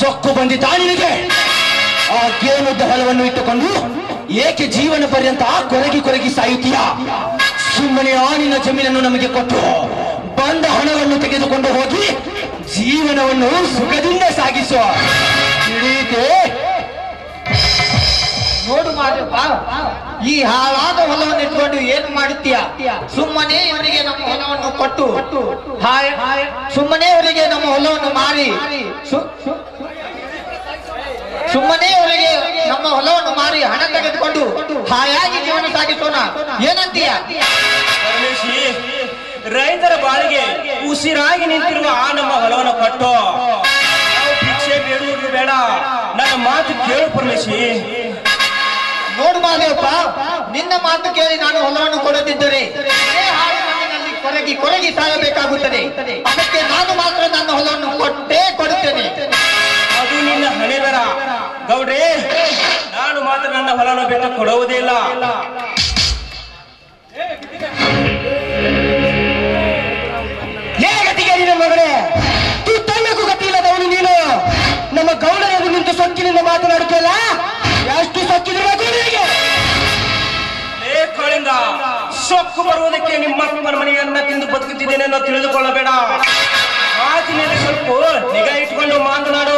O: ಸೊಕ್ಕು ಬಂದಿದ್ದ ನಿನಗೆ. ಆ ಗೇನುದ್ದ ಹೊಲವನ್ನು ಇಟ್ಟುಕೊಂಡು ಏಕೆ ಜೀವನ ಪರ್ಯಂತ ಕೊರಗಿ ಕೊರಗಿ ಸಾಯುತ್ತೀಯ? ಸುಮ್ಮನೆ ಆ ನಿನ್ನ ಜಮೀನನ್ನು ನಮಗೆ ಕೊಟ್ಟು ಬಂದ ಹಣವನ್ನು ತೆಗೆದುಕೊಂಡು ಹೋಗಿ ಜೀವನವನ್ನು ಸುಖದಿಂದ ಸಾಗಿಸುವ ತಿಳಿಯಿತೆ
R: ನೋಡು ಮಾದಪ್ಪ ಈ ಹಾಳಾದ ಹೊಲವನ್ನು ಇಟ್ಕೊಂಡು ಏನು ಮಾಡುತ್ತೀಯ? ಸುಮ್ಮನೆ ಇವರಿಗೆ ನಮ್ಮ ಹೊಲವನ್ನು ಕೊಟ್ಟು ಸುಮ್ಮನೆ ಇವರಿಗೆ ನಮ್ಮ ಹೊಲವನ್ನು ಮಾರಿ. ಸುಮ್ಮನೆ ಅವರಿಗೆ ನಮ್ಮ ಹೊಲವನ್ನು ಮಾರಿ ಹಣ ತೆಗೆದುಕೊಂಡು ಹಾಯಾಗಿ ಜೀವನ ಸಾಗಿಸೋಣ. ಏನಂತೀಯ?
A: ರೈತರ ಬಾಳಿಗೆ ಉಸಿರಾಗಿ ನಿಂತಿರುವ ಆ ನಮ್ಮ ಹೊಲವನ್ನು ಕಟ್ಟೋ. ಭಿಕ್ಷೆ ಬೇಡುವುದು ಬೇಡ. ನನ್ನ ಮಾತು ಕೇಳು ಪರಮೇಶಿ
R: ನೋಡು ಮಾದೇವಪ್ಪ ನಿನ್ನ ಮಾತು ಕೇಳಿ ನಾನು ಹೊಲವನ್ನು ಕೊಡದಿದ್ದರೆ ಕೊರಗಿ ಕೊರಗಿ ಸಾಯಬೇಕಾಗುತ್ತದೆ ಅದಕ್ಕೆ ನಾನು ಮಾತ್ರ ನನ್ನ ಹೊಲವನ್ನು ಕೊಟ್ಟೇ ಕೊಡುತ್ತೇನೆ.
A: ಅದು ನಿನ್ನ ಹಣೆ ಬರ ಗೌಡ್ರೆ ನಾನು ಮಾತ್ರ ನನ್ನ ಹೊಲನ ಬಿಟ್ಟು ಕೊಡುವುದೇ ಇಲ್ಲ.
O: ಲೇ ಮಗನೇ ತೂ ತುತ್ತಣ್ಣಕ್ಕೂ ಗತಿ ಇಲ್ಲದವನು ನೀನು. ನಮ್ಮ ಗೌಡರದು ನಿಂತು ಸೊಕ್ಕಿನಿಂದ ಮಾತನಾಡುತ್ತಲ್ಲ ಎಷ್ಟು ಸೊಕ್ಕಿದಿರಬೇಕು ನಿನಗೆ
A: ಸೊಕ್ಕು ಬರುವುದಕ್ಕೆ ನಿಮ್ಮ ಮನೆಯನ್ನ ತಿಂದು ಬದುಕುತ್ತಿದ್ದೇನೆ ತಿಳಿದುಕೊಳ್ಳಬೇಡ. ಆಚಿನಲ್ಲಿ ಸ್ವಲ್ಪ ನಿಗಾ ಇಟ್ಕೊಂಡು ಮಾತನಾಡು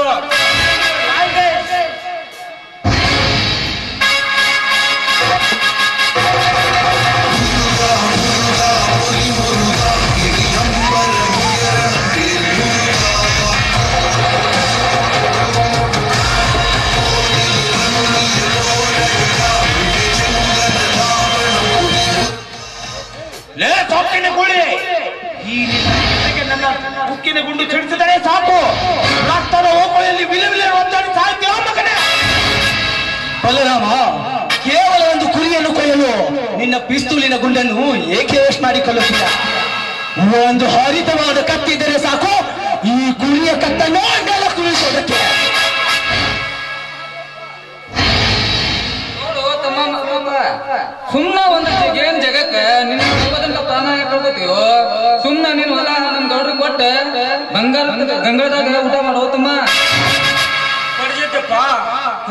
E: ಲೇ ತಪ್ಪಿನ ಕುಳಿ ಈ ಉಕ್ಕಿನ ಗುಂಡು ಚಿಡಿಸಿದರೆ ಸಾಕು. ರಕ್ತದ ಓಪಳೆಯಲ್ಲಿ ವಿಲೆ ಒಂದಾಡಿ ಒದ್ದಾಡಿ ಮಗನೇ
O: ಬಲರಾಮ, ಕೇವಲ ಒಂದು ಕುರಿಯನ್ನು ಕೊಯ್ಯಲು ನಿನ್ನ ಪಿಸ್ತೂಲಿನ ಗುಂಡನ್ನು ಏಕೆ ವೇಸ್ಟ್ ಮಾಡಿಕೊಳ್ಳುತ್ತಿಲ್ಲ ಒಂದು ಹರಿತವಾದ ಕತ್ತಿದ್ದರೆ ಸಾಕು, ಈ ಗುರಿಯ ಕತ್ತನ್ನು ನೆಲ ಕುಳಿಸೋದಕ್ಕೆ
G: ಸುಮ್ನ ಒಂದ್ ಏನ್ ಜಗಕ್ಕ, ನಿನ್ನ ಹೋಗೋದಂತ ಪ್ರಾಣ ಸುಮ್ಮನೆ ಸುಮ್ನ ನಿನ್ ಹೊಲ ನಮ್ ಕೊಟ್ಟ ಬಂಗಾರ ಗಂಗಳದಾಗ ಊಟ ಮಾಡೋ ತಮ್ಮ
A: ಪಡಿಸಿದ್ದಪ್ಪ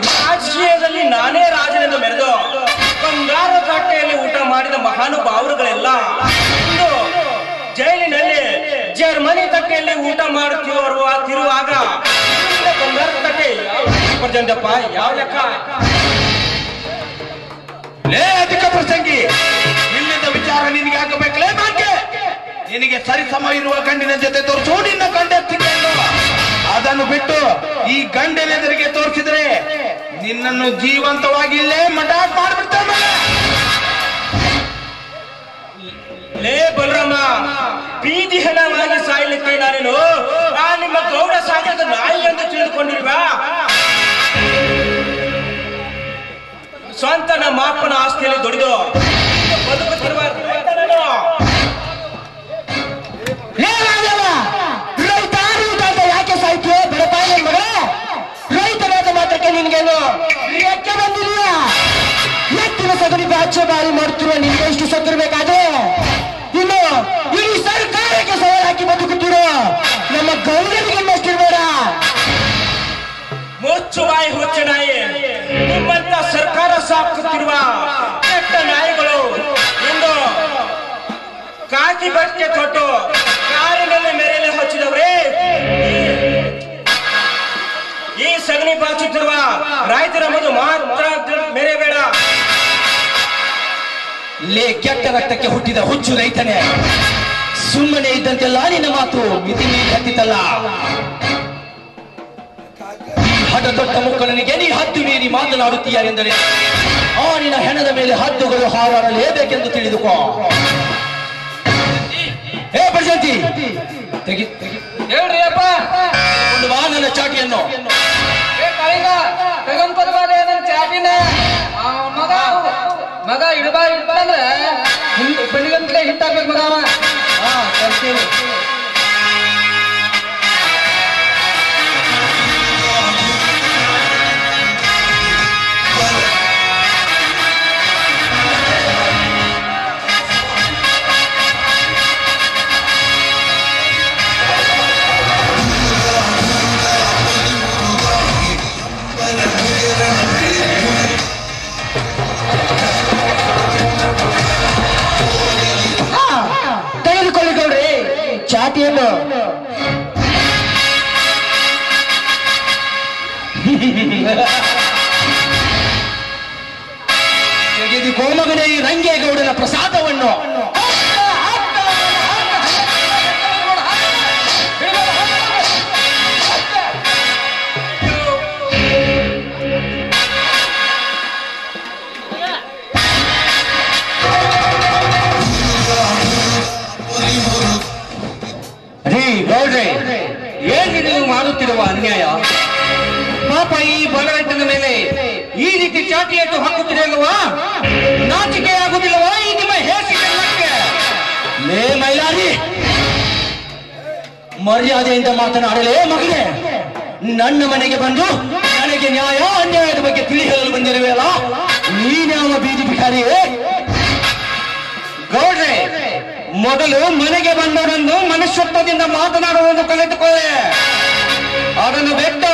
A: ರಾಜಕೀಯದಲ್ಲಿ ನಾನೇ ರಾಜನೆಂದು ಮೆರೆದು ಬಂಗಾರ ತಟ್ಟೆಯಲ್ಲಿ ಊಟ ಮಾಡಿದ ಮಹಾನುಭಾವರುಗಳೆಲ್ಲ ಇಂದು ಜೈಲಿನಲ್ಲಿ ಜರ್ಮನಿ ತಟ್ಟೆಯಲ್ಲಿ ಊಟ ಮಾಡುತ್ತಿರುವ ತಿರುವಾಗ ಬಂಗಾರ ತಟ್ಟೆ ಯಾವ ಲೆಕ್ಕ?
E: ಲೇ, ಅಧಿಕ ಪ್ರಸಂಗಿ, ನಿನ್ನಿಂದ ವಿಚಾರ ನಿನಗೆ ಆಗಬೇಕಲೇ ಮಾಕೆ ನಿನಗೆ ಸರಿಸಮ ಇರುವ ಗಂಡಿನ ಜೊತೆ ತೋರಿಸು. ನಿನ್ನ ಕಂಡೆತ್ತಿಕೊಂಡು ಅದನ್ನು ಬಿಟ್ಟು ಈ ಗಂಡಿನೆದುರಿಗೆ ತೋರಿಸಿದ್ರೆ ನಿನ್ನನ್ನು ಜೀವಂತವಾಗಿ ಇಲ್ಲೇ ಮಟಾಟ್ ಮಾಡ್ಬಿಡ್ತೇವೆ
A: ಲೇ, ಬಲರಾಮ, ಬೀದಿ ಹೆಣವಾಗಿ ಸಾಯಲಿಕ್ಕೆ ನಾನೇನು? ನಿಮ್ಮ ಗೌಡ ಸಾಗರದ ನಾಯಿ ಅಂತ ತಿಳಿದುಕೊಂಡಿಲ್ವಾ? ಸ್ವಂತ ನಮ್ಮ ಅಪ್ಪನ ಆಸ್ತಿಯಲ್ಲಿ ದುಡಿದು ಬದುಕುತ್ತಿರುವ
O: ಯಾಕೆ ರೈತನಾದ ಮಾತ್ರಕ್ಕೆ ನಿನ್ಗೇನು ಬಂದಿಲ್ಲ ಎತ್ತಿನ ಸಗಣಿ ಬಾಚೆ ಬಾರಿ ಮಾಡ್ತಿರುವ ನಿನ್ಗೆ ಎಷ್ಟು ಸತ್ತಿರ್ಬೇಕಾದ್ರೆ ಇನ್ನು ಇಡೀ ಸರ್ಕಾರಕ್ಕೆ ಸವಾಲು ಹಾಕಿ ಬದುಕುತ್ತಿರೋ? ನಮ್ಮ ಗೌರವಿಗೆ ಇನ್ನಷ್ಟಿರ್ಬೇಡ
A: ಮುಚ್ಚು ಬಾಯಿ ಹುಚ್ಚು ನಾಯಿ. ಸರ್ಕಾರ ಸಾಕುತ್ತಿರುವ ಕೆಟ್ಟ ನಾಯಿಗಳು ಇಂದು ಕಾಕಿ ಬಟ್ಟೆ ತೊಟ್ಟು ಕಾರಿನಲ್ಲಿ ಮೆರೆಯಲು ಹಚ್ಚಿದವರೇ. ಈ ಸಗಣಿ ಬಾಚುತ್ತಿರುವ ರೈತರ ಮದು ಮಾತ್ರ ಬೇಡ
O: ಲೇ, ಕೆಟ್ಟ ರಕ್ತಕ್ಕೆ ಹುಟ್ಟಿದ ಹುಚ್ಚು ರೈತನೇ. ಸುಮ್ಮನೆ ಇದ್ದಂತೆಲ್ಲ ನಿನ್ನ ಮಾತು ಮಿತಿ ಮೀರಿ ಹತ್ತಿತಲ್ಲ ಹಠ ದೊಡ್ಡ ಮಕ್ಕಳನಿಗೆ ನೀ ಹದ್ದು ಮೀರಿ ಮಾತನಾಡುತ್ತೀಯಾರೆಂದರೆ ಆ ನಿನ್ನ ಹೆಣದ ಮೇಲೆ ಹದ್ದುಗಳು ಹಾರಾಡಲೇಬೇಕೆಂದು ತಿಳಿದುಕೋ. ಏ ಪ್ರಶಾಂತಿ ತೆಗಿ
G: ಹೇಳ್ರಿ ಅಪ್ಪ
O: ಒಂದು ನನ್ನ ಚಾಟಿಯನ್ನು.
G: ಚಾಟಿನ. ಮಗ ಮಗ ಇಡಬಾರ ಇಡ್ಬಾ ಅಂದ್ರೆ ಹಿಂದೆ ಬೆಳಿಗ್ಗೆ ಹಿಟ್ಟಾಗ್ಬೇಕು ಮಗ ಅವ. ಹಾ ಕಲ್ತೀನಿ
O: ಮಗನೇ ಈ ರಂಗೇಗೌಡನ ಪ್ರಸಾದವನ್ನು.
J: ಮಾಡುತ್ತಿರುವ ಅನ್ಯಾಯ. ಪಾಪ ಈ ಬಡ ಮೇಲೆ ಈ ರೀತಿ ಚಾಟಿಯಟ್ಟು ಹಾಕುತ್ತಿರಲ್ವಾ ನಾಚಿಕೆ ಆಗುದಿಲ್ಲವಾ ಈ ನಿಮ್ಮ ಹೇಸಿಗೆ
O: ಮೈಲಾರಿ, ಮರ್ಯಾದೆಯಿಂದ ಮಾತನಾಡಲೇ ಮಗನೇ. ನನ್ನ ಮನೆಗೆ ಬಂದು ನನಗೆ ನ್ಯಾಯ ಅನ್ಯಾಯದ ಬಗ್ಗೆ ತಿಳಿ ಹೇಳಲು ಬಂದಿರುವೆಯಲ್ಲ? ನೀನ್ಯಾವ ಬೀದಿ ಬಿಹಾರಿ
J: ಗೌಡ್ರೆ, ಮೊದಲು ಮನೆಗೆ ಬಂದವರನ್ನು ಮನುಷ್ಯತ್ವದಿಂದ ಮಾತನಾಡುವುದನ್ನು ಕಲಿತುಕೊಳ್ಳೆ ಅದನ್ನು ಬಿಟ್ಟು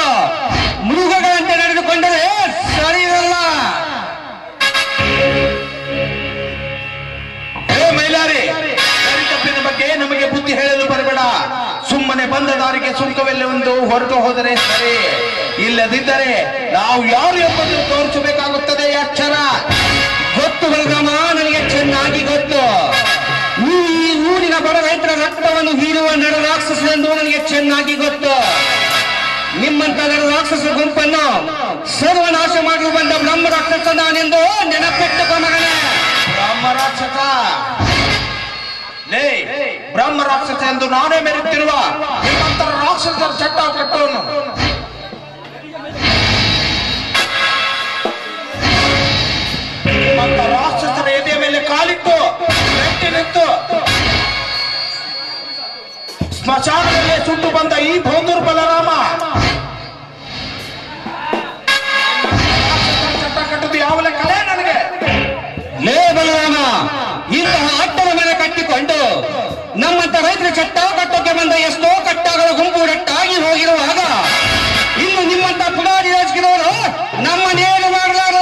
J: ಮೃಗಗಳಂತೆ ನಡೆದುಕೊಂಡರೆ ಸರಿ ಇರಲ್ಲ
E: ಮೈಲಾರಿ ತಪ್ಪಿನ ಬಗ್ಗೆ ನಮಗೆ ಬುದ್ಧಿ ಹೇಳಲು ಬರಬೇಡ. ಸುಮ್ಮನೆ ಬಂದ ದಾರಿಗೆ ಸುಂಕವೆಲ್ಲವೆಂದು ಹೊರಟು ಹೋದರೆ ಸರಿ. ಇಲ್ಲದಿದ್ದರೆ ನಾವು ಯಾರು ಎಂಬುದನ್ನು ತೋರಿಸಬೇಕಾಗುತ್ತದೆ, ಅಕ್ಷರ.
J: ಗೊತ್ತು ಬಲರಾಮ ನನಗೆ ಚೆನ್ನಾಗಿ ಗೊತ್ತು. ಈ ಊರಿನ ಬಡ ರೈತರ ರಕ್ತವನ್ನು ಹೀರುವ ನಡ ರಾಕ್ಷಸರೆಂದು ನನಗೆ ಚೆನ್ನಾಗಿ ಗೊತ್ತು. ನಿಮ್ಮಂತ ರಾಕ್ಷಸ ಗುಂಪನ್ನು ಸರ್ವನಾಶ ಮಾಡಲು ಬಂದ ಬ್ರಹ್ಮ ರಾಕ್ಷಸ ನಾನೆಂದು ಮಗನೇ.
E: ಬ್ರಹ್ಮ ರಾಕ್ಷಸ. ಬ್ರಹ್ಮ ರಾಕ್ಷಸ ಎಂದು ನಾನೇ ಮೆರೆಯುತ್ತಿರುವ ನಿಮ್ಮಂತರ ರಾಕ್ಷಸರ ಚಟ್ಟ ಕಟ್ಟುವನು ನಿಮ್ಮಂತ ರಾಕ್ಷಸರ ಎದೆಯ ಮೇಲೆ ಕಾಲಿಟ್ಟು ನಿಂತು ಸ್ಮಶಾನದಲ್ಲೇ ಸುಟ್ಟು ಬಂದ ಈ ಭೌಂದೂರ್ ಬಲರಾಮ. ಕಟ್ಟುದು ಯಾವಲ ಕಲೆ ನನಗೆ.
J: ಲೇ ಬಲರಾಮ ಇಂತಹ ಅಟ್ಟದ ಮೇಲೆ ಕಟ್ಟಿಕೊಂಡು ನಮ್ಮಂತ ರೈತರು ಚಟ್ಟ ಕಟ್ಟಕ್ಕೆ ಬಂದ ಎಷ್ಟೋ ಕಟ್ಟಗಳ ಗುಂಪು ರಟ್ಟಾಗಿ ಹೋಗಿರುವಾಗ ಇನ್ನು ನಿಮ್ಮಂತ ಪುಡಾರಿ ರಾಜಕೀಯವರು ನಮ್ಮನ್ನೇನು ಮಾಡಲಾರ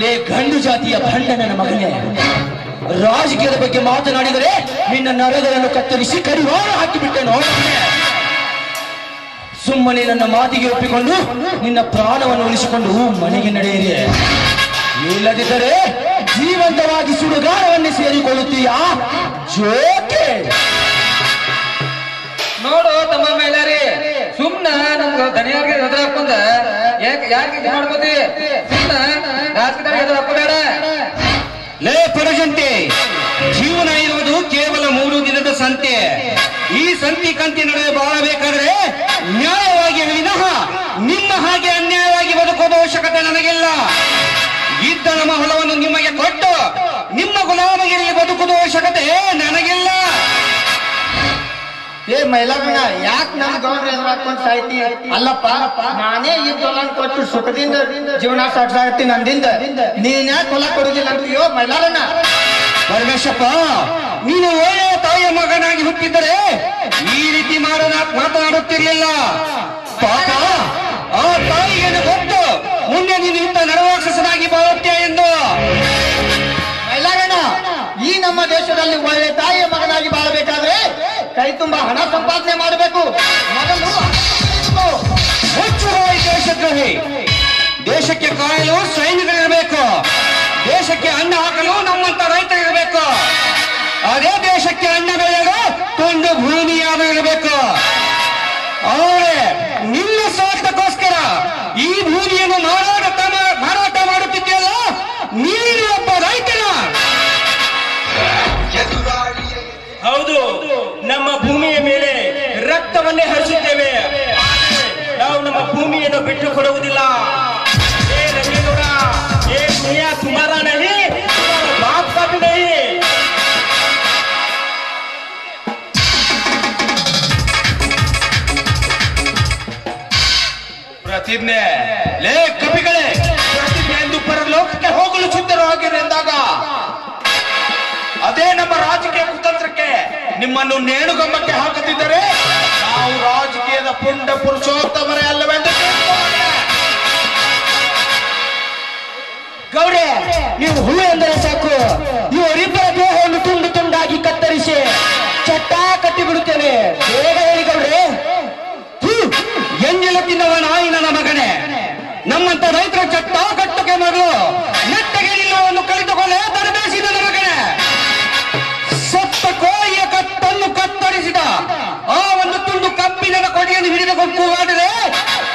O: ಲೇ ಗಂಡು ಜಾತಿಯ ಭಂಡನ ಮಗನೇ. ರಾಜಕೀಯದ ಬಗ್ಗೆ ಮಾತನಾಡಿದರೆ ನಿನ್ನ ನರಗಳನ್ನು ಕತ್ತರಿಸಿ ಕಡಿವಾಣ ಹಾಕಿಬಿಟ್ಟೆ ನೋಡ ಸುಮ್ಮನೆ ನನ್ನ ಮಾತಿಗೆ ಒಪ್ಪಿಕೊಂಡು ನಿನ್ನ ಪ್ರಾಣವನ್ನು ಉಳಿಸಿಕೊಂಡು ಮನೆಗೆ ನಡೆಯಿರಿ. ಇಲ್ಲದಿದ್ದರೆ ಜೀವಂತವಾಗಿ ಸುಡುಗಾರವನ್ನೇ ಸೇರಿಕೊಳ್ಳುತ್ತೀಯಾ? ಜೋಕೆ.
G: ನೋಡು ತಮ್ಮ ಮೇಲಾರಿ ಸುಮ್ನ ನಮ್ಗ ದನಿಯಾರ್ಗೆ ಎದುರು ಹಾಕೊಂಡ. ಯಾಕೆ ಮಾಡ್ಕೋತಿ? ಸುಮ್ನ ರಾಜಕೀಯ ಎದುರು ಹಾಕೋಬೇಡ.
J: ಲೇ ಪರಜಂತೆ ಸಂತಿ ಕಂತಿ ನಡುವೆ ಬಾಳಬೇಕಾದ್ರೆ ನ್ಯಾಯವಾಗಿ ವಿನಃ ನಿಮ್ಮ ಹಾಗೆ ಅನ್ಯಾಯವಾಗಿ ಬದುಕುವ ಅವಶ್ಯಕತೆ ನನಗಿಲ್ಲ. ಇದ್ದ ನಮ್ಮ ಹೊಲವನ್ನು ನಿಮಗೆ ಕೊಟ್ಟು ನಿಮ್ಮ ಗುಲಾಮಗಿರಿ ಬದುಕುವ ಅವಶ್ಯಕತೆ ನನಗಿಲ್ಲ.
R: ಏ ಮೈಲಾಗಣ್ಣ ಯಾಕ್ ನಮ್ ಗೌಡ್ರ ಎದುರಾಕೊಂಡ್ ಸಾಯ್ತಿ? ಅಲ್ಲಪ್ಪ ನಾನೇ ಈ ಹೊಲ ಕೊಟ್ಟು ಸುಖದಿಂದ ಜೀವನ ಸಾಗಿಸ್ತಿ ನಂದಿಂದ ನೀನ್ ಯಾಕೆ ಹೊಲ ಕೊಡುದಿಲ್ಲ ಅಂತೀಯೋ ಮೈಲಾರಣ್ಣ?
J: ಪರಮೇಶಪ್ಪ ನೀನು ಒಳ್ಳೆಯ ತಾಯಿಯ ಮಗನಾಗಿ ಹುಟ್ಟಿದ್ದರೆ ಈ ರೀತಿ ಮಾಡೋಣ ಮಾತನಾಡುತ್ತಿರಲಿಲ್ಲ. ಪಾಪ ಆ ತಾಯಿಗೆ ಗೊತ್ತು ಮುಂದೆ ನೀನು ಇಂಥ ನರವಾಕ್ಷಸನಾಗಿ ಬಾಳುತ್ತೀಯ ಎಂದು.
R: ಮೈಲಾರಣ್ಣ ಈ ನಮ್ಮ ದೇಶದಲ್ಲಿ ಒಳ್ಳೆ ತಾಯಿಯ ಮಗನಾಗಿ ಬಾಳಬೇಕಾದ್ರೆ ಕೈ ತುಂಬಾ ಹಣ ಸಂಪಾದನೆ ಮಾಡಬೇಕು. ಮೊದಲು
J: ಹೆಚ್ಚು ಹೋಗಿ ದೇಶದ್ರೋಹಿ. ದೇಶಕ್ಕೆ ಕಾಯಲು ಸೈನ್ಯಗಳಿರಬೇಕು ದೇಶಕ್ಕೆ ಅನ್ನ ಹಾಕಲು
A: ಹೌದು. ನಮ್ಮ ಭೂಮಿಯ ಮೇಲೆ ರಕ್ತವನ್ನೇ ಹರಿಸುತ್ತೇವೆ. ನಾವು ನಮ್ಮ ಭೂಮಿಯನ್ನು ಬಿಟ್ಟು ಕೊಡುವುದಿಲ್ಲ. ಏ ಏ
E: ಪ್ರತಿಜ್ಞೆ ಲೇ ನಿಮ್ಮನ್ನು ನೇಣುಗಂಬಕ್ಕೆ ಹಾಕುತ್ತಿದ್ದರೆ ನಾವು ರಾಜಕೀಯದ ಪುಂಡ ಪುರುಷೋತ್ತಮರೇ ಅಲ್ಲವೆಂದು
O: ಗೌಡ ನೀವು ಹುಳು ಎಂದರೆ ಸಾಕು. ಇವರಿಬ್ಬರ ದೇಹವನ್ನು ತುಂಡು ತುಂಡಾಗಿ ಕತ್ತರಿಸಿ ಚಟ್ಟ ಕಟ್ಟಿ ಬಿಡುತ್ತೇನೆ. ಬೇಗ ಹೇಳಿ ಗೌಡ್ರೆ
J: ಎಂಜಲ ತಿನ್ನವ ನಾಯಿ ನನ್ನ ಮಗನೇ. ನಮ್ಮಂತ ರೈತರ ಚಟ್ಟ ಕಟ್ಟಕ್ಕೆ ಮಗಳು ನೆಟ್ಟಗೆ ನಿಲ್ಲವನ್ನು ಕಲಿತುಕೊಳ್ಳೆ ಕಬ್ಬಿಣದ ಕೊಡಿಯನ್ನು ಹಿಡಿದುಕೊಂಡು ಆನುಲ್ಲ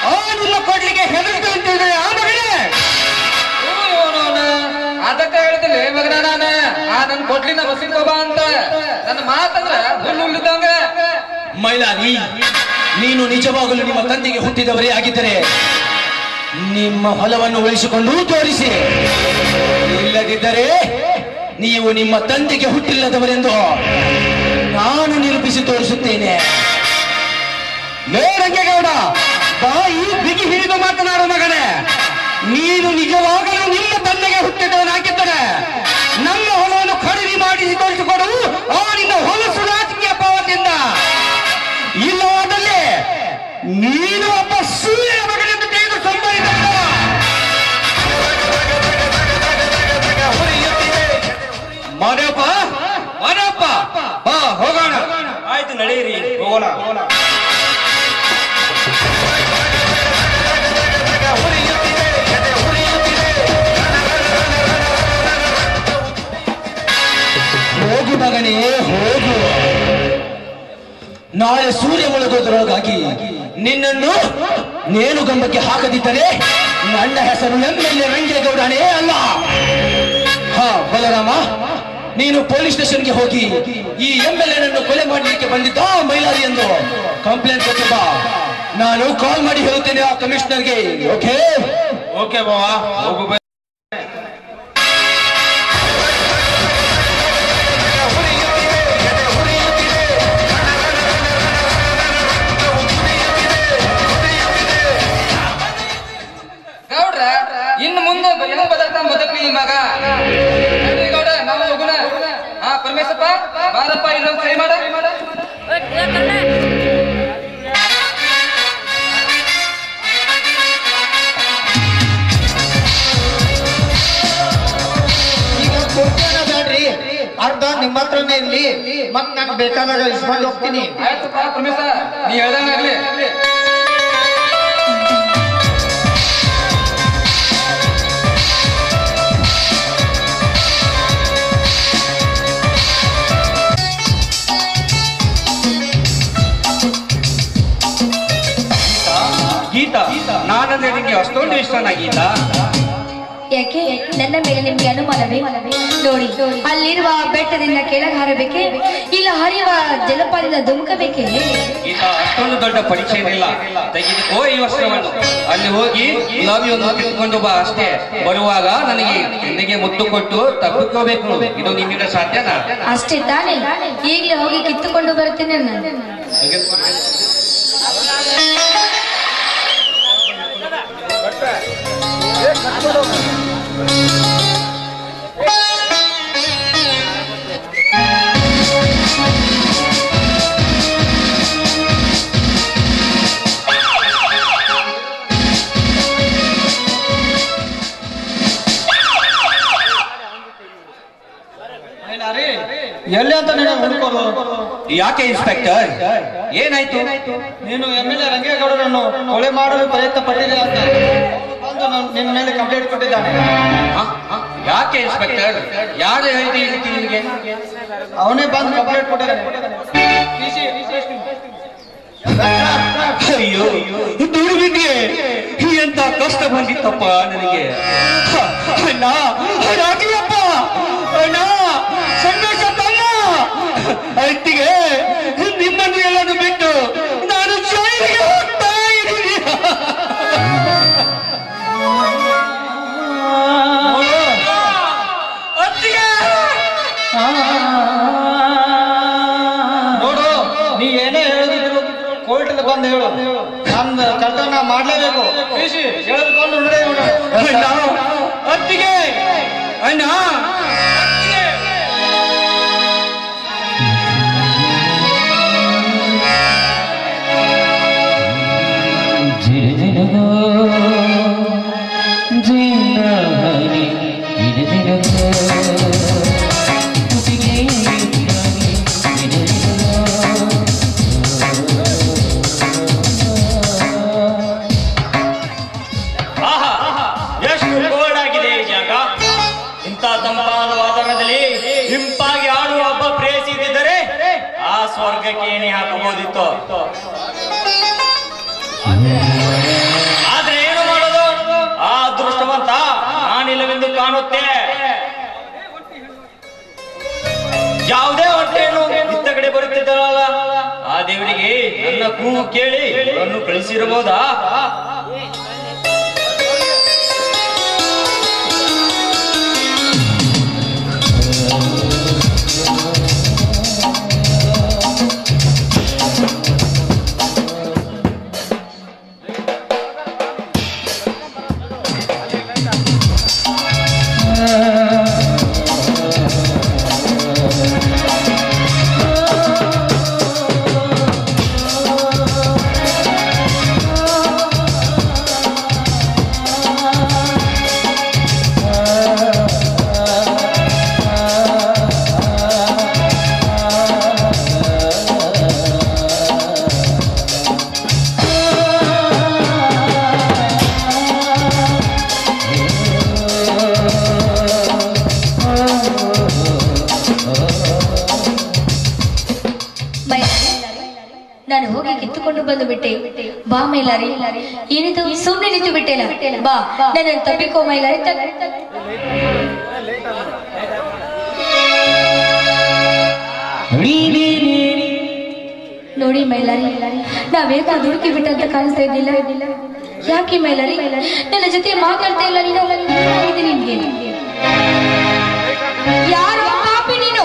J: ಆ ನಿಮ್ಮ ಹೆದರ್ತು ಹೆದರಿದಂತಿದೆ ಆ ಮಗನೇ?
G: ಅದಕ್ಕೆ ಹೇಳ್ತಿಲ್ಲ ಮಗನ ನಾನ. ಆ ನನ್ ಕೊಡ್ಲಿನ ಬಾ ಅಂತ. ನನ್ನ ಮಾತಂದ್ರ ಹುಲ್ಲು ಹುಲ್ಲಿದ್ದಂಗ
O: ಮೈಲಾರಿ ನೀನು ನಿಜವಾಗಲು ನಿಮ್ಮ ತಂದೆಗೆ ಹುಟ್ಟಿದವರೇ ಆಗಿದ್ದರೆ ನಿಮ್ಮ ಹೊಲವನ್ನು ಉಳಿಸಿಕೊಂಡು ತೋರಿಸಿ. ಇಲ್ಲದಿದ್ದರೆ ನೀವು ನಿಮ್ಮ ತಂದೆಗೆ ಹುಟ್ಟಿಲ್ಲದವರೆಂದು ನಾನು ನಿರೂಪಿಸಿ ತೋರಿಸುತ್ತೇನೆ.
J: ಮೇರಂಗೇಗೌಡ ಬಾಯಿ ಬಿಗಿ ಹಿಡಿದು ಮಾತನಾಡು ಮಗನೇ. ನೀನು ನಿಜವಾಗಲೂ ನಿಮ್ಮ ತಂದೆಗೆ ಹುಟ್ಟಿದವನಾಗಿದ್ದರೆ ನಮ್ಮ ಹೊಲವನ್ನು ಖರೀದಿ ಮಾಡಿ ತೋರಿಸಿಕೊಡು. ಅವನಿಂದ ಹೊಲಸು ರಾಜಕೀಯ ಪಾವತಿಯಿಂದ. ಇಲ್ಲವಾದಲ್ಲಿ ನೀನು ಒಬ್ಬ ಸೂರ್ಯ ಮಗನೆಂದು ತೆಗೆದು ಸಂಬಂಧ ಮನೆಯಪ್ಪ ಮನೆಯಪ್ಪ ಬಾ, ಹೋಗೋಣ.
A: ಆಯ್ತು, ನಡೆಯಿರಿ, ಹೋಗೋಣ.
O: ಹೋಗು ಹೋಗು. ನಾಳೆ ಸೂರ್ಯ ಮುಳುಗೋದ್ರೊಳಗಾಗಿ ನಿನ್ನನ್ನು ನೇಣುಗಂಬಕ್ಕೆ ಹಾಕದಿದ್ದರೆ ನನ್ನ ಹೆಸರು ಎಂ ಎಲ್ ಎ ರಂಗೇಗೌಡನೇ ಅಲ್ಲ. ಹಾ, ಬಲರಾಮ,
K: ನೀನು ಪೊಲೀಸ್ ಸ್ಟೇಷನ್ಗೆ ಹೋಗಿ ಈ ಎಂ ಎಲ್ ಕೊಲೆ ಮಾಡಲಿಕ್ಕೆ ಬಂದಿದ್ದ ಮೈಲಾರಿ ಎಂದು ಕಂಪ್ಲೇಂಟ್ ಕೊಟ್ಟಿದ್ದ ನಾನು ಕಾಲ್ ಮಾಡಿ ಹೇಳುತ್ತೇನೆ ಆ ಕಮಿಷನರ್ಗೆ, ಓಕೆ?
E: ಓಕೆ ಬಾ
G: ಬದಲ್ತಾನ ಮಗ. ಗೌಡ ನಾವು ಹೋಗುಣ ಹಾ ಪರಮೇಶಪ್ಪ ಬಾರಪ್ಪ ಇಲ್ಲೊಂದು ಸರಿ ಮಾಡ.
R: ಅರ್ಧ ನಿಮ್ಮ ಹತ್ರನೇ ಇರ್ಲಿ. ಮತ್ ನಾನು ಬೇಕಾದಾಗ ಇಸ್ಕೊಂಡು ಹೋಗ್ತೀನಿ.
G: ಆಯ್ತು ಪರಮೇಶ ನೀ ಹೇಳ್ದಂಗ
K: ನಾನಂದ್ರೆ ನಿಂಗೆ ಅಷ್ಟೊಂದು ಇಷ್ಟನಾಗಿಲ್ಲ? ಗೀತಾ
I: ಯಾಕೆ? ನನ್ನ ಮೇಲೆ ನಿಮ್ಗೆ ಅನುಮಾನವೇ? ನೋಡಿ ಅಲ್ಲಿರುವ ಬೆಟ್ಟದಿಂದ ಕೆಳಗೆ ಹಾರಬೇಕೆ? ಇಲ್ಲ ಹರಿಯುವ ಜಲಪಾತದಿಂದ ಧುಮುಕಬೇಕೆ?
K: ಗೀತಾ ಅಷ್ಟೊಂದು ದೊಡ್ಡ ಪರೀಕ್ಷೆ ಏನಿಲ್ಲ ತೆಗೆದುಕೋ ಈ ವಸ್ತ್ರವನ್ನು. ಅಲ್ಲಿ ಹೋಗಿ ಲವ್ ಯು ಕಿತ್ಕೊಂಡು ಬಾ ಅಷ್ಟೇ. ಬರುವಾಗ ನನಗೆ ನಿನಗೆ ಮುತ್ತು ಕೊಟ್ಟು ತಪ್ಪಿಕೋಬೇಕು ಇದು ನಿಮ್ಮಿಂದ ಸಾಧ್ಯನಾ?
I: ಅಷ್ಟೇ ತಾನೇ. ಈಗಲೇ ಹೋಗಿ ಕಿತ್ತುಕೊಂಡು ಬರ್ತೀನಿ ನಾನು.
R: ಎಲ್ಲಿ ಅಂತ ನೀನು ಹುಡುಕೋದು?
K: ಯಾಕೆ ಇನ್ಸ್ಪೆಕ್ಟರ್ ಏನಾಯ್ತು?
R: ನೀನು ಎಂ ಎಲ್ ಎ ರಂಗೇಗೌಡರನ್ನು ಕೊಲೆ ಮಾಡಲು ಪ್ರಯತ್ನ ಪಟ್ಟಿದೆ ಅಂತ. ನಿನ್ನ ಮೇಲೆ ಕಂಪ್ಲೇಂಟ್ ಕೊಟ್ಟಿದ್ದಾನೆ?
K: ಯಾಕೆ ಇನ್ಸ್ಪೆಕ್ಟರ್ ಯಾರು ಹೇಳಿದ್ರು ಈ ನಿಮಗೆ
R: ಅವನೇ ಬಂದು ಕಂಪ್ಲೇಂಟ್ ಕೊಟ್ಟಿದ್ದಾನೆ.
K: ಅಯ್ಯೋ ದುರ್ವಿದ್ಯೆ ಎಂತ ಕಷ್ಟ ಬಂದಿತ್ತಪ್ಪ ನನಗೆ? ಅಣ್ಣ ರಾಗಿಯಪ್ಪ ಅಣ್ಣ ಸಂದೇಶಪ್ಪಣ್ಣ ಅತ್ತಿಗೆ ನಿಮ್ಮನ್ನು
R: ಮಾಡ್ಲೇಬೇಕು ಹೇಳಿದ್ಕೊಂಡು ನಡೆ ನೋಡು.
K: ಅಣ್ಣ ಅತ್ತಿಗೆ ಅಣ್ಣ
A: ಆಹಾ ನನ್ನ ಕೂಗು ಕೇಳಿ ಅವರನ್ನು ಕಳಿಸಿರಬಹುದಾ?
I: ಬಿಟ್ಟೆ. ಬಾ ಮೈಲಾರಿ. ಏನಿದು? ಸುಮ್ಮನೆ ನಿಂತು ಬಿಟ್ಟೆಲ್ಲ ಬಾ. ನಾನು ತಪ್ಪಿಕೋ ಮೈಲಾರಿ. ನೋಡಿ ಮೈಲಾರಿ ನಾವೇಕ ದುಡುಕಿ ಬಿಟ್ಟಂತ ಕಾಣಿಸ್ತಾ ಇದ್ದಿಲ್ಲ? ಯಾಕೆ ಮೈಲಾರಿ? ನನ್ನ ಜೊತೆ ಮಾತಾಡ್ತಾ ಇಲ್ಲ ನೀನು. ನಿನ್ಗೆ. ಯಾರು ಪಾಪಿ ನೀನು?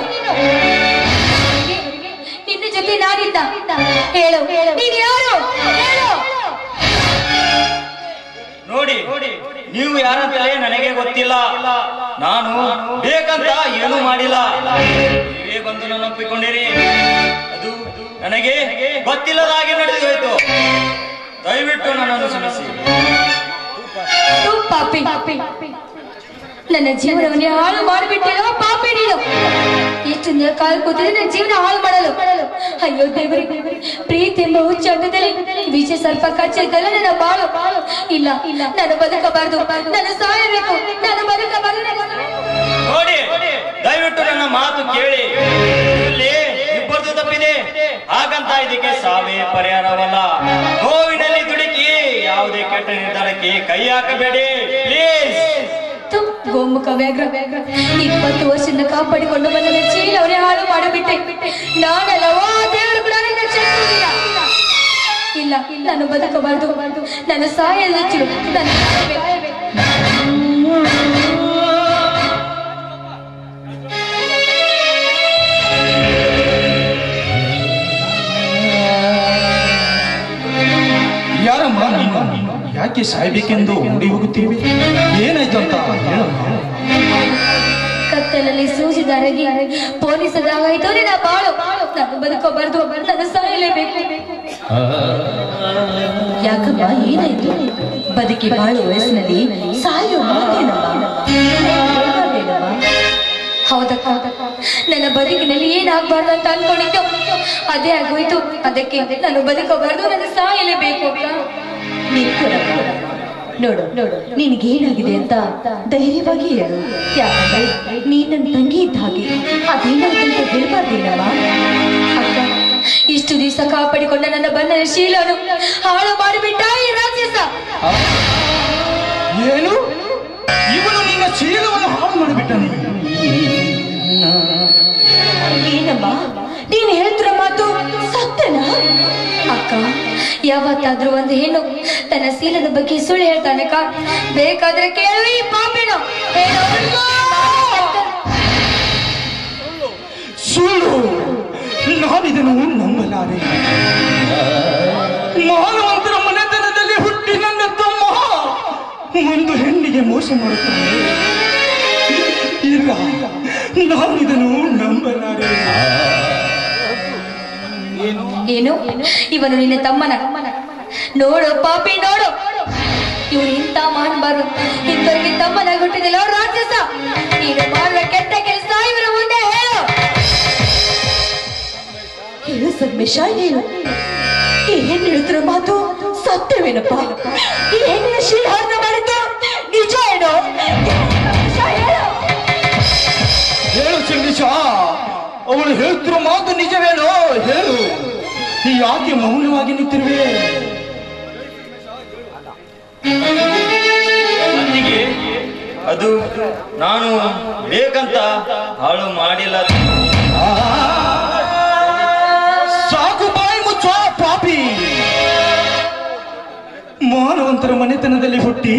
I: ನಿನ್ನ ಜೊತೆ ನಾನಿದ್ದ. ಹೇಳು. ನೀನು
A: ನೋಡಿ, ನೀವು ಯಾರಂತಲೇ ನನಗೆ ಗೊತ್ತಿಲ್ಲ. ನಾನು ಬೇಕಂತ ಏನು ಮಾಡಿಲ್ಲ. ನೀವೇ ಬಂದು ನನ್ನ ಒಪ್ಪಿಕೊಂಡಿರಿ ಅದು ನನಗೆ ಗೊತ್ತಿಲ್ಲದಾಗಿ ನಡೆದು ಹೋಯ್ತು ದಯವಿಟ್ಟು ನನ್ನನ್ನು
I: ತೂ ಪಾಪಿ. ನನ್ನ ಜೀವನವನ್ನೇ ಹಾಳು ಮಾಡಿಬಿಟ್ಟಿರೋ ಪಾಪಿ ನೀನು. ಎಷ್ಟು ಕಾಲ ಕೂತಿದ್ರೆ ಜೀವನ ಹಾಳು ಮಾಡಲು. ಅಯ್ಯೋ ದೇವರೇ ಪ್ರೀತಿ ಎಂಬ ಹುಚ್ಚಾಟದಲ್ಲಿ ವಿಜಯ ಸರ್ಪ ಕಚ್ಚಿದ್ದಲ್ಲ ನನ್ನ ಬಾಳು. ಇಲ್ಲ ಇಲ್ಲ ನಾನು ಬದುಕಬಾರದು. ನಾನು ಸಾಯಬೇಕು. ನಾನು ಬದುಕಬಾರದು.
A: ನೋಡಿ, ದಯವಿಟ್ಟು ನನ್ನ ಮಾತು ಕೇಳಿ. ಇಲ್ಲಿ ಇಬ್ಬರದು ತಪ್ಪಿದೆ. ಹಾಗಂತ ಇದಕ್ಕೆ ಸಾವೇ ಪರಿಹಾರವಲ್ಲ. ನೋವಿನಲ್ಲಿ ದುಡುಕಿ ಯಾವುದೇ ಕೆಟ್ಟ ನಿರ್ಧಾರಕ್ಕೆ ಕೈ ಹಾಕಬೇಡಿ. ಪ್ಲೀಸ್
I: ಗೋಮುಖ ವ್ಯಾಘ್ರ, ಇಪ್ಪತ್ತು ವರ್ಷದಿಂದ ಕಾಪಾಡಿಕೊಂಡು ಬಂದ ಚೀಲ ಅವರೇ ಹಾಳು ಮಾಡಿಬಿಟ್ಟೆ. ನಾನಲ್ಲವೋ ದೇವರು ಕೂಡ ನನ್ನ. ಇಲ್ಲ, ನಾನು ಬದುಕಬಾರದು. ನಾನು ಸಾಯಲು ನಾನು
L: ಯಾಕೆ ಸಾಯ್ಬೇಕೆಂದು ಓಡಿ ಹೋಗುತ್ತೀವಿ ಏನಾಯ್ತು ಅಂತ ಹೇಳಮ್ಮ
I: ಕತ್ತಲಲ್ಲಿ ಸೂಜಿ ದರಗಿ ಪೊಲೀಸದಾಗಾಯ್ತು ನಿನ್ನ ಬಾಳು. ನಾನು ಬದುಕೋಬಾರ್ದು ನಾನು ಸಾಯಲೇಬೇಕು. ಯಾಕಮ್ಮ, ಏನಾಯ್ತು? ಬದುಕಿ ಬಾಳು ವಯಸ್ಸಿನಲ್ಲಿ ಸಾಯೋ ಹೌದಕ್ಕ ನನ್ನ ಬದುಕಿನಲ್ಲಿ ಏನಾಗಬಾರ್ದು ಅಂತ ಅನ್ಕೊಂಡಿದ್ದು. ಅದೇ ಆಗೋಯ್ತು. ಅದಕ್ಕೆ ನಾನು ಬದುಕೋಬಾರ್ದು ನಾನು ಸಾಯಲೇಬೇಕು ನೋಡು ನೋಡು ನಿನಗೇನಾಗಿದೆ ಅಂತ ಧೈರ್ಯವಾಗಿ ಹೇಳು. ಯಾಕಂದ್ರೆ ನೀನ್ ನನ್ನ ತಂಗಿ ಇದ್ದ ಹಾಗೆ. ಅದೇನಾಗುತ್ತೆ ಅಂತ ಹೇಳ್ಬಾರ್ದಿಲ್ಲಮ್ಮ ಅಕ್ಕ ಇಷ್ಟು ದಿವಸ ಕಾಪಾಡಿಕೊಂಡ ನನ್ನ ಬಂಧನ ಶೀಲನು ಹಾಳು ಮಾಡಿಬಿಟ್ಟ ಈ ರಾಕ್ಷಸ.
L: ಏನು? ಇವನು ನಿನ್ನ ಶೀಲವನ್ನು ಹಾಳು ಮಾಡಿಬಿಟ್ಟನು.
I: ಏನಮ್ಮ? ನೀನು ಹೇಳ್ತಿರೋ ಮಾತು ಸತ್ಯನಾ? ಅಕ್ಕ ಯಾವತ್ತಾದ್ರೂ ಒಂದು ಹೆಣ್ಣು ತನ್ನ ಸೀಲದ ಬಗ್ಗೆ ಸುಳ್ಳು ಹೇಳ್ತಾನಕ್ಕ ಬೇಕಾದ್ರೆ ಕೇಳು ಈ ಪಾಪಿನ.
L: ಸುಳ್ಳು. ನಾನಿದನ್ನು ನಂಬಲಾರೆ. ಮಾನವಂತರ ಮನೆತನದಲ್ಲಿ ಹುಟ್ಟಿ ನನ್ನ ತಮ್ಮ ಒಂದು ಹೆಣ್ಣಿಗೆ ಮೋಸ ಮಾಡುತ್ತಾನೆ. ಇಲ್ಲ ನಾನಿದನ್ನು ನಂಬಲಾರೆ.
I: ಏನು? ಇವನು ನಿನ್ನ ತಮ್ಮನ. ನೋಡು ಪಾಪಿ ನೋಡು. ಇವನು ಇಂತ ಮಾಡಬಾರ್ದು ಇಬ್ಬರಿಗೆ ತಮ್ಮನ ಹುಟ್ಟಿದಿಲ್ಲ ಅವ್ರು ರಾಕ್ಷಸ. ನೀನು ಮಾಡುವ ಕೆಟ್ಟ ಕೆಲಸ ಇವರ ಮುಂದೆ ಹೇಳು. ಹೇಳು ಸಂದೇಶ ಏನು? ಈ ಹೆಣ್ಣು ಹೇಳ್ತಿರೋ ಮಾತು ಸತ್ಯವೇನಪ್ಪ? ಈ ಹೆಣ್ಣಿನ ಶೀಲಹರಣ
L: ಅವಳು ಹೇಳ್ತಿರೋ ಮಾತು ನಿಜವೇನೋ? ಹೇಳು. ನೀ ಯಾಕೆ ಮೌನವಾಗಿ ನಿಂತಿರುವೆ?
A: ಅದು ನಾನು ಬೇಕಂತ ಹಾಳು ಮಾಡಿಲ್ಲ.
L: ಸಾಕು ಬಾಯಿ ಮುಚ್ಚ ಪಾಪಿ. ಮಾನವಂತರ ಮನೆತನದಲ್ಲಿ ಹುಟ್ಟಿ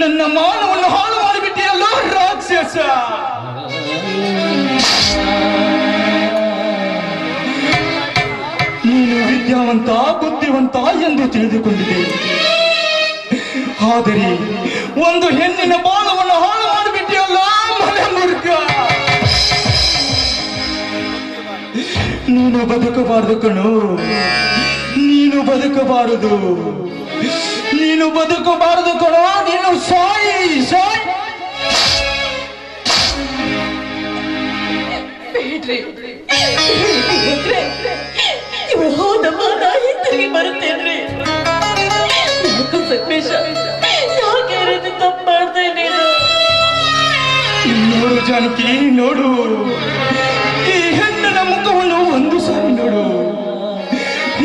L: ನನ್ನ ಮಾನವನ್ನು ಹಾಳು ಮಾಡಿಬಿಟ್ಟಿಯಲ್ಲೋ ರಾಕ್ಷಸ. ವಿದ್ಯಾವಂತ ಬುದ್ಧಿವಂತ ಎಂದು ತಿಳಿದುಕೊಂಡಿದೆ ಆದರೆ ಒಂದು ಹೆಣ್ಣಿನ ಬಾಲವನ್ನು ಹಾಳು ಮಾಡಿಬಿಟ್ಟಿಯಲ್ಲ, ಮನೆ ಮುರುಕ ನೀನು ಬದುಕಬಾರದು ಕಣು. ನೀನು ಬದುಕಬಾರದು. ನೀನು ಬದುಕಬಾರದು ಕಣೋ. ನೀನು ಸಾಯಿ ಸಾಯಿ.
I: ಇವಳು ಹೋದಮ್ಮ ನಾ ಹಿಂತಿರುಗಿ ಬರುತ್ತೇನ್ರಿ ಯಾಕೋ ಸಂದೇಶ ಯಾಕೆ
L: ನೋಡು ಜಾನಕಿ, ನೋಡು. ಈ ಹೆಣ್ಣಿನ ಮುಖವನ್ನು ಒಂದು ಸಾರಿ ನೋಡು.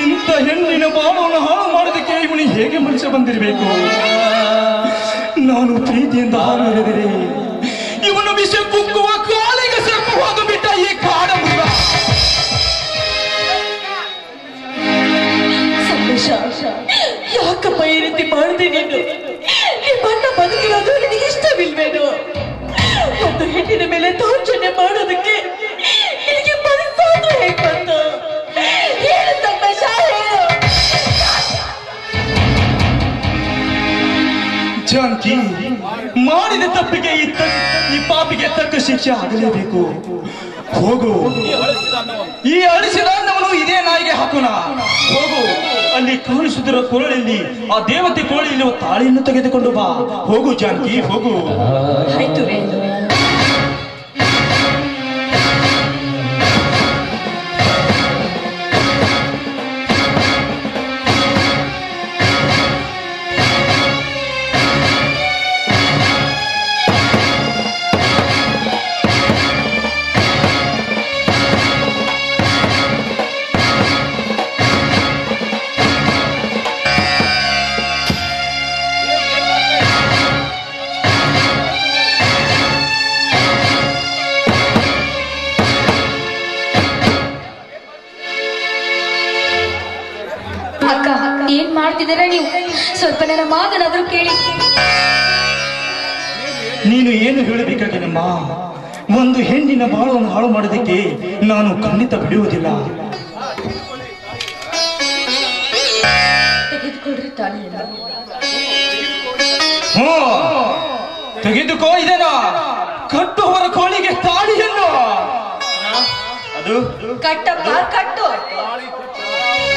L: ಇಂಥ ಹೆಣ್ಣಿನ ಬಾಳವನ್ನು ಹಾಳು ಮಾಡೋದಕ್ಕೆ ಇವನು ಹೇಗೆ ಮನುಷ್ಯ ಬಂದಿರಬೇಕು? ನಾನು ಪ್ರೀತಿಯಿಂದ ಹಾಲು ಇವನು ವಿಷ ಯಾಕಪ್ಪ ಈ ರೀತಿ ಮಾಡಿದೆ
M: ನೀನು? ನಿಮ್ಮಣ್ಣ ಬದುಕಿರೋದು ನಿನಗೆ ಇಷ್ಟವಿಲ್ವೇನು? ಒಂದು ಹೆಣ್ಣಿನ ಮೇಲೆ ದೌರ್ಜನ್ಯ ಮಾಡೋದಕ್ಕೆ ನಿನಗೆ ಮನಸ್ಸಾದ್ರೂ ಹೇಗೆ ಬಂತು? ಏನು ತಮ್ಮೇಶ
L: ಜಾನಕಿ, ಮಾಡಿದ ತಪ್ಪಿಗೆ ಈ ಪಾಪಿಗೆ ತಕ್ಕ ಶಿಕ್ಷೆ ಆಗಲೇಬೇಕು. ಹೋಗು.
A: ಈ ಅಳಿಸಿದ ಅನ್ನವನ್ನು ಇದೇ ನಾಯಿಗೆ ಹಾಕೋಣ.
L: ಹೋಗು. ಅಲ್ಲಿ ಕಾಣಿಸುತ್ತಿರುವ ಕೋಳಿಯಲ್ಲಿ ಆ ದೇವತೆ ಕೋಳಿಯಲ್ಲಿ ತಾಳಿಯನ್ನು ತೆಗೆದುಕೊಂಡು ಬಾ. ಹೋಗು ಜಾನಕಿ ಹೋಗು.
E: ಆಯ್ತು
I: ನನ್ನ ಮಾತನಾದ್ರು ಕೇಳಿ.
L: ನೀನು ಏನು ಹೇಳಬೇಕಾಗಿನಮ್ಮ? ಒಂದು ಹೆಣ್ಣಿನ ಬಾಳವನ್ನು ಹಾಳು ಮಾಡೋದಕ್ಕೆ ನಾನು ಖಂಡಿತ ಬಿಡುವುದಿಲ್ಲ.
E: ತೆಗೆದುಕೊಳ್ರಿ ತಾಳಿಯನ್ನು
A: ಹ್ಞೂ ತೆಗೆದುಕೋ ಇದನ್ನ. ಕಟ್ಟುವರ ಕೋಳಿಗೆ ತಾಳಿಯನ್ನು
S: ಅದು?
E: ಕಟ್ಟಪ್ಪ ಕಟ್ಟು.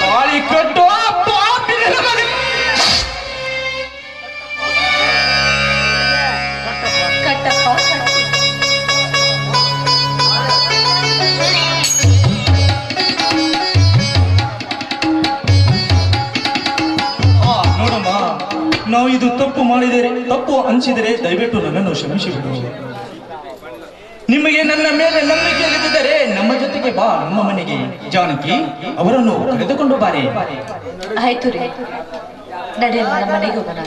A: ತಾಳಿ ಕಟ್ಟು ಪಾಪಿನ
L: ನಾವು ಇದು ತಪ್ಪು ಮಾಡಿದರೆ ತಪ್ಪು ಹಂಚಿದರೆ ದಯವಿಟ್ಟು ನನ್ನನ್ನು ಕ್ಷಮಿಸಿಬಿಡು. ನಿಮಗೆ ನನ್ನ ಮೇಲೆ ನಂಬಿಕೆ ಇಲ್ಲದಿದ್ದರೆ ನಮ್ಮ ಜೊತೆಗೆ ಬಾ ನಮ್ಮ ಮನೆಗೆ. ಜಾನಕಿ ಅವರನ್ನು ಕರೆದುಕೊಂಡು ಬಾರೆ.
E: ಆಯ್ತು ರೀ. ನಡೆಯಲ್ಲ ಮನೆಗೆ ಹೋಗೋಣ.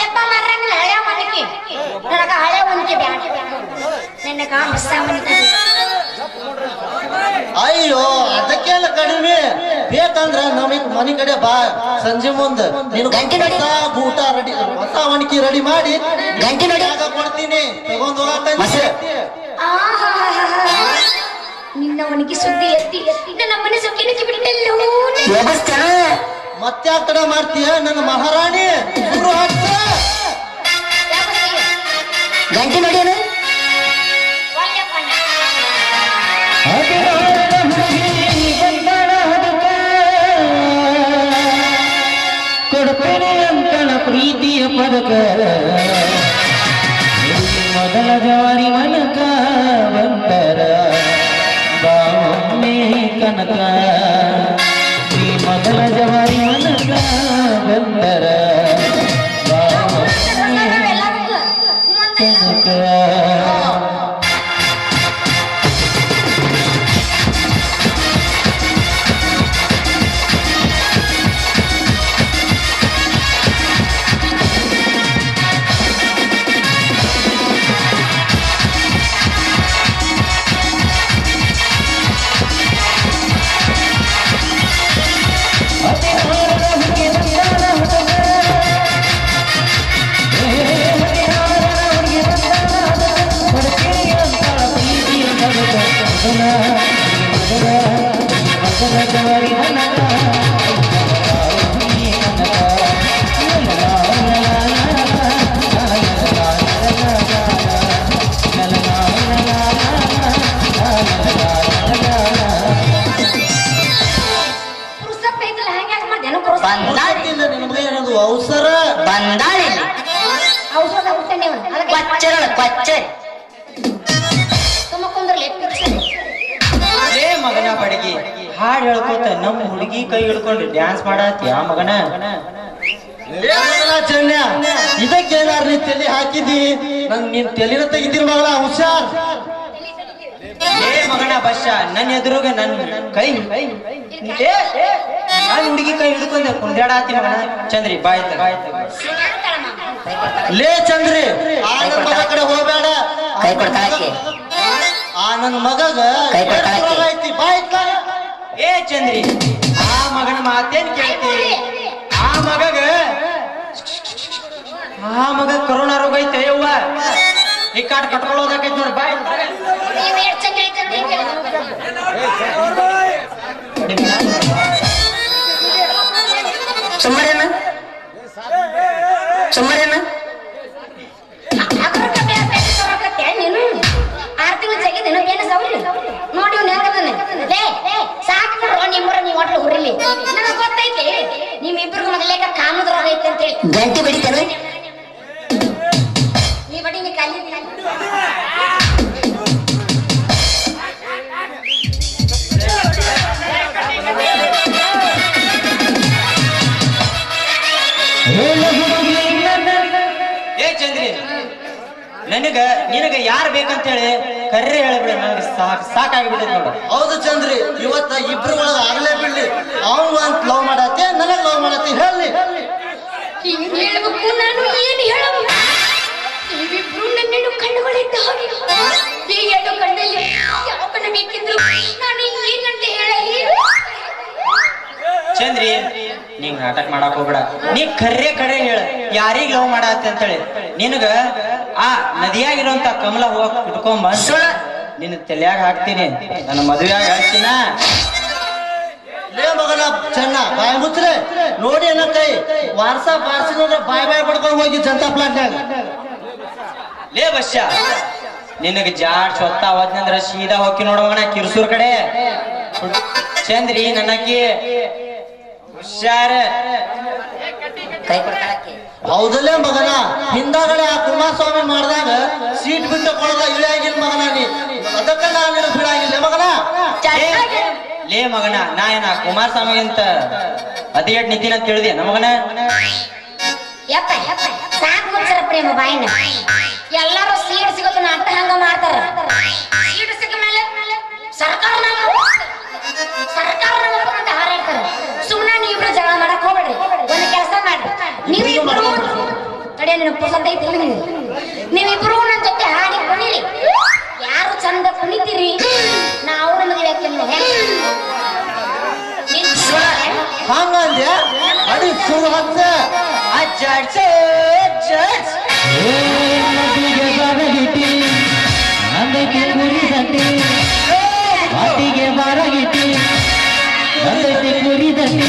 C: ಲೆಪ್ಪ ಮಾರಂಗಿಲ್ಲ ಹಳೆ ಮನಕಿ ನನಗ ಹಳೆ ಉಂಟಿ ಬ್ಯಾಡ. ನಿನ್ನ ಹೊಸ ಮನಕಿ
D: ಅಯ್ಯೋ ಅದಕ್ಕೆಲ್ಲ ಕಡಿಮೆ. ಬೇಕಂದ್ರ ನಮಗ್ ಮನಿ ಕಡೆ ಬಾ. ಸಂಜೆ ಮುಂದೆ ನೀನು ಊಟ ರೆಡಿ ಹೊಸ ಒಣಕಿ ರೆಡಿ ಮಾಡಿ. ಗಂಟೆ ನೋಡಿ. ಕೊಡ್ತೀನಿ. ತಗೊಂಡ್
C: ನಿನ್ನ ಒಣಗಿ ಸುದ್ದಿ ಎತ್ತಿ. ನನ್ನ ಮನೆ ಸುಖಿ ಬಿಟ್ಟಲ್ಲೂ
D: ಮತ್ತೆ ಆ ಕಡೆ ಮಾಡ್ತೀಯ ನನ್ನ ಮಹಾರಾಣಿ? ಗುರು ಹತ್ರ.
N: ಗಂಟೆ
F: ನಡೀನು ಕೊಡುತ್ತೇನೆ ಪ್ರೀತಿಯ ಪದಕ. ಮೊದಲ ಜವಾರಿ ಮನಕ ಬಂದರ ಬಾವೊಮ್ಮೆ ಕನಕ.
P: من ಹೇಳ್ಕೊತ ನಮ್ಮ ಹುಡುಗಿ ಕೈ ಹಿಡ್ಕೊಂಡು ಡ್ಯಾನ್ಸ್ ಮಗನ?
D: ಏ ಮಗನ ಚನ್ಯ ಇದಕ್ಕೆ ಏನಾರ ನೀ ತಲೆ ಹಾಕಿದಿ? ನನ್ ನಿನ್ ತಲೆನ ತೆಗಿತೀನಿ ಮಗಳ ಹುಷಾರ್.
P: ಲೇ ಮಗನ ಬಸ್ಸ ನನ್ನ ಎದುರುಗ ನನ್ ಕೈ ನಾನು ಹುಡುಗಿ ಕೈ ಹಿಡ್ಕೊಂಡೆ ಕುಂದಾಡಾತಿ ಮಗನ. ಚಂದ್ರಿ ಬಾಯ್
C: ಬಾಯ್.
D: ಲೇ ಚಂದ್ರಿ ಆ ಮಗ ಕಡೆ ಹೋಗ್ಬೇಡ.
B: ಕೈ.
D: ಆ ನನ್ ಮಗಗ
B: ಕೈ.
D: ಬಾಯ್ ರೋಗ ಬಾಯ್
P: ಏ ಚಂದ್ರಿ ಆ ಮಗನ ಮಾತೇನ್ ಕೇಳ್ತೀರಿ? ಆ ಮಗಗ ಆ ಮಗ ಕೊರೋನಾ ರೋಗ ಐತೆ ಯವ್ವ ಈ ಕಾಟ್ ಕಟ್ಕೊಳ್ಳೋದಕ್ಕೆ ನೋಡಿ ಬಾಯ್.
B: ಸುಮ್ಮರೇನ ಸುಮ್ಮರೇನ
C: ಆರ್ ತಿಂಗಳು ಜಗಿದೇನು ಏನು ಸೌರಿ ನೋಡಿ ಇವ್ನು ಹೆಂಗದಾನೆ ಲೇ ಸಾಕು ಬಿಡ್ರೋ ನಿಮ್ಮರ ನೀವು ಒಟ್ಲು ಹುರಿಲಿ ನನಗೆ ಗೊತ್ತೈತಿ ನಿಮ್ಮಿಬ್ರಿಗೂ ಮೊದಲೇಕ ಕಾಮದ ರೋಗ ಐತೆ ಅಂತ ಹೇಳಿ
B: ಗಂಟೆ ಬಿಡಿತೇನೆ
C: ನೀ ಬಡಿ ನೀ ಕಲಿ
P: ಏ ನನಗ ನಿನಗ ಯಾರ್ ಬೇಕಂತೇಳಿ ಕರ್ರೆ ಹೇಳ್ಬಿಡ ನನಗೆ ಸಾಕ್ ಸಾಕಾಗಿಬಿಟ್ಟೈತಿ ನೋಡು.
D: ಹೌದು ಚಂದ್ರಿ ಇವತ್ತ ಇಬ್ರು ಒಳಗ ಆಗ್ಲೇ ಬಿಡ್ಲಿ. ಅವ್ನು ಅಂತ ಲವ್ ಮಾಡತ್ತೆ ನನಗ್ ಲವ್ ಮಾಡತ್ತೆ ಹೇಳಿ
C: ಹಿಂಗ್ ಹೇಳ್ಬೇಕು ನಾನು ಏನು ಹೇಳಬೇಕು ನೀವಿಬ್ರು ನನ್ನೆರಡು ಕಣ್ಣುಗಳಿದ್ದ ಹಾಗೆ ಈ ಎರಡು ಕಣ್ಣಲ್ಲಿ ಯಾವ ಕಣ್ಣ ಬೇಕಿದ್ರು ನಾನು ಏನಂತ ಹೇಳಲಿ?
P: ಚಂದ್ರಿ ನಿಂಗ್ ನಾಟಕ ಮಾಡಕ್ ಹೋಗ್ಬೇಡ. ನೀ ಕರ್ರೆ ಕಡೆ ಹೇಳ. ಯಾರಿಗ್ ಲವ್ ಮಾಡತ್ತೆ ಅಂತೇಳಿ. ನಿನಗ ಆ ನದಿಯಾಗಿರುವಂತ ಕಮಲ ಹೂವ ಕುಟ್ಕೊಂಬ ನಿನ್ನ ತಲೆಯಾಗ ಹಾಕ್ತೀನಿ. ನನ್ನ ಮದುವೆಯಾಗ ಹಾಕ್ತೀನ.
D: ಲೇ ಮಗನ ಚೆನ್ನ ಬಾಯ್ ಮುಚ್ಚ್ರೆ ನೋಡಿ ಏನ ಕೈ. ವಾರ್ಸ ಬಾರ್ಸಿದ್ರೆ ಬಾಯ್ ಬಾಯ್ ಪಡ್ಕೊಂಡು ಹೋಗಿ ಜನತಾ ಪ್ಲಾಟ್ನಾಗ
P: ಲೇ ಬಶ್ಯ ನಿನಗ ಜಾಡ್ ಸೊತ್ತ ಅವತ್ತಿನಂದ್ರ ಸೀದಾ ಹೋಗಿ ನೋಡೋಣ ಕಿರ್ಸೂರ್ ಕಡೆ. ಚಂದ್ರಿ ನನಕಿ ಹುಷಾರ.
D: ಹೌದಲ್ಲೇ ಮಗನ? ಹಿಂದಾಗಡೆ ಆ ಕುಮಾರಸ್ವಾಮಿ ಮಾಡಿದಾಗ ಸೀಟ್ ಬಿಟ್ಟು ಕೊಡದ ಇಳಿಯಾಗಿಲ್ಲ ಮಗನ ನೀ. ಅದಕ್ಕ ನಾನು ನಿನಗ್ ಬಿಡಾಗಿಲ್ಲ ಮಗನ.
P: ಲೇ- ಮಗನ, ನಾ ಏನ ಕುಮಾರಸ್ವಾಮಿ ಅಂತ ಅದೇಟ್ ನಿತಿನ ತಿಳಿದೆ ನಮಗನ
C: ಯಪ್ಪ ಯಪ್ಪ, ಸಾಕು ಬಾಯಿನ. ಎಲ್ಲರೂ ಸೀಟ್ ಸಿಗೋದು ಅಂತ ಹಂಗ ಮಾಡ್ತಾರ. ಸೀಟ್ ಸಿಕ್ಕ ಮೇಲೆ ಸರ್ಕಾರ ಸರ್ಕಾರ ನೀವಿಬ್ರು ತಡಿಯ ನಿನ್ನ ಪುಸ್ತಕ ಐತಿ ನಿನಗೆ. ನೀವಿಬ್ರು ನನ್ನ ಜೊತೆ ಹಾಡಿ ಕುಣಿರಿ. ಯಾರು ಚಂದ ಕುಣಿತೀರಿ? ನಾ ನಮಗೆ ವ್ಯಕ್ತಿಯನ್ನು
D: ಹಂಗ ಅಂದ್ಯ? ಅಡಿ ಸುಳ್ಳು ಹಚ್ಚ
P: ಅಜ್ಜಾಡ್ಸ
F: ನದಿಗೆ ಬರಗಿಟ್ಟಿ ನಂದಕ್ಕೆ ಕುರಿದಂತೆ ಮಾತಿಗೆ ಬರಗಿಟ್ಟಿ ನಂದಕ್ಕೆ ಕುರಿದಂತೆ ಸಿಕ್ಕೈತಿ ಮಾಡಬಾರಿ ಕಂಪನ ಕೊಡ್ತಿ ಸಿಕ್ಕೈತಿ ಮಾಡಬಾರಿ ನದಿಗೆ ಬರಗಿಟ್ಟಿ ನಂದಕ್ಕೆ ಕುರಿದಂತೆ ನದಿಗೆ ಬರಗಿಟ್ಟಿ ನಂದಕ್ಕೆ ಕುರಿದಂತೆ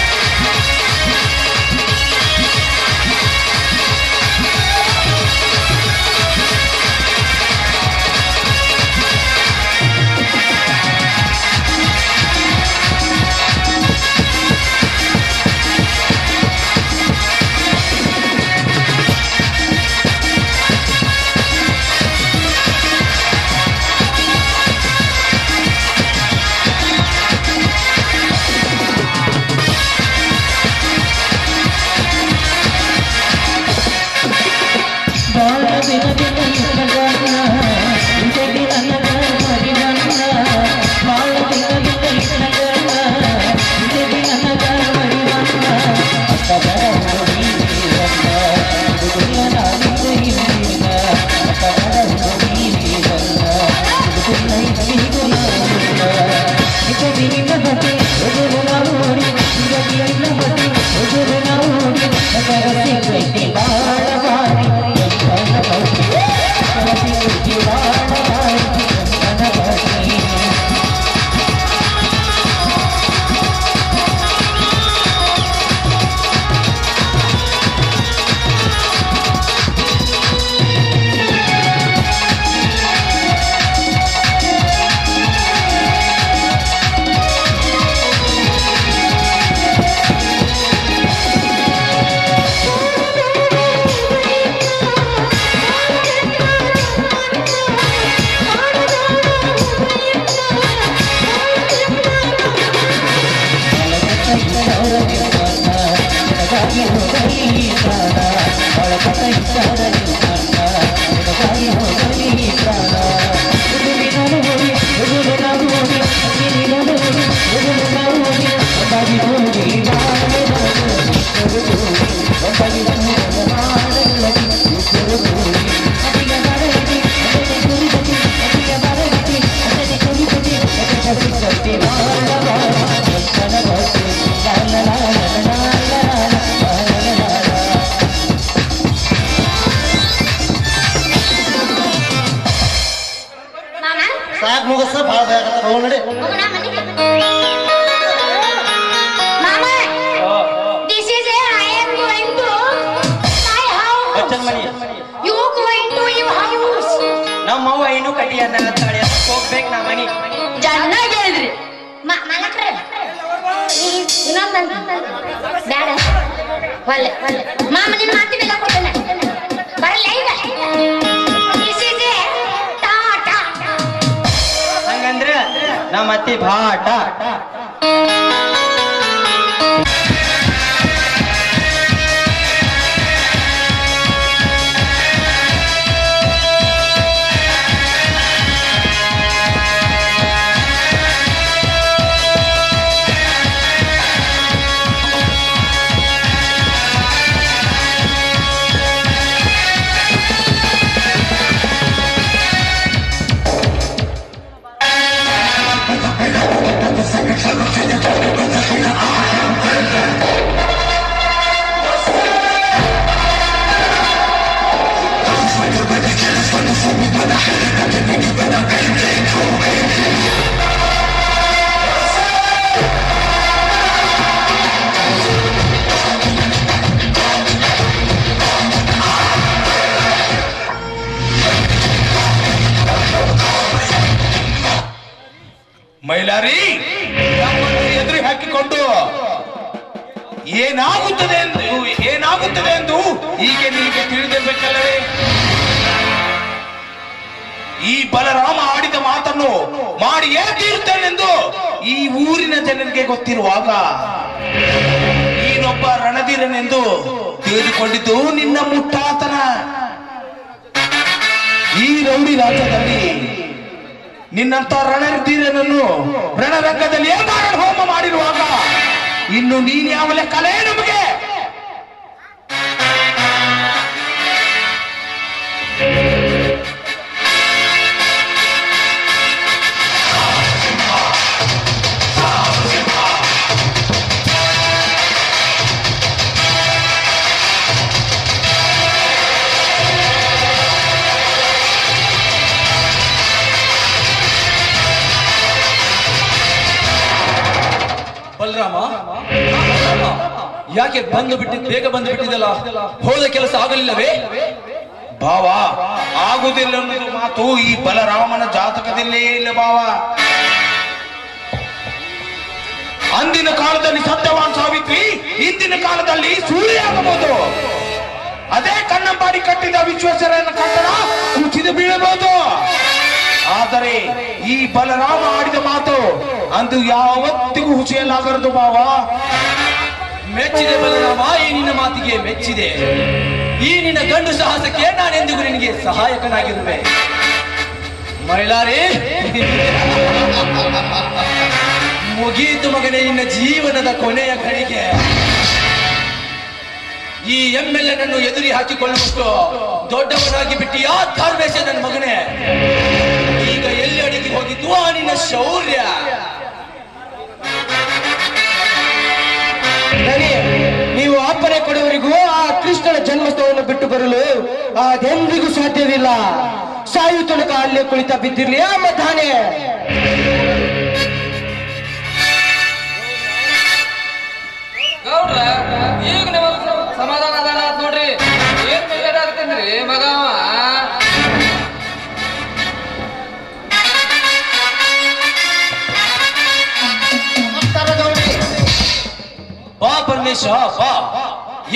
G: ರಮೇಶ ಬಾ.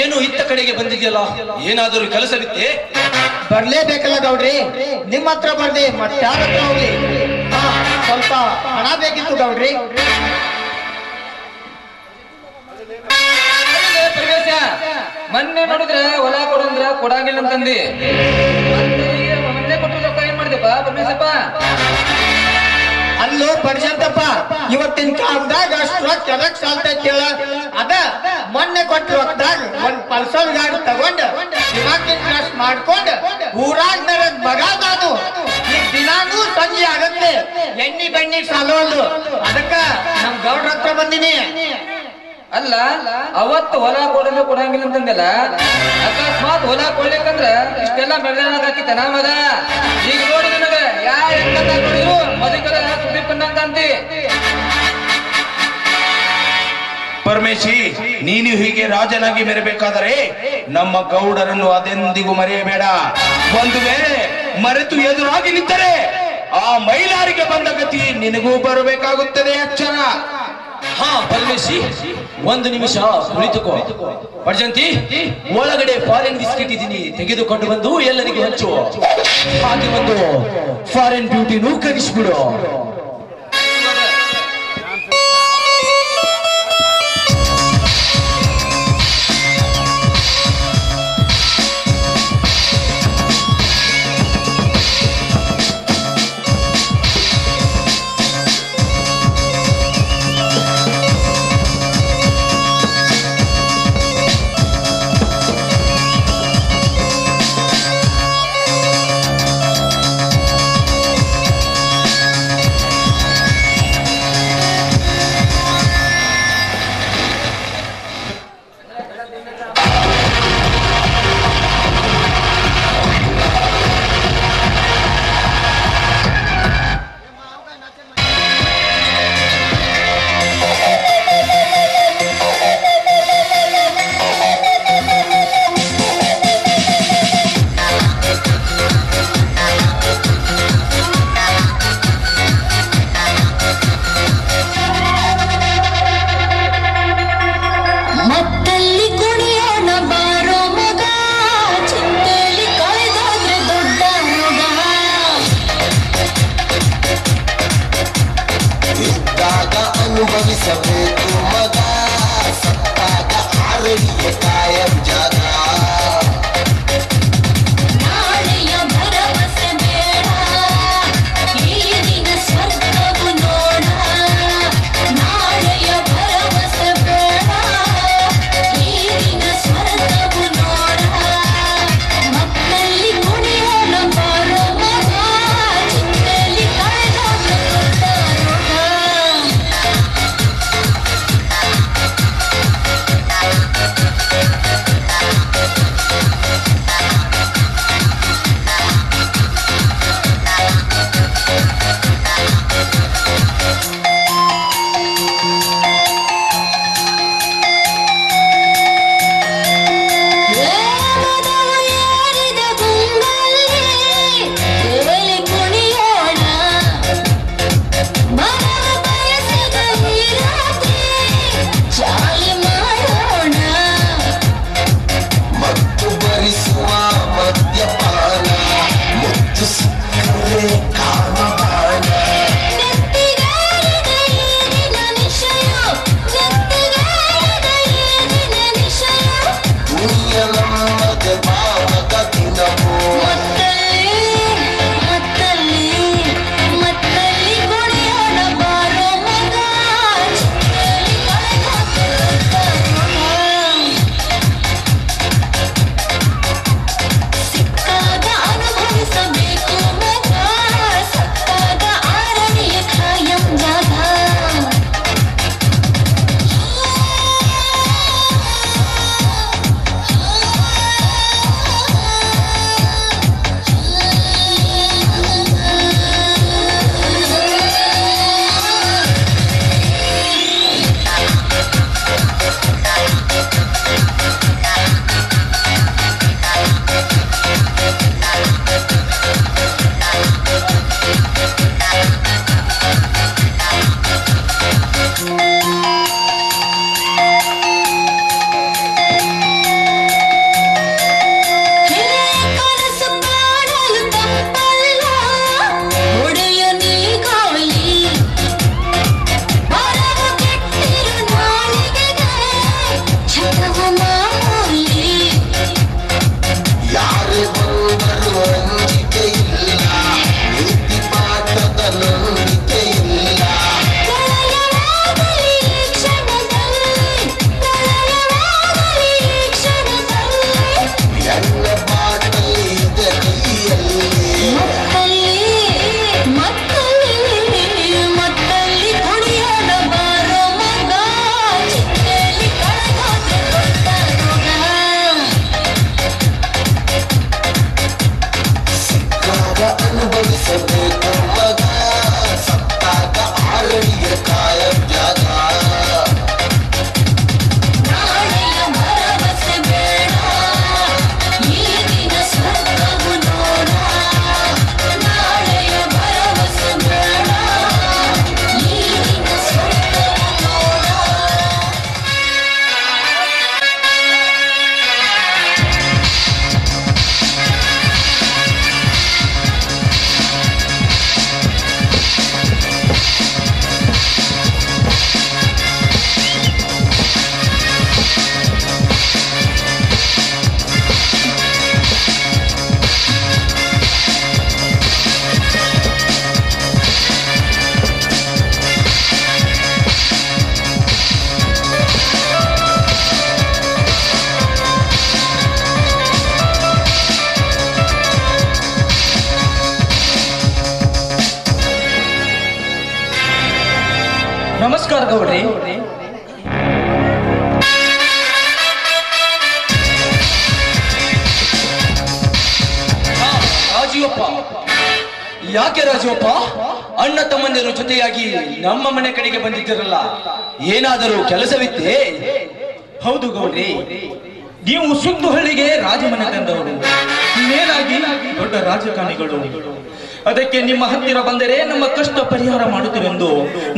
G: ಏನು ಇತ್ತ ಕಡೆಗೆ ಬಂದಿದೆಯಲ್ಲ? ಏನಾದರೂ ಕೆಲಸವಿತ್ತೆ
R: ಬರ್ಲೇಬೇಕಲ್ಲ ಗೌಡ್ರಿ. ನಿಮ್ಮ ಹತ್ರ ಬರ್ದೆ ಮತ್ತೆ ಹತ್ರ ಹೋಗ್ಲಿ? ಸ್ವಲ್ಪ ಹಣ ಬೇಕಿತ್ತು ಗೌಡ್ರಿ.
G: ಮೊನ್ನೆ ನೋಡಿದ್ರೆ ಹೊಲ ಕೊಡಂದ್ರ ಕೊಡಂಗಿಲ್ಲ ಅಂತಂದಿ. ಮೊನ್ನೆ ಕೊಟ್ಟು ಏನ್ ಮಾಡಿದೆಪ್ಪ ಪರಮೇಶಪ್ಪ.
R: ಅಲ್ಲೇ ಪಡ್ಸಂತಪ್ಪ ಇವತ್ತಿನ ಕಾಲದಾಗ ಅಷ್ಟು ರೊಕ್ಕ ಎದಕ್ ಸಾಲ್ತೈತಿ ಅದ ಮೊನ್ನೆ ಕೊಟ್ಟ ರೊಕ್ಕದಾಗ ಒಂದ್ ಪಲ್ಸರ್ ಗಾಡಿ ತಗೊಂಡು ಶಿವಾಕಿನ್ ಕ್ರಾಸ್ ಮಾಡ್ಕೊಂಡ್ ಊರಾಗ ನರದ್ ಮಗಾದಾದು ಈ ದಿನಾನೂ ಸಂಜೆ ಆಗತ್ತೆ. ಎಣ್ಣಿ ಬೆಣ್ಣಿ ಸಾಲೋದು. ಅದಕ್ಕ ನಮ್ ಗೌಡ್ರ ಹತ್ರ ಬಂದಿನಿ.
G: ಅಲ್ಲ, ಅವತ್ತು ಹೊಲ ಕೊಡಲು ಕೊಡಂಗಿಲ್ಲ ಅಂತಂದಿಲ್ಲ? ಅಕಸ್ಮಾತ್ ಹೊಲ ಕೊಡ್ಲಿಕ್ಕಂದ್ರ ಇಷ್ಟೆಲ್ಲ ಬೆಳೆದಾಕಿತ್ತ ನಮದ ಈಗ ನೋಡಿದ್ರೆ
E: ಪರಮೇಶಿ, ನೀನು ಹೀಗೆ ರಾಜನಾಗಿ ಮೆರಬೇಕಾದರೆ ನಮ್ಮ ಗೌಡರನ್ನು ಅದೆಂದಿಗೂ ಮರೆಯಬೇಡ. ಒಂದು ವೇಳೆ ಮರೆತು ಎದುರಾಗಿ ನಿಂತರೆ ಆ ಮೈಲಾರಿಗೆ ಬಂದ ಗತಿ ನಿನಗೂ ಬರಬೇಕಾಗುತ್ತದೆ ಅಕ್ಷರ
O: ಹಾ ಪರಮೇಶಿ ಒಂದು ನಿಮಿಷ ಕುಳಿತುಕೋ. ಪರ್ಜಂತಿ ಒಳಗಡೆ ಫಾರಿನ್ ಬಿಸ್ಕೆಟ್ ಇದ್ದೀನಿ ತೆಗೆದುಕೊಂಡು ಬಂದು ಎಲ್ಲರಿಗೂ ಹಂಚು. ಹಾಗೆ ಒಂದು ಫಾರಿನ್ ಬ್ಯೂಟಿನೂ ಕಳಿಸ್ಬಿಡು
L: ಹತ್ತಿರ ಬಂದರೆ ನಮ್ಮ ಕಷ್ಟ ಪರಿಹಾರ ಮಾಡುತ್ತಿರೆಂದು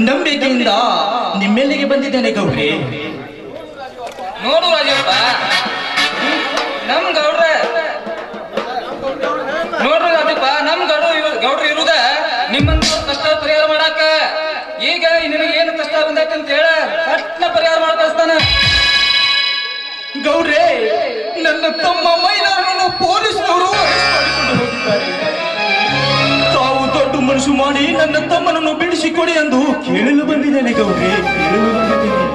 L: ನಂಬಿಕೆಯಿಂದ ನಿಮ್ಮೆಲ್ಲಿಗೆ ಬಂದಿದ್ದೇನೆ ಗೌಡ್ರಿ ನೋಡು ರಾಜಪ್ಪ. ನಮ್ ಗೌಡ್ರ ನೋಡ್ರಿ ರಾಜಪ್ಪ ನಮ್ ಗೌಡ್ರು ಗೌಡ್ರು ಇರುದ ನಿಮ್ಮಂತ ಕಷ್ಟ ಪರಿಹಾರ ಮಾಡಾಕ. ಈಗ ನಿನಗೆ ಏನು ಕಷ್ಟ ಬಂದೈತೆ ಅಂತ ಹೇಳ ಕಷ್ಟ ಪರಿಹಾರ ಮಾಡ್ತಾನ ಗೌರಿ ಗೌಡ್ರೆ ನನ್ನ ತಮ್ಮ ಮೈದಾನ ಪೊಲೀಸ್ನವರು ಹೋಗಿದ್ದಾರೆ. ಮನಸ್ಸು ಮಾಡಿ ನನ್ನ ತಮ್ಮನನ್ನು ಬಿಡಿಸಿಕೊಡಿ ಎಂದು ಕೇಳಲು ಬಂದಿದ್ದೇನೆ ಗೌರಿ. ಕೇಳಲು ಬಂದಿದ್ದೇನೆ.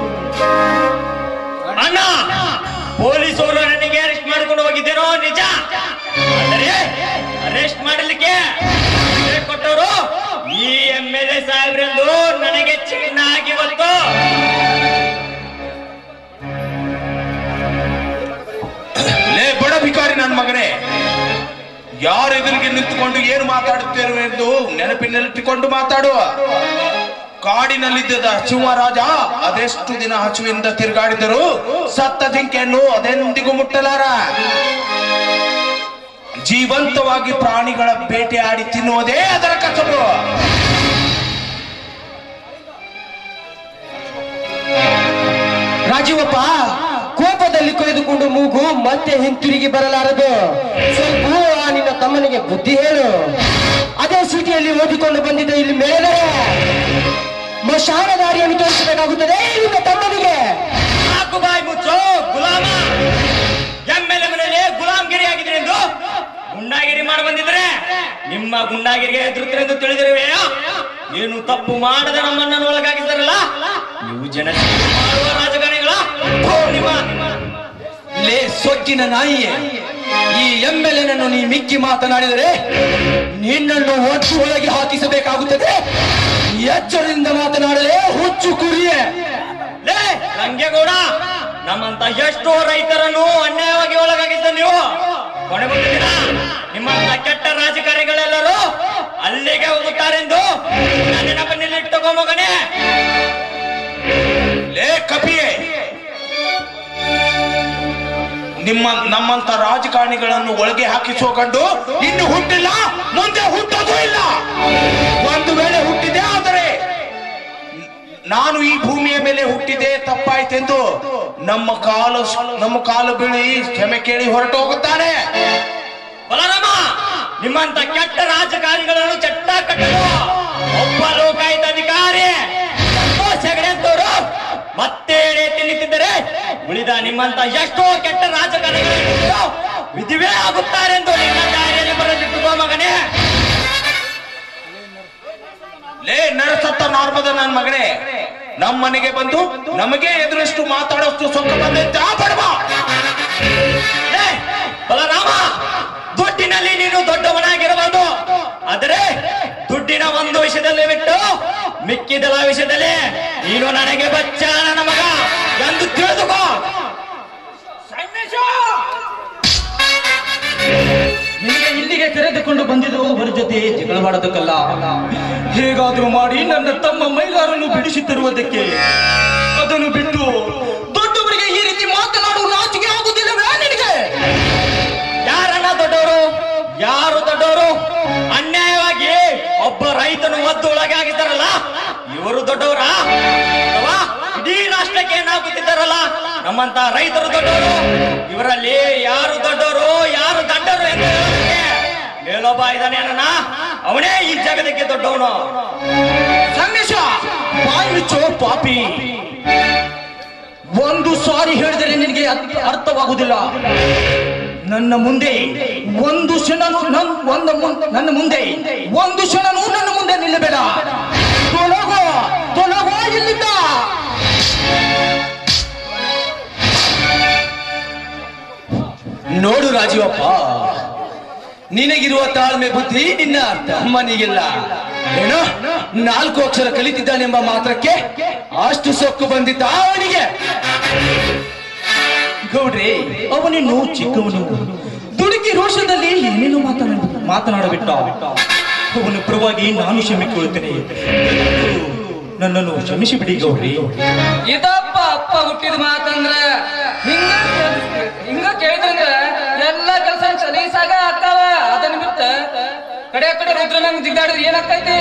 A: ಅಣ್ಣ ಪೊಲೀಸರು ನನಗೆ ಅರೆಸ್ಟ್ ಮಾಡ್ಕೊಂಡು ಹೋಗಿದ್ದೇನೋ ನಿಜ? ಆದರೆ ಅರೆಸ್ಟ್ ಮಾಡಲಿಕ್ಕೆ ಕೊಟ್ಟವರು ಈ ಎಂ ಎಲ್ ಎ ಸಾಹೇಬ್ರೆಂದು ನನಗೆ ಚಿನ್ನ ಗೊತ್ತು
E: ಲೇ ಬಡ ಭಿಕಾರಿ ನನ್ನ ಮಗನೇ. ಯಾರ ಎದುರಿಗೆ ನಿಂತುಕೊಂಡು ಏನು ಮಾತಾಡುತ್ತೇವೆ ಎಂದು ನೆನಪಿನಲ್ಲಿಟ್ಟುಕೊಂಡು ಮಾತಾಡುವ? ಕಾಡಿನಲ್ಲಿದ್ದ ಶಿವರಾಜ ಅದೆಷ್ಟು ದಿನ ಹಸುವಿಂದ ತಿರುಗಾಡಿದರು ಸತ್ತ ಜಿಂಕೆಯನ್ನು ಅದೆಂದಿಗೂ ಮುಟ್ಟಲಾರ? ಜೀವಂತವಾಗಿ ಪ್ರಾಣಿಗಳ ಬೇಟೆಯಾಡಿ ತಿನ್ನುವುದೇ ಅದರ ಕಸಬು.
N: ರಾಜೀವಪ್ಪ ಕೋಪದಲ್ಲಿ ಕೊಯ್ದುಕೊಂಡು ಮೂಗು ಮತ್ತೆ ಹಿಂತಿರುಗಿ ಬರಲಾರದು. ಸ್ವಲ್ಪ ಆ ನಿನ್ನ ತಮ್ಮನಿಗೆ ಬುದ್ಧಿ ಹೇಳು. ಅದೇ ಸಿಟಿಯಲ್ಲಿ ಓದಿಕೊಂಡು ಬಂದಿದ್ದ ಇಲ್ಲಿ ಮೇಲೆ ಮಶಾನ ದಾರಿಯನ್ನು ತೋರಿಸಬೇಕಾಗುತ್ತದೆ. ನಿನ್ನ ತಮ್ಮನಿಗೆ!
A: ಮುಚ್ಚು, ಗುಲಾಮ! ಎಂದು ಗುಂಡಾಗಿರಿ ಮಾಡಿ ಬಂದಿದ್ರೆ ನಿಮ್ಮ ಗುಂಡಾಗಿರಿಗೆ ಎದುರುತ್ತೆಂದು ತಿಳಿದಿರುವೆ ಏನು ತಪ್ಪು ಮಾಡದ ನಮ್ಮನ್ನ ಒಳಗಾಗಿದ್ದಾರಲ್ಲ? ನೀವು ಜನ ಮಾಡುವ ರಾಜಕಾರಣಿಗಳ ನಿಮ್ಮ
L: ಲೇ ಸೊಕ್ಕಿನ ನಾಯಿಯೇ, ಈ ಎಂ ಎಲ್ ನೀ ಮಿಕ್ಕಿ ಮಾತನಾಡಿದರೆ ನಿನ್ನನ್ನು ಒಟ್ಟು ಒಳಗೆ ಹಾಕಿಸಬೇಕಾಗುತ್ತದೆ. ಎಚ್ಚರದಿಂದ ಮಾತನಾಡಲೇ ಹುಚ್ಚು ಕುರಿಯೇ.
A: ಲೇ ರಂಗೇಗೌಡ ನಮ್ಮಂತ ಎಷ್ಟೋ ರೈತರನ್ನು ಅನ್ಯಾಯವಾಗಿ ಒಳಗಾಗಿದ್ದ ನೀವು. ಕೊನೆ ನಿಮ್ಮಂತ ಕೆಟ್ಟ ರಾಜಕಾರಣಿಗಳೆಲ್ಲರೂ ಅಲ್ಲಿಗೆ ಹೋಗುತ್ತಾರೆಂದು ನೆನಪನ್ನಿಟ್ಟುಕೋ ಮಗನೇ.
E: ಲೇ ಕಪಿಯೇ ನಿಮ್ಮ ನಮ್ಮಂತ ರಾಜಕಾರಣಿಗಳನ್ನು ಒಳಗೆ ಹಾಕಿಸೋ ಕಂಡು ಇನ್ನು ಹುಟ್ಟಿಲ್ಲ, ಮುಂದೆ ಹುಟ್ಟೋದು ಇಲ್ಲ. ಒಂದು ವೇಳೆ ಹುಟ್ಟಿದೆ ಆದರೆ ನಾನು ಈ ಭೂಮಿಯ ಮೇಲೆ ಹುಟ್ಟಿದೆ, ತಪ್ಪಾಯ್ತೆಂದು ನಮ್ಮ ಕಾಲು ನಮ್ಮ ಕಾಲು ಬೀಳಿ ಕ್ಷಮೆ ಕೇಳಿ ಹೊರಟು ಹೋಗುತ್ತಾನೆ.
A: ಬಲರಾಮ, ನಿಮ್ಮಂತ ಕೆಟ್ಟ ರಾಜಕಾರಣಿಗಳನ್ನು ಚಟ್ಟ ಕಟ್ಟಲು ಒಬ್ಬ ಲೋಕಾಯುತ ಅಧಿಕಾರಿ ಅಂತವರು ಮತ್ತೆ ನಿಂತಿದ್ದರೆ ಉಳಿದ ನಿಮ್ಮಂತ ಎಷ್ಟೋ ಕೆಟ್ಟ ರಾಜಕಾರಣಿಗಳು ವಿಧಿವೇ ಆಗುತ್ತಾರೆ ಎಂದು ಮಗನೇ
E: ಲೇ, ನರಸತ್ತ ನಾರ್ಮದ ನನ್ನ ಮಗನೇ ನಮ್ಮ ಮನೆಗೆ ಬಂದು ನಮಗೆ ಎದುರಿಷ್ಟು ಮಾತಾಡೋಷ್ಟು ಸೊಕ್ಕ ಬಂದಂತೆ ಆ ಬಡವ
A: ಬಲರಾಮ ದುಡ್ಡಿನಲ್ಲಿ ನೀನು ದೊಡ್ಡವನಾಗಿರಬಹುದು ಆದರೆ ದುಡ್ಡಿನ ಒಂದು ವಿಷಯದಲ್ಲಿ ಬಿಟ್ಟು ಮಿಕ್ಕಿದೆಲ್ಲ ವಿಷಯದಲ್ಲಿ ನೀನು ನನಗೆ ಬಚ್ಚ ನನ್ನ ಮಗ ಎಂದು ತಿಳಿದುಕೋ.
L: ನಿಮಗೆ ಇಲ್ಲಿಗೆ ಕರೆದುಕೊಂಡು ಬಂದಿದ್ದು ಅವರ ಜೊತೆ ಜಗಳವಾಡೋದಕ್ಕಲ್ಲ ಹೇಗಾದ್ರೂ ಮಾಡಿ ನನ್ನ ತಮ್ಮ ಮೈಲಾರನ್ನು ಬಿಡಿಸುತ್ತಿರುವುದಕ್ಕೆ ತರುವುದಕ್ಕೆ ಅದನ್ನು ಬಿಟ್ಟು
A: ಯಾರು ದೊಡ್ಡವರು? ಅನ್ಯಾಯವಾಗಿ ಒಬ್ಬ ರೈತನು ಮದ್ದು ಒಳಗೆ ಆಗಿದ್ದಾರಲ್ಲ ಇವರು ದೊಡ್ಡವರಾ? ಇಡೀ ರಾಷ್ಟ್ರಕ್ಕೆ ಏನಾಗುತ್ತಿದ್ದಾರಲ್ಲ, ನಮ್ಮಂತ ರೈತರು ದೊಡ್ಡವರು? ಇವರಲ್ಲಿ ಯಾರು ದೊಡ್ಡವರು, ಯಾರು ದಡ್ಡರು ಎಂದು ಮೇಲೊಬ್ಬ ಇದ್ದಾನೆ ಅಣ್ಣ ಅವನೇ ಈ ಜಗದಕ್ಕೆ ದೊಡ್ಡವನು.
L: ಸಂದೇಶ ಬಾಯಿಚೋ ಪಾಪಿ. ಒಂದು ಸಾರಿ ಹೇಳಿದರೆ ನಿನಗೆ ಅರ್ಥವಾಗುವುದಿಲ್ಲ. ನನ್ನ ಮುಂದೆ ಒಂದು ಕ್ಷಣನು ನನ್ನ ಒಂದು ನನ್ನ ಮುಂದೆ ಒಂದು ಕ್ಷಣನು ನನ್ನ ಮುಂದೆ ನಿಲ್ಲಬೇಡ. ತೊಲಗೋ ತೊಲಗೋ, ಇಲ್ಲಿಂದ. ನೋಡು ರಾಜೀವಪ್ಪ, ನಿನಗಿರುವ ತಾಳ್ಮೆ ಬುದ್ಧಿ ನಿನ್ನ ಅಮ್ಮನಿಗಿಲ್ಲ ಏನೋ, ನಾಲ್ಕು ಅಕ್ಷರ ಕಲಿತಿದ್ದಾನೆಂಬ ಮಾತ್ರಕ್ಕೆ ಅಷ್ಟು ಸೊಕ್ಕು ಬಂದಿದ್ದ ಅವನಿಗೆ. ಗೌಡ್ರೆ ಅವನಿನ್ನು ಚಿಕ್ಕವನು. ದುಡುಕಿ ರೋಷದಲ್ಲಿ ಏನೇನು ಮಾತನಾಡ. ಮಾತನಾಡಬಿಟ್ಟ ಅವನ ಪರವಾಗಿ ನಾನು ಕ್ಷಮಿಕೊಳ್ಳುತ್ತೇನೆ. ನನ್ನನ್ನು ಕ್ಷಮಿಸಿಬಿಡಿ ಗೌಡ್ರಿ.
G: ಇದಪ್ಪ ಅಪ್ಪ ಹುಟ್ಟಿದ ಮಾತಂದ್ರ ಹಿಂಗ ಹಿಂಗ ಕೇಳಿದ್ರಂದ್ರ ಎಲ್ಲ ಕೆಲಸ ಸಲೀಸಾಗ ಆಗ್ತಾವ. ಅದನ್ನ ಬಿಟ್ಟು ಕಡೆ ಕಡೆ ರುದ್ರ ನಂಗೆ ಜಿಗ್ದಾಡಿದ್ರೆ ಏನಾಗ್ತೈತಿ?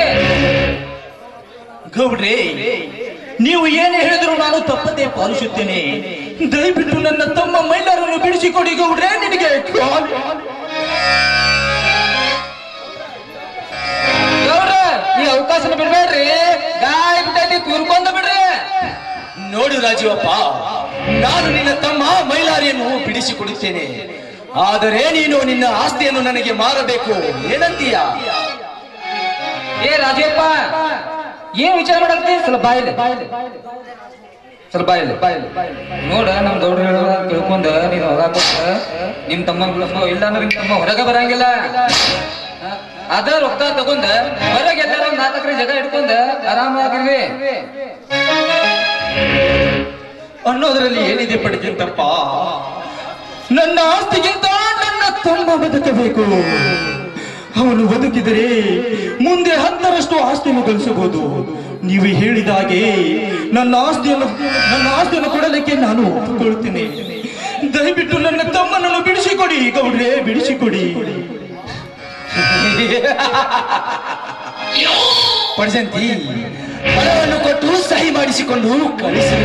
L: ಗೌಡ್ರಿ ನೀವು ಏನು ಹೇಳಿದ್ರು ನಾನು ತಪ್ಪದೇ ಪಾಲಿಸುತ್ತೇನೆ. ದಯವಿಟ್ಟು ನನ್ನ ತಮ್ಮ ಮೈಲಾರನ್ನು ಬಿಡಿಸಿಕೊಡಿ, ಗೌಡ್ರೆ, ನಿನಗೆ.
G: ಗೌಡ್ರೆ, ಈ ಅವಕಾಶನ ಬಿಡ್ಬೇಡ್ರಿ. ದಯವಿಟ್ಟಲ್ಲಿ ಕೂರ್ಕೊಂಡು ಬಿಡ್ರಿ.
L: ನೋಡು ರಾಜೀವಪ್ಪ, ನಾನು ನಿನ್ನ ತಮ್ಮ ಮೈಲಾರಿಯನ್ನು ಬಿಡಿಸಿಕೊಡುತ್ತೇನೆ. ಆದರೆ ನೀನು ನಿನ್ನ ಆಸ್ತಿಯನ್ನು ನನಗೆ ಮಾರಬೇಕು. ಏನಂತೀಯ?
G: ಏ ರಾಜೀವಪ್ಪ, ಏನ್ ವಿಚಾರ ಮಾಡತ್ತಿ ಸ್ವಲ್ಪ ಬಾಯಿಲೆ. ಸ್ವಲ್ಪ ನೋಡು ನೋಡ, ನಮ್ ದೊಡ್ಡ ಹೇಳುವ ತಿಳ್ಕೊಂಡ ನೀನ್ ಹೊರ ಕೊಟ್ಟ ನಿಮ್ ತಮ್ಮ ಇಲ್ಲ ಅಂದ್ರೆ ನಿಮ್ ತಮ್ಮ ಹೊರಗೆ ಬರಂಗಿಲ್ಲ. ಅದ ರೊಕ್ಕ ತಗೊಂಡ ಹೊರಗೆ ಎಲ್ಲಾರ ಒಂದ್ ಜಗ ಇಟ್ಕೊಂಡ ಆರಾಮಾಗಿರ್ವಿ
L: ಅನ್ನೋದ್ರಲ್ಲಿ ಏನಿದೆ ಪಡೆದಿಂತಪ್ಪ ನನ್ನ ಆಸ್ತಿಗಿಂತ ನನ್ನ ತಮ್ಮ ಬದುಕಬೇಕು. ಅವನು ಬದುಕಿದರೆ ಮುಂದೆ ಹತ್ತರಷ್ಟು ಆಸ್ತಿಯನ್ನು ಗಳಿಸಬಹುದು. ನೀವು ಹೇಳಿದಾಗೆ ನನ್ನ ಆಸ್ತಿಯನ್ನು ನನ್ನ ಆಸ್ತಿಯನ್ನು ಕೊಡಲಿಕ್ಕೆ ನಾನು ಒಪ್ಪಿಕೊಳ್ಳುತ್ತೇನೆ. ದಯವಿಟ್ಟು ನನ್ನ ತಮ್ಮನನ್ನು ಬಿಡಿಸಿಕೊಡಿ, ಗೌಡ್ರೆ, ಬಿಡಿಸಿಕೊಡಿ. ಹಣವನ್ನು ಕೊಟ್ಟು ಸಹಿ ಮಾಡಿಸಿಕೊಂಡು ಕಳಿಸಿ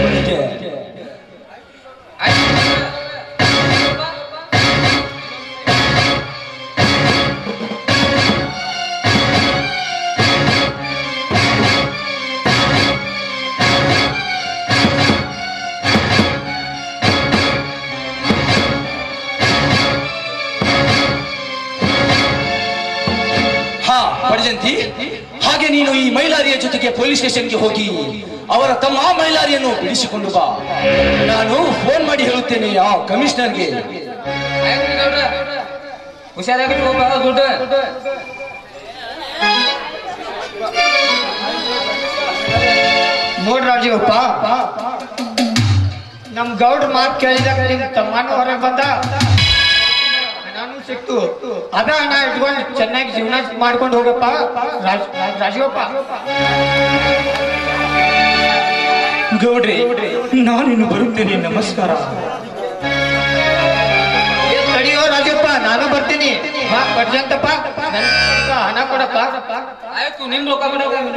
L: ನೀನು ಈ ಮೈಲಾರಿಯ ಜೊತೆಗೆ ಪೊಲೀಸ್ ಸ್ಟೇಷನ್ಗೆ ಹೋಗಿ ಅವರ ತಮ್ಮ ಮೈಲಾರಿಯನ್ನು ಬಿಡಿಸಿಕೊಂಡು ಬಾ. ನಾನು ಫೋನ್ ಮಾಡಿ ಹೇಳುತ್ತೇನೆ ಆ ಕಮಿಷನರ್ಗೆ.
G: ಹುಷಾರಾಗಿ ದುಡ್ಡು.
R: ನೋಡ್ ರಾಜೀವಪ್ಪ ನಮ್ ಗೌಡ್ರ ಮಾತು ಕೇಳಿದಾಗ ನಿಮ್ ತಮ್ಮನ ಹೊರಗೆ ಬಂದ. ಸಿಕ್ತು. ಅದ ಅಣ್ಣ ಇಟ್ಕೊಂಡು ಚೆನ್ನಾಗಿ ಜೀವನ ಮಾಡ್ಕೊಂಡು ಹೋಗಪ್ಪ. ರಾಜ್- ರಾಜೀವಪ್ಪ.
L: ನಾನು ನಾನಿನ್ನು ಬರುತ್ತೇನೆ ನಮಸ್ಕಾರ.
R: ತಡಿಯೋ ರಾಜಪ್ಪ ನಾನು ಬರ್ತೀನಿ. ಬಾ ಸ್ವಲ್ಪ ಹಣ ಕೊಡಪ್ಪ.
G: ಆಯ್ತು ನಿಮ್ ರೊಕ್ಕ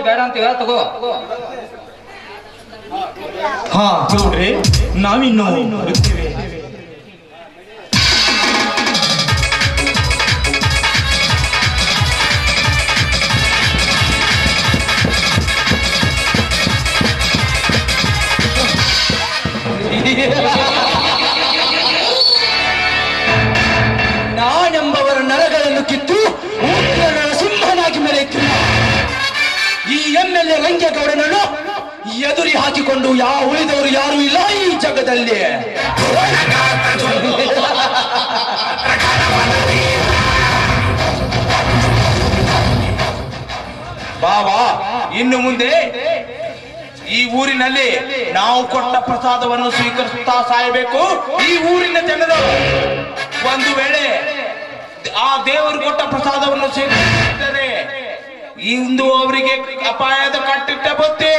G: ಬೇಡ ಅಂತೀವ ತಗೋ.
L: ಹಾ ಗೌಡ್ರಿ ನಾವಿನ್ನು ಬರುತ್ತೇವೆ. ನಾನೆಂಬವರ ನರಗಳನ್ನು ಕಿತ್ತು ಸಿಂಹನಾಗಿ ಮೆರೆಯುತ್ತಿಲ್ಲ ಈ ಎಂ ಎಲ್ ಎ ರಂಗೇಗೌಡನನ್ನು ಎದುರಿ ಹಾಕಿಕೊಂಡು ಯಾವ ಉಳಿದವರು ಯಾರು ಇಲ್ಲ ಈ ಜಗದಲ್ಲಿ. ಬಾಬಾ, ಇನ್ನು ಮುಂದೆ ಈ ಊರಿನಲ್ಲಿ ನಾವು ಕೊಟ್ಟ ಪ್ರಸಾದವನ್ನು ಸ್ವೀಕರಿಸುತ್ತಾ ಸಾಯಬೇಕು. ಈ ಊರಿನ ಜನರು ಒಂದು ವೇಳೆ ಆ ದೇವರು ಕೊಟ್ಟ ಪ್ರಸಾದವನ್ನು ಸ್ವೀಕರಿಸುತ್ತಾರೆ ಇಂದು ಅವರಿಗೆ ಅಪಾಯದ ಕಟ್ಟಿಟ್ಟ ಬುತ್ತಿ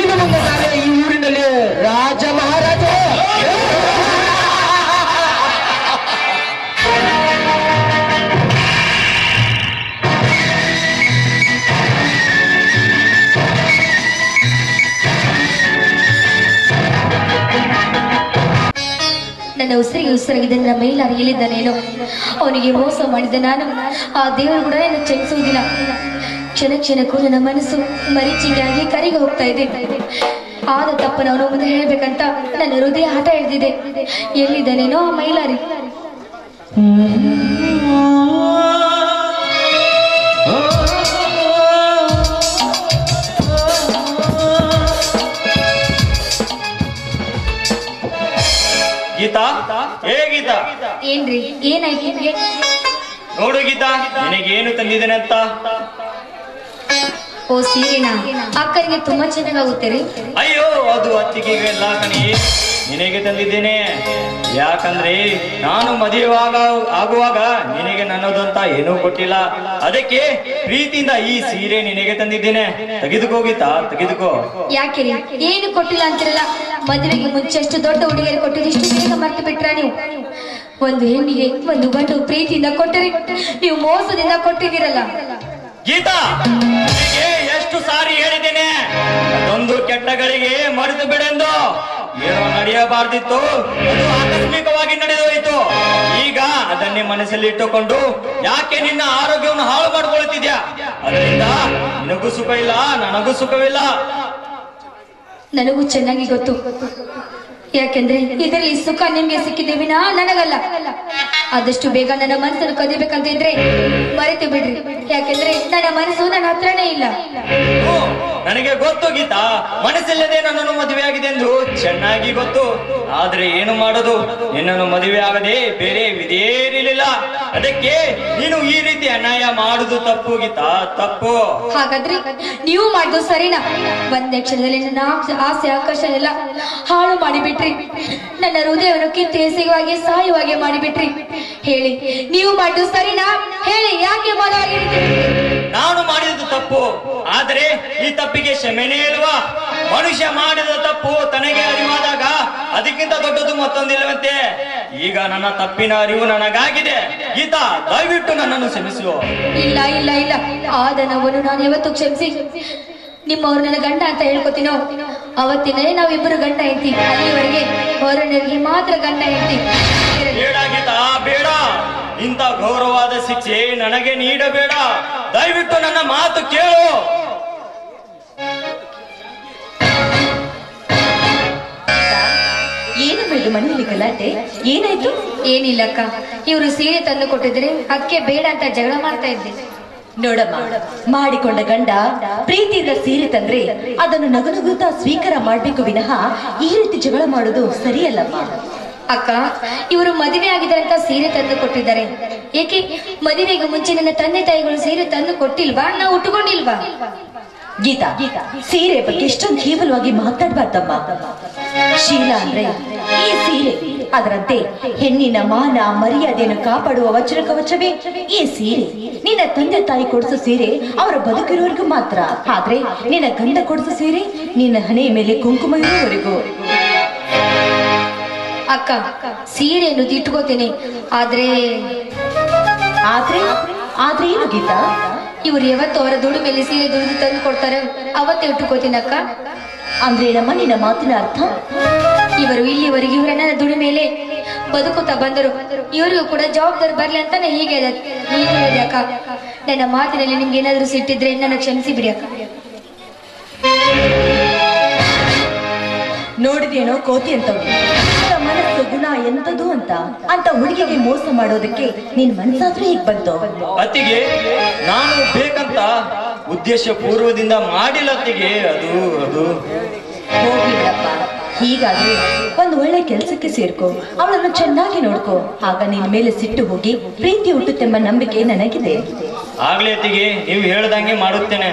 N: ಇನ್ನು ಈ ಊರಿನಲ್ಲಿ ರಾಜ ಮಹಾರಾಜ
I: ನನ್ನ ಉಸಿರಿಗೆ ಉಸಿರಾಗಿದೆ, ನನ್ನ ಮೈಲಾರಿ ಎಲ್ಲಿದ್ದಾನೇನೋ ಅವನಿಗೆ ಮೋಸ ಮಾಡಿದ ನಾನು. ಆ ದೇವರು ಕೂಡ ನನ್ನ ಕ್ಷಮಿಸುವುದಿಲ್ಲ. ಕ್ಷಣ ಕ್ಷಣಕ್ಕೂ ನನ್ನ ಮನಸ್ಸು ಮರೀಚಿಗಾಗಿ ಕರಿಗೆ ಹೋಗ್ತಾ ಇದೆ. ಆದ ತಪ್ಪನ ಅವನು ಮುಂದೆ ಹೇಳ್ಬೇಕಂತ ನನ್ನ ಹೃದಯ ಹಠ ಹಿಡಿದಿದೆ. ಎಲ್ಲಿದ್ದಾನೇನೋ ಆ ಮೈಲಾರಿ.
A: ಗೀತಾ? ಏ ಗೀತಾ?
I: ಏನ್ರಿ? ಏನಾಯ್ತು ನಿಮ್ಗೆ?
A: ನೋಡು ಗೀತಾ ನಿನಗೇನು ತಂದಿದ್ದೇನೆ ಅಂತ
I: ಓ ಸೀರೆನಾ ಅಕ್ಕನಿಗೆ ತುಂಬಾ ಚೆನ್ನಾಗಾಗುತ್ತೆ ರೀ
A: ಅಯ್ಯೋ ಅದು ಅತ್ತಿಗೆ ಕಣಿ ನಿನಗೆ ತಂದಿದ್ದೇನೆ. ಯಾಕಂದ್ರೆ ನಾನು ಮದುವೆವಾಗ ಆಗುವಾಗ ನಿನಗೆ ನನ್ನದಂತ ಏನೂ ಕೊಟ್ಟಿಲ್ಲ. ಅದಕ್ಕೆ ಪ್ರೀತಿಯಿಂದ ಈ ಸೀರೆ ನಿನಗೆ ತಂದಿದ್ದೇನೆ. ತೆಗೆದುಕೋಗಿತ್ತಾ? ತೆಗೆದುಕೋ.
I: ಯಾಕೆ ರೀ? ಏನು ಕೊಟ್ಟಿಲ್ಲ ಅಂತಿರಲ್ಲ? ಮದುವೆಗೆ ಮುಂಚೆ ಎಷ್ಟು ದೊಡ್ಡ ಹುಡುಗಿಯರು ಕೊಟ್ಟಿದ್ದು ಇಷ್ಟು ಬೇಗ ಮರ್ತು ಬಿಟ್ರ ನೀವು? ಒಂದು ಹೆಣ್ಣಿಗೆ ಒಂದು ಗಂಡು ಪ್ರೀತಿಯಿಂದ ಕೊಟ್ಟರೆ ನೀವು ಮೋಸದಿಂದ ಕೊಟ್ಟಿದ್ದೀರಲ್ಲ.
A: ಗೀತಾ ನಿಮಗೆ ಎಷ್ಟು ಸಾರಿ ಹೇಳಿದ್ದೇನೆ? ಒಂದು ಕೆಟ್ಟಗಳಿಗೆ ಮರೆತು ಬಿಡೆಂದು. ಏನೋ ನಡೆಯಬಾರ್ದಿತ್ತು. ಅದು ಆಕಸ್ಮಿಕವಾಗಿ ನಡೆದೋಯಿತು. ಈಗ ಅದನ್ನೇ ಮನಸ್ಸಲ್ಲಿ ಇಟ್ಟುಕೊಂಡು ಯಾಕೆ ನಿನ್ನ ಆರೋಗ್ಯವನ್ನು ಹಾಳು ಮಾಡ್ಕೊಳ್ತಿದ್ಯಾ? ಅದರಿಂದ ನಿನಗೂ ಸುಖ ಇಲ್ಲ ನನಗೂ ಸುಖವಿಲ್ಲ.
I: ನನಗೂ ಚೆನ್ನಾಗಿ ಗೊತ್ತು. ಯಾಕೆಂದ್ರೆ ಇದರಲ್ಲಿ ಸುಖ ನಿಮ್ಗೆ ಸಿಕ್ಕಿದೆ ವಿನಾ ನನಗಲ್ಲ. ಆದಷ್ಟು ಬೇಗ ನನ್ನ ಮನಸ್ಸನ್ನು ಕದಿಬೇಕಂತ ಇದ್ರೆ ಮರೆತು ಬಿಡ್ರಿ. ಯಾಕೆಂದ್ರೆ ನನ್ನ ಮನಸ್ಸು ನನ್ನ ಹತ್ರನೇ ಇಲ್ಲ.
A: ನನಗೆ ಗೊತ್ತು ಗೀತಾ. ಮನಸ್ಸಿಲ್ಲದೆ ನನ್ನನ್ನು ಮದುವೆ ಆಗಿದೆ ಎಂದು ಚೆನ್ನಾಗಿ ಗೊತ್ತು. ಆದ್ರೆ ಏನು ಮಾಡೋದು? ನಿನ್ನನ್ನು ಮದುವೆ ಆಗದೆ ಬೇರೆ ವಿಧೇರಿಲಿಲ್ಲ ಅದಕ್ಕೆ ನೀನು ಈ ರೀತಿ ಅನ್ಯಾಯ ಮಾಡುದು ತಪ್ಪು ಗೀತಾ. ತಪ್ಪು.
I: ಹಾಗಾದ್ರೆ ನೀವು ಮಾಡುದು ಸರಿನಾ? ಒಂದೇ ಕ್ಷಣದಲ್ಲಿ ನನ್ನ ಆಸೆ- ಆಸೆ ಆಕರ್ಷ ಎಲ್ಲ ಹಾಳು ಮಾಡಿಬಿಟ್ರಿ. ನನ್ನ ಹೃದಯವನ್ನು ಕಿತ್ತು ಎಸೆಯುವಾಗೆ ಸಾಯುವಾಗೆ ಮಾಡಿಬಿಟ್ರಿ. ಹೇಳಿ ನೀವು ಮಾಡಿದ್ದು ಸರಿನಾ? ಹೇಳಿ ಯಾಕೆ
A: ನಾನು ಮಾಡಿದ್ದು ತಪ್ಪು. ಆದರೆ ಈ ತಪ್ಪಿಗೆ ಕ್ಷಮೆನೇ ಇಲ್ವಾ? ಮನುಷ್ಯ ಮಾಡಿದ ತಪ್ಪು ತನಗೆ ಅರಿವಾದಾಗ ಅದಕ್ಕಿಂತ ದೊಡ್ಡದು ಮತ್ತೊಂದಿಲ್ಲವಂತೆ. ಈಗ ನನ್ನ ತಪ್ಪಿನ ಅರಿವು ನನಗಾಗಿದೆ. ಈತ ದಯವಿಟ್ಟು ನನ್ನನ್ನು ಕ್ಷಮಿಸುವ.
I: ಇಲ್ಲ ಇಲ್ಲ ಇಲ್ಲ. ನೋವನ್ನು ನಾನು ಯಾವತ್ತು ಕ್ಷಮಿಸಿ ನಿಮ್ಮವ್ರು ನನ್ನ ಗಂಡ ಅಂತ ಹೇಳ್ಕೊತೀನೋ? ಅವತ್ತಿನೇ ನಾವಿಬ್ಬರು ಗಂಡ ಐತಿ ಅಲ್ಲಿವರೆಗೆ ಹೊರನಿಗೆ ಮಾತ್ರ ಗಂಡ ಹೆಂಡತಿ.
A: ಬೇಡ ಗೀತಾ ಬೇಡ. ಇಂಥ ಗೌರವವಾದ ಶಿಕ್ಷೆ ನನಗೆ ನೀಡಬೇಡ. ದಯವಿಟ್ಟು ನನ್ನ ಮಾತು ಕೇಳು.
M: ಏನು ಬೇಡ ಮನೆಯಲ್ಲಿ ಗಲಾಟೆ? ಏನಾಯ್ತು?
I: ಏನಿಲ್ಲಕ್ಕ. ಇವರು ಸೀರೆ ತಂದು ಕೊಟ್ಟಿದ್ರೆ ಅಕ್ಕೆ ಬೇಡ ಅಂತ ಜಗಳ ಮಾಡ್ತಾ ಇದ್ದೆ.
M: ನೋಡಮ್ಮ ಮಾಡಿಕೊಂಡ ಗಂಡ ಪ್ರೀತಿಯಿಂದ ಸೀರೆ ತಂದ್ರೆ ಅದನ್ನು ನಗುನಗುತ್ತಾ ಸ್ವೀಕಾರ ಮಾಡಬೇಕು ವಿನಃ ಈ ರೀತಿ ಜಗಳ ಮಾಡೋದು ಸರಿಯಲ್ಲಮ್ಮ.
I: ಅಕ್ಕ ಇವರು ಮದುವೆ ಆಗಿದ್ದಾರೆ ಅಂತ ಸೀರೆ ತಂದು ಕೊಟ್ಟಿದ್ದಾರೆ. ಏಕೆ? ಮದುವೆಗೆ ಮುಂಚೆ ನನ್ನ ತಂದೆ ತಾಯಿಗಳು ಸೀರೆ ತಂದು ಕೊಟ್ಟಿಲ್ವಾ? ನಾವು ಉಟ್ಕೊಂಡಿಲ್ವಾ?
M: ಗೀತಾ ಸೀರೆ ಬಗ್ಗೆ ಎಷ್ಟೊಂದು ಕೇವಲವಾಗಿ ಮಾತಾಡ್ಬಾರ್ದಮ್ಮ. ಶೀಲಾ ಅಂದ್ರೆ ಈ ಸೀರೆ ಅದರಂತೆ ಹೆಣ್ಣಿನ ಮಾನ ಮರ್ಯಾದೆಯನ್ನು ಕಾಪಾಡುವ ವಚನ ಕವಚವೇ ಈ ಸೀರೆ ನಿನ್ನ ತಂದೆ ತಾಯಿ ಕೊಡಿಸೋ ಸೀರೆ ಅವರ ಬದುಕಿರುವವರಿಗೂ ಮಾತ್ರ. ಆದ್ರೆ ನಿನ್ನ ಗಂಡ ಕೊಡಿಸೋ ಸೀರೆ ನಿನ್ನ ಹಣೆಯ ಮೇಲೆ ಕುಂಕುಮ ಇರುವವರೆಗೂ
I: ಅಕ್ಕ ಸೀರೆಯನ್ನು ಅನ್ನೋದು ಇಟ್ಕೋತೀನಿ ಆದ್ರೆ
M: ಆದ್ರೆ ಆದ್ರೆ ಏನು ಗೀತಾ?
I: ಇವ್ರು ಯಾವತ್ತು ಅವರ ದುಡಿಮೆಯಲ್ಲಿ ಸೀರೆ ದುಡಿದು ತಂದು ಕೊಡ್ತಾರೆ. ಅವತ್ತೇ ಇಟ್ಟುಕೋತೀನಿ ಅಕ್ಕ.
M: ಅಂದ್ರೆ ನಮ್ಮ ನಿನ್ನ ಮಾತಿನ ಅರ್ಥ?
I: ಇವರು ಇಲ್ಲಿವರೆಗೆ ಇವರ ನನ್ನ ದುಡಿಮೆಲೆ ಬದುಕುತ್ತಾ ಬಂದರು. ಇವರಿಗೂ ಕೂಡ ಜವಾಬ್ದಾರಿ ಬರ್ಲಿ ಅಂತಾನೆ ಹೀಗೆ ಅಕ್ಕ. ನನ್ನ ಮಾತಿನಲ್ಲಿ ನಿಮ್ಗೆ ಏನಾದ್ರೂ ಸಿಟ್ಟಿದ್ರೆ ನನ್ನ ಕ್ಷಮಿಸಿ ಬಿಡಿ ಅಕ್ಕ.
M: ನೋಡಿದೇನೋ ಕೋತಿ ಅಂತ ಅವರ ಮನಸ್ಸು ಗುಣ ಎಂತದು ಅಂತ. ಅಂತ ಹುಡುಗಿಗೆ ಮೋಸ ಮಾಡೋದಕ್ಕೆ ನಿನ್ ಮನಸ್ಸಾದ್ರೂ ಹೀಗ್ ಬಂತು.
A: ಅತ್ತಿಗೆ ನಾನು ಬೇಕಂತ ಉದ್ದೇಶ ಪೂರ್ವದಿಂದ ಮಾಡಿಲ್ಲ ಅತ್ತಿಗೆ. ಅದು ಅದು.
M: ಹೋಗಿ ಬಿಡಪ್ಪ. ಹೀಗಾದ್ರೆ ಒಂದು ಒಳ್ಳೆ ಕೆಲಸಕ್ಕೆ ಸೇರ್ಕೋ. ಅವಳನ್ನು ಚೆನ್ನಾಗಿ ನೋಡ್ಕೋ. ಆಗ ನಿನ್ ಮೇಲೆ ಸಿಟ್ಟು ಹೋಗಿ ಪ್ರೀತಿ ಹುಟ್ಟುತ್ತೆಂಬ ನಂಬಿಕೆ ನನಗಿದೆ.
A: ಆಗ್ಲೇ ಅತ್ತಿಗೆ ನೀವು ಹೇಳ್ದಂಗೆ ಮಾಡುತ್ತೇನೆ.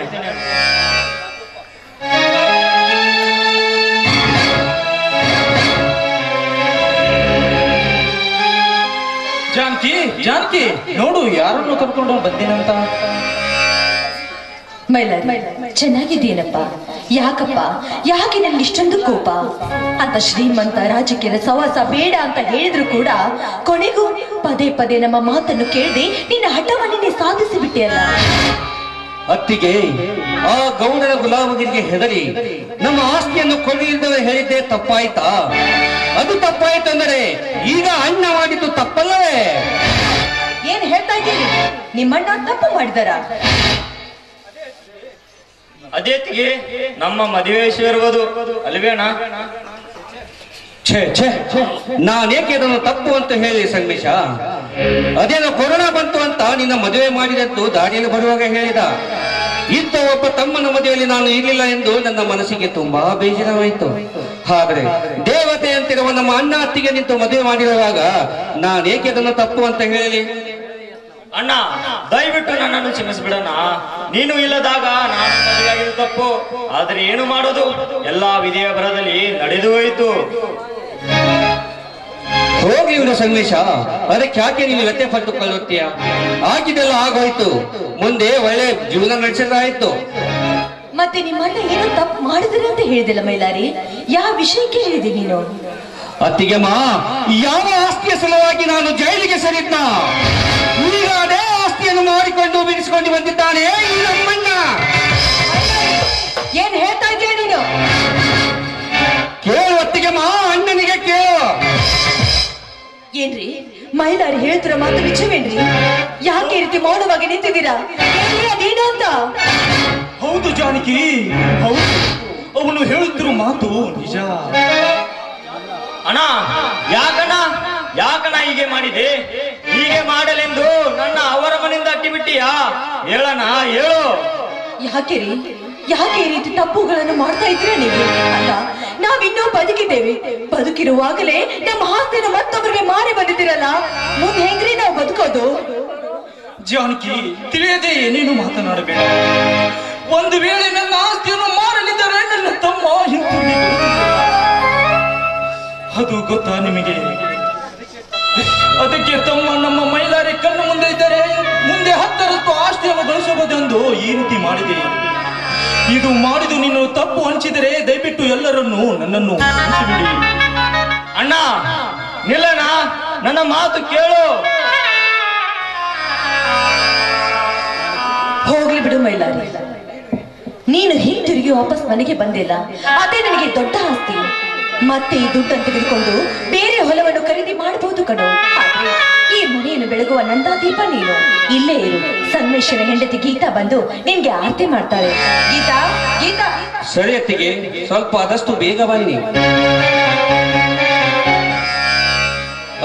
L: ಜಾನಕಿ ಜಾನಕಿ ನೋಡು ಯಾರನ್ನು ಕರ್ಕೊಂಡು ಬಂದೇನಂತ?
M: ಮೈಲಾರಿ ಚೆನ್ನಾಗಿದ್ದೀನಪ್ಪ. ಯಾಕಪ್ಪ? ಯಾಕೆ ನನ್ಗೆ ಇಷ್ಟೊಂದು ಕೋಪ? ಅಂತ ಶ್ರೀಮಂತ ರಾಜಕೀಯದ ಸವಾಸ ಬೇಡ ಅಂತ ಹೇಳಿದ್ರು ಕೂಡ ಕೊನೆಗೂ ಪದೇ ಪದೇ ನಮ್ಮ ಮಾತನ್ನು ಕೇಳದೆ ನಿನ್ನ ಹಠವನ್ನೇ ಸಾಧಿಸಿ ಬಿಟ್ಟಿಯಲ್ಲ.
K: ಅತ್ತಿಗೆ ಆ ಗೌಡರ ಗುಲಾಮಗಿರಿಗೆ ಹೆದರಿ ನಮ್ಮ ಆಸ್ತಿಯನ್ನು ಕೊನೆಯಿಲ್ಲದವೇ ಹೇಳಿದ್ದೆ ತಪ್ಪಾಯ್ತಾ? ಅದು ತಪ್ಪಾಯ್ತು ಅಂದರೆ ಈಗ ಅಣ್ಣ ಮಾಡಿದ್ದು ತಪ್ಪಲ್ಲವೇ?
M: ಏನ್ ಹೇಳ್ತಾ ಇದ್ದೀರಿ? ನಿಮ್ಮಣ್ಣ ತಪ್ಪು ಮಾಡಿದಾರ?
A: ಅದೇ ಅತ್ತಿಗೆ ನಮ್ಮ ಮದುವೆ ಸೇರುವುದು ಅಲ್ವೇಣ
K: ಛೇ ಛೇ ನಾನೇಕೆ ಇದನ್ನು ತಪ್ಪು ಅಂತ ಹೇಳಿ ಸಂಗಮೇಶ? ಅದೇನೋ ಕೊರೋನಾ ಬಂತು ಅಂತ ನಿನ್ನ ಮದುವೆ ಮಾಡಿದದ್ದು ದಾರಿಯಲ್ಲಿ ಬರುವಾಗ ಹೇಳಿದ. ಇತ್ತು ಒಬ್ಬ ತಮ್ಮನ ಮದುವೆಯಲ್ಲಿ ನಾನು ಇರಲಿಲ್ಲ ಎಂದು ನನ್ನ ಮನಸ್ಸಿಗೆ ತುಂಬಾ ಬೇಜಾರವಾಯಿತು ಆದ್ರೆ ದೇವತೆ ಅಂತಿರುವ ನಮ್ಮ ಅಣ್ಣ ಅತ್ತಿಗೆ ನಿಂತು ಮದುವೆ ಮಾಡಿರುವಾಗ ನಾನೇಕೆ ಅದನ್ನು ತಪ್ಪು ಅಂತ ಹೇಳಿ
A: ಅಣ್ಣ ದಯವಿಟ್ಟು ನನ್ನನ್ನು ಕ್ಷಮಿಸ್ಬಿಡಣ ನೀನು ಇಲ್ಲದಾಗ ನಾನು ಮದುವೆಯಾಗಿದ್ದು ತಪ್ಪು. ಆದ್ರೆ ಏನು ಮಾಡೋದು? ಎಲ್ಲಾ ವಿಧಿಯ ಬರದಲ್ಲಿ ನಡೆದು ಹೋಯಿತು.
K: ಹೋಗಿ ಇವನು ಸಂದೇಶ ಅದಕ್ಕೆ ಯಾಕೆ ನೀನು ವ್ಯತ್ಯ ಪಟ್ಟುಕೊಳ್ಳುತ್ತೀಯ ಆಗಿದೆಲ್ಲ ಆಗೋಯ್ತು. ಮುಂದೆ ಒಳ್ಳೆ ಜೀವನ ನಡೆಸಿದ್ರಾಯ್ತು.
M: ಮತ್ತೆ ನಿಮ್ಮಣ್ಣ ಏನು ತಪ್ಪು ಮಾಡಿದ್ರೆ ಅಂತ ಹೇಳಿದಿಲ್ಲ ಮೈಲಾರಿ. ಯಾವ ವಿಷಯಕ್ಕೆ ಹೇಳಿದೆ ನೀನು?
K: ಅತ್ತಿಗೆಮ್ಮ ಯಾವ ಆಸ್ತಿಯ ಸಲುವಾಗಿ ನಾನು ಜೈಲಿಗೆ ಸೇರಿದ್ನ? ಈಗ ಅದೇ ಆಸ್ತಿಯನ್ನು ಮಾಡಿಕೊಂಡು ಬಿಡಿಸಿಕೊಂಡು ಬಂದಿದ್ದಾನೆ ಈ ನಮ್ಮಣ್ಣ
M: ಏನ್ ಹೇಳ್ತಾ ಇದೀಯ ನೀನು?
K: ಕೇಳು ಮಾ ಅಣ್ಣನಿಗೆ ಕೇಳು.
M: ಏನ್ರಿ? ಮೈಲಾರಿ ಹೇಳ್ತಿರೋ ಮಾತು ನಿಜವೇನ್ರಿ? ಯಾಕೆ ಈ ರೀತಿ ಮೌನವಾಗಿ ನಿಂತಿದ್ದೀರಾ? ಏನ್ರಿ ಅದೇನು ಅಂತ?
A: ಹೌದು ಜಾನಕಿ ಹೌದು. ಅವನು ಹೇಳುತ್ತಿರೋ ಮಾತು ನಿಜ. ಅಣ್ಣ ಯಾಕಣ್ಣ? ಯಾಕಣ್ಣ ಹೀಗೆ ಮಾಡಿದೆ? ಹೀಗೆ ಮಾಡಲೆಂದು ನನ್ನ ಅವರ ಮನೆಯಿಂದ ಅಟ್ಟಿ ಬಿಟ್ಟಿಯಾ ಹೇಳಣ್ಣ ಹೇಳು.
M: ಯಾಕೆ ರೀ? ಯಾಕೆ ಈ ರೀತಿ ತಪ್ಪುಗಳನ್ನು ಮಾಡ್ತಾ ಇದ್ರೆ ನೀವು? ಅಲ್ಲ ನಾವಿನ್ನೂ ಬದುಕಿದ್ದೇವೆ. ಬದುಕಿರುವಾಗಲೇ ನಮ್ಮ ಆಸ್ತಿನ ಮತ್ತೊಬ್ಬರಿಗೆ ಮಾರಿ ಬಂದಿದ್ದೀರಲ್ಲ? ಮುಂದೆ ಹೆಂಗ್ರಿ ನಾವು ಬದುಕೋದು?
L: ಜಾನಕಿ ತಿಳಿಯದೆ ಏನೇನು ಮಾತನಾಡಬೇಕು ಒಂದು ವೇಳೆ ನನ್ನ ಆಸ್ತಿಯನ್ನು ಮಾರಲಿದ್ದರೆ ನನ್ನ ತಮ್ಮ ಅದು ಗೊತ್ತಾ ನಿಮಗೆ? ಅದಕ್ಕೆ ತಮ್ಮ ನಮ್ಮ ಮೈಲಾರಿ ಕಣ್ಣು ಮುಂದೆ ಇದ್ದರೆ ಮುಂದೆ ಹತ್ತರತ್ತು ಆಸ್ತಿಯನ್ನು ಗಳಿಸಬಹುದೆಂದು ಈ ರೀತಿ ಮಾಡಿದೆ. ಇದು ಮಾಡಿದು ನೀನು ತಪ್ಪು ಹಂಚಿದರೆ ದಯವಿಟ್ಟು ಎಲ್ಲರನ್ನೂ ನನ್ನನ್ನು
A: ಅಣ್ಣ, ನಿಲ್ಲಣ್ಣ, ನನ್ನ ಮಾತು ಕೇಳು.
M: ಹೋಗ್ಲಿ ಬಿಡು ಮೈಲಾರಿ. ನೀನು ಹಿಂತಿರುಗಿ ವಾಪಸ್ ಮನೆಗೆ ಬಂದಿಲ್ಲ. ಅದೇ ನನಗೆ ದೊಡ್ಡ ಆಸ್ತಿ. ಮತ್ತೆ ಈ ದುಡ್ಡನ್ನು ತೆಗೆದುಕೊಂಡು ಬೇರೆ ಹೊಲವನ್ನು ಖರೀದಿ ಮಾಡಬಹುದು ಕಣು. ಈ ಮನೆಯನ್ನು ಬೆಳಗುವ ನಂದಾದೀಪ ನೀನು. ಇಲ್ಲೇ ಇರು. ಸಂಗಮೇಶ್ವರ ಹೆಂಡತಿ ಗೀತಾ ಬಂದು ನಿನ್ಗೆ ಆರತಿ ಮಾಡ್ತಾಳೆ ಗೀತಾ ಗೀತಾ
K: ಸರಿ ಸ್ವಲ್ಪ ಆದಷ್ಟು ಬೇಗ ಬನ್ನಿ.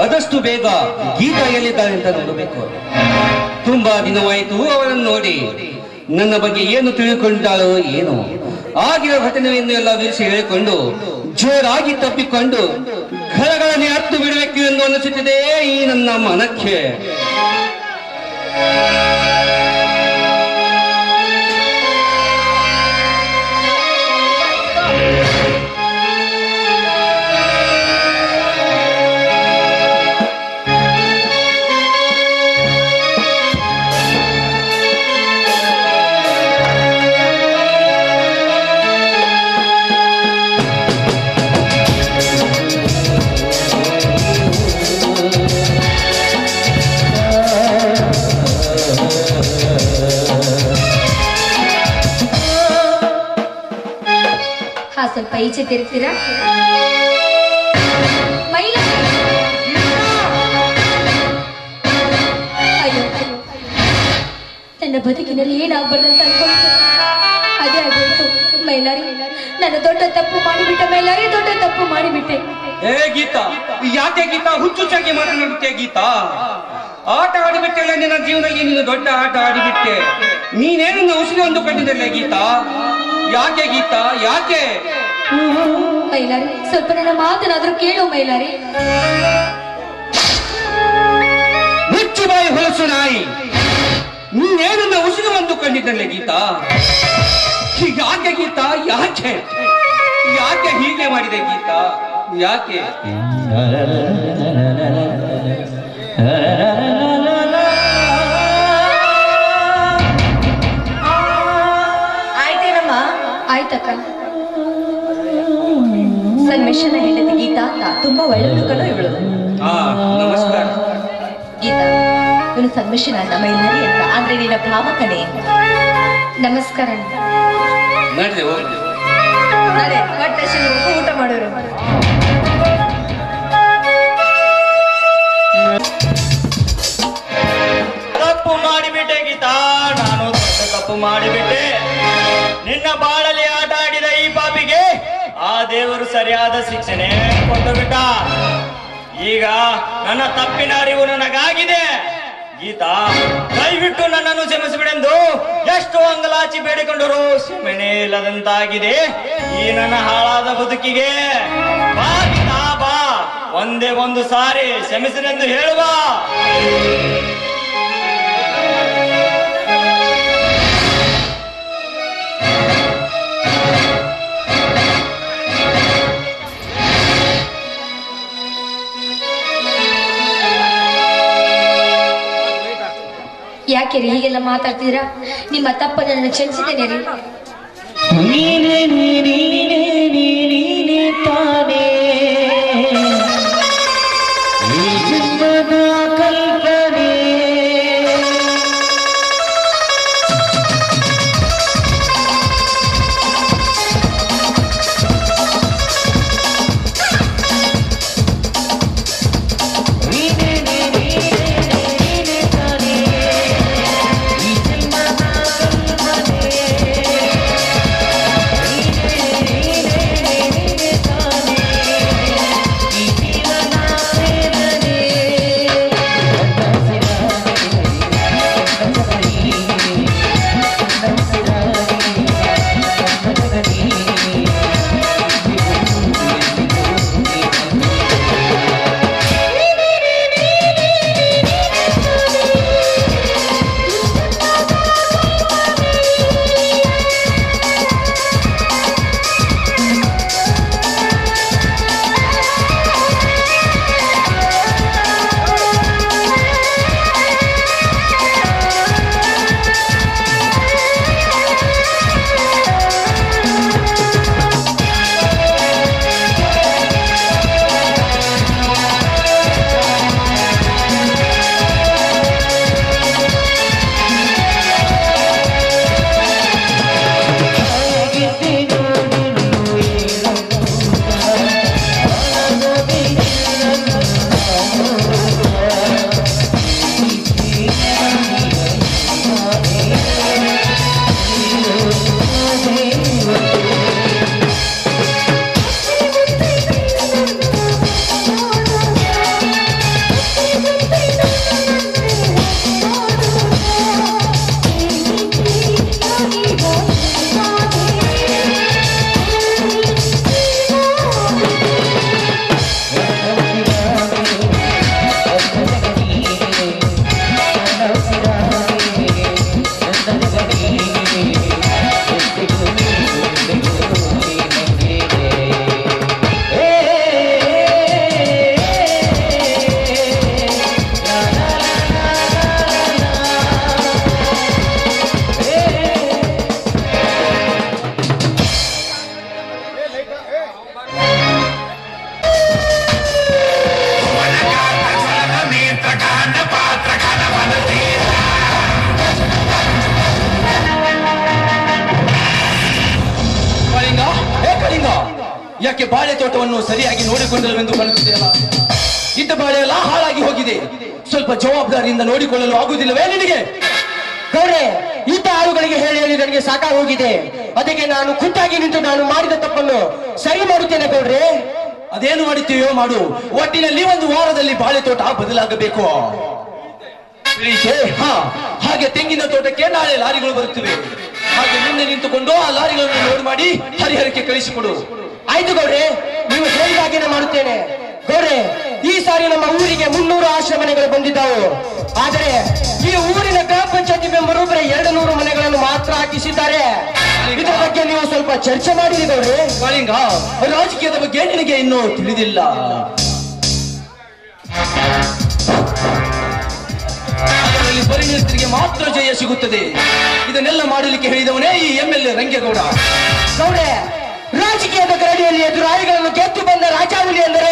K: ಆದಷ್ಟು ಬೇಗ ಗೀತಾ ಎಲ್ಲಿದ್ದಾಳೆ ಅಂತ ನೋಡಬೇಕು. ತುಂಬಾ ದಿನವಾಯಿತು ಅವರನ್ನು ನೋಡಿ. ನನ್ನ ಬಗ್ಗೆ ಏನು ತಿಳ್ಕೊಂಡಾಳು ಏನೋ. ಆಗಿರೋ ಘಟನೆಯನ್ನು ಎಲ್ಲ ವಿವರಿಸಿ ಹೇಳಿಕೊಂಡು ಜೋರಾಗಿ ತಪ್ಪಿಕೊಂಡು ಘರಗಳನ್ನೇ ಹತ್ತು ಬಿಡಬೇಕು ಎಂದು ಅನಿಸುತ್ತಿದೆ ಈ ನನ್ನ ಮನಕ್ಕೆ?
I: ಸ್ವಲ್ಪ ಈಚೆ ತಿರ್ಗ್ತೀರಾ? ನನ್ನ ಬದುಕಿನಲ್ಲಿ ಏನಾಗ್ಬಾರ್ದು ಅಂತ ಅನ್ಕೊಂಡೆ ಅದೇ ಆಗೋಯ್ತು ಮೈಲಾರಿ ನನ್ನ ದೊಡ್ಡ ತಪ್ಪು ಮಾಡಿಬಿಟ್ಟೆ ಮೈಲಾರಿ ದೊಡ್ಡ ತಪ್ಪು ಮಾಡಿಬಿಟ್ಟೆ.
K: ಏ, ಗೀತಾ ಯಾಕೆ ಗೀತಾ? ಹುಚ್ಚುಚ್ಚಾಗಿ ಮಾತನಾಡುತ್ತೆ ಗೀತಾ? ಆಟ ಆಡಿಬಿಟ್ಟೆಲ್ಲ ನಿನ್ನ ಜೀವನದಲ್ಲಿ ನೀನು ದೊಡ್ಡ ಆಟ ಆಡಿಬಿಟ್ಟೆ. ನೀನೇನು ಔಷಧಿ ಅಂದುಕೊಂಡಿದ್ದಲ್ಲ ಗೀತಾ? ಯಾಕೆ ಗೀತಾ? ಯಾಕೆ?
I: ಮೈಲಾರಿ ಸ್ವಲ್ಪ ನನ್ನ ಮಾತನಾದ್ರೂ ಕೇಳು ಮೈಲಾರಿ
K: ಮುಚ್ಚು ಬಾಯಿ ಹೊಲಸು ನಾಯಿ ನೀನೇನನ್ನ ಉಸಿರು ಅಂದುಕೊಂಡಿದ್ದಲ್ಲ ಗೀತಾ ಯಾಕೆ ಗೀತಾ ಯಾಕೆ ಯಾಕೆ ಹೀಗೆ ಮಾಡಿದೆ ಗೀತಾ ಯಾಕೆ
M: ಸಂಗಮೇಶನ ಹೆಂಡತಿ ಗೀತಾ ಅಂತ ತುಂಬಾ ಒಳ್ಳೆಯವಳು ಕಣೋ ಇವಳು?
K: ಹಾ ನಮಸ್ಕಾರ.
M: ಗೀತಾ ಇವನು ಸಬ್ಮಿಷನ್ ಅಣ್ಣ ಮೈಲಾರಿ ಅಂತ. ಆದ್ರೆ ನಿನ್ನ ಭಾವ ಕಡೆ
I: ನಮಸ್ಕಾರ
M: ಊಟ ಮಾಡೋರು.
A: ತಪ್ಪು ಮಾಡಿಬಿಟ್ಟೆ ಗೀತಾ. ನಾನು ತಪ್ಪು ಮಾಡಿಬಿಟ್ಟೆ. ನಿನ್ನ ಬಾಳಲ್ಲಿ ಆಟ ದೇವರು ಸರಿಯಾದ ಶಿಕ್ಷಣೆ ಕೊಟ್ಟು ಬಿಟ್ಟ ಈಗ ನನ್ನ ತಪ್ಪಿನ ಅರಿವು ನನಗಾಗಿದೆ. ಗೀತಾ, ದಯವಿಟ್ಟು ನನ್ನನ್ನು ಕ್ಷಮಿಸಿಬಿಡೆಂದು ಎಷ್ಟು ಅಂಗಲಾಚಿ ಬೇಡಿಕೊಂಡರು ಸುಮ್ಮನೆ ಇಲ್ಲದಂತಾಗಿದೆ. ಈ ನನ್ನ ಹಾಳಾದ ಬದುಕಿಗೆ ಬಾ ಗೀತಾ, ಬಾ. ಒಂದೇ ಒಂದು ಸಾರಿ ಕ್ಷಮಿಸಿನೆಂದು ಹೇಳುವ.
C: ಮಾತಾಡ್ತೀರಾ ನಿಮ್ಮ ತಪ್ಪನ್ನು ನಾನು ಕ್ಷಮಿಸಿದ್ದೇನೆ ರೀ.
F: ನೀನೆ ನೀನೆ ನೀನೆ ತಾನೇ
O: ಹಾಗೆ ಮುಂದೆ ನಿಂತುಕೊಂಡು ಆ ಲಾರಿಗಳನ್ನು ಲೋಡ್ ಮಾಡಿ ಹರಿಹರಕ್ಕೆ ಕಳಿಸಿಕೊಡು.
N: ಆಯ್ತು ಗೌಡ್ರೆ, ನೀವು ಹೇಳಿದಾಗೇನೆ ಮಾಡುತ್ತೇನೆ. ಗೌಡ್ರೆ, ಈ ಸಾರಿ ನಮ್ಮ ಊರಿಗೆ ಮುನ್ನೂರು ಆಶ್ರಮನೆಗಳು ಬಂದಿದ್ದವು. ಆದರೆ ಈ ಊರಿನ ಗ್ರಾಮ ಪಂಚಾಯತಿ ಮೆಂಬರು ಬರೀ ಎರಡು ನೂರು ಮನೆಗಳನ್ನು ಮಾತ್ರ ಹಾಕಿಸಿದ್ದಾರೆ. ಇದರ ಬಗ್ಗೆ ನೀವು ಸ್ವಲ್ಪ ಚರ್ಚೆ ಮಾಡಿರಿ ಗೌಡ್ರೆ.
O: ಕಾಳಿಂಗ ರಾಜಕೀಯದ ಬಗ್ಗೆ ನಿನಗೆ ಇನ್ನೂ ತಿಳಿದಿಲ್ಲ. ಅದರಲ್ಲಿ ಪರಿಣಿತರಿಗೆ ಮಾತ್ರ ಜಯ ಸಿಗುತ್ತದೆ. ಇದನ್ನೆಲ್ಲ ಮಾಡಲಿಕ್ಕೆ ಹೇಳಿದವನೇ ಈ ಎಂ ಎಲ್ ಎ ರಂಗೇಗೌಡ.
N: ಗೌಡೆ ರಾಜಕೀಯದ ಗರಡಿಯಲ್ಲಿ ಎದುರಾಳಿಗಳನ್ನು ಗೆದ್ದು ಬಂದ ರಾಜಾಹುಲಿ ಎಂದರೆ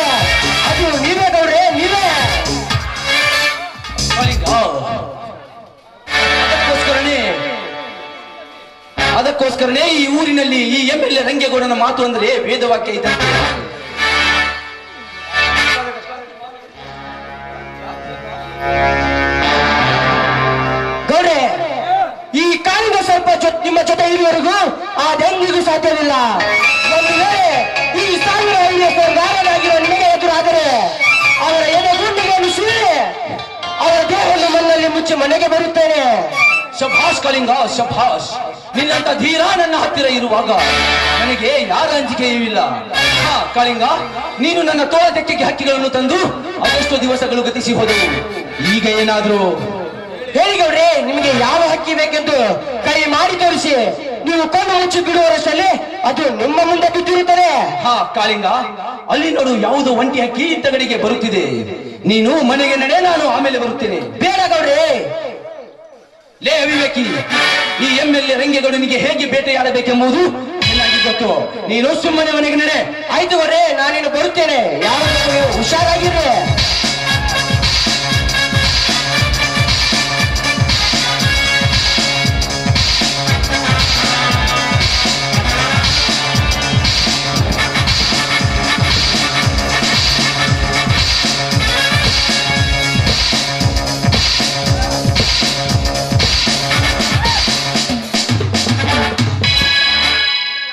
N: ಅದು ನೀವೇ ಗೌಡ್ರೆ ನೀವೇ.
O: ಅದಕ್ಕೋಸ್ಕರನೇ ಅದಕ್ಕೋಸ್ಕರನೇ ಈ ಊರಿನಲ್ಲಿ ಈ ಎಂ ಎಲ್ ಎ ರಂಗೇಗೌಡನ ಮಾತು ಅಂದ್ರೆ ವೇದವಾಕ್ಯ ಇದ್ದಂತೆ.
N: ಗೌಡ್ರೆ ಈ ಕಾಲಿನ ಸ್ವಲ್ಪ ನಿಮ್ಮ ಜೊತೆ ಇರುವವರೆಗೂ ಅದೆಂದಿಗೂ ಸಾಧ್ಯವಿಲ್ಲ. ಒಂದು ವೇಳೆ ಈ ಸಾವಿರ ಹಳ್ಳಿಯ ಸರ್ದಾರನಾಗಿರುವ ನಿಮಗೆ ಎದುರಾದರೆ, ಅವರ ಎದೆ ಗುಂಡಿಗೆಯನ್ನು ಅವರ ದೇಹವನ್ನು ಮಣ್ಣಲ್ಲಿ ಮುಚ್ಚಿ ಮನೆಗೆ ಬರುತ್ತೇನೆ.
O: ಶಭಾಷ್ ಕಲಿಂಗ ಶಭಾಷ್. ನಿನ್ನಂತ ಧೀರ ನನ್ನ ಹತ್ತಿರ ಇರುವಾಗ ನನಗೆ ಯಾರ ಅಂಜಿಕೆಯೂ ಇಲ್ಲ. ಕಳಿಂಗ, ನೀನು ನನ್ನ ತೋಳ ತೆಕ್ಕೆಗೆ ಹಕ್ಕಿಗಳನ್ನು ತಂದು ಅದೆಷ್ಟೋ ದಿವಸಗಳು ಗತಿಸಿ ಹೋದವು. ಈಗ ಏನಾದ್ರೂ
N: ಹೇಳಿ ಗೌಡ್ರಿ ನಿಮ್ಗೆ ಯಾವ ಹಕ್ಕಿ ಬೇಕೆಂದು ಕೈ ಮಾಡಿ ತೋರಿಸಿ. ನೀವು ಕಣ್ಣು ಮುಚ್ಚಿ ಬಿಡುವರಷ್ಟಲ್ಲಿ ಅದು ನಿಮ್ಮ ಮುಂದೆ ಬಿದ್ದಿರುತ್ತದೆ.
O: ಹಾ ಕಾಳಿಂಗ ಅಲ್ಲಿ ನೋಡು ಯಾವುದು ಒಂಟಿ ಹಕ್ಕಿ ತಗಡಿಗೆ ಬರುತ್ತಿದೆ. ನೀನು ಮನೆಗೆ ನಡೆ ನಾನು ಆಮೇಲೆ ಬರುತ್ತೇನೆ.
N: ಬೇಡ ಗೌಡ್ರಿ.
O: ಲೇ ಅವಿವೇಕಿ ಈ ಎಂ ಎಲ್ ಎ ರಂಗೇಗೌಡನಿಗೆ ಹೇಗೆ ಬೇಟೆಯಾಡಬೇಕೆಂಬುದು ಗೊತ್ತು. ನೀನು ಸುಮ್ಮನೆ ಮನೆಗೆ ನಡೆ.
M: ಆಯ್ತು ಅವರೇ ನಾನೇನು ಬರುತ್ತೇನೆ. ಯಾರು ಹುಷಾರಾಗಿರ್ರಿ.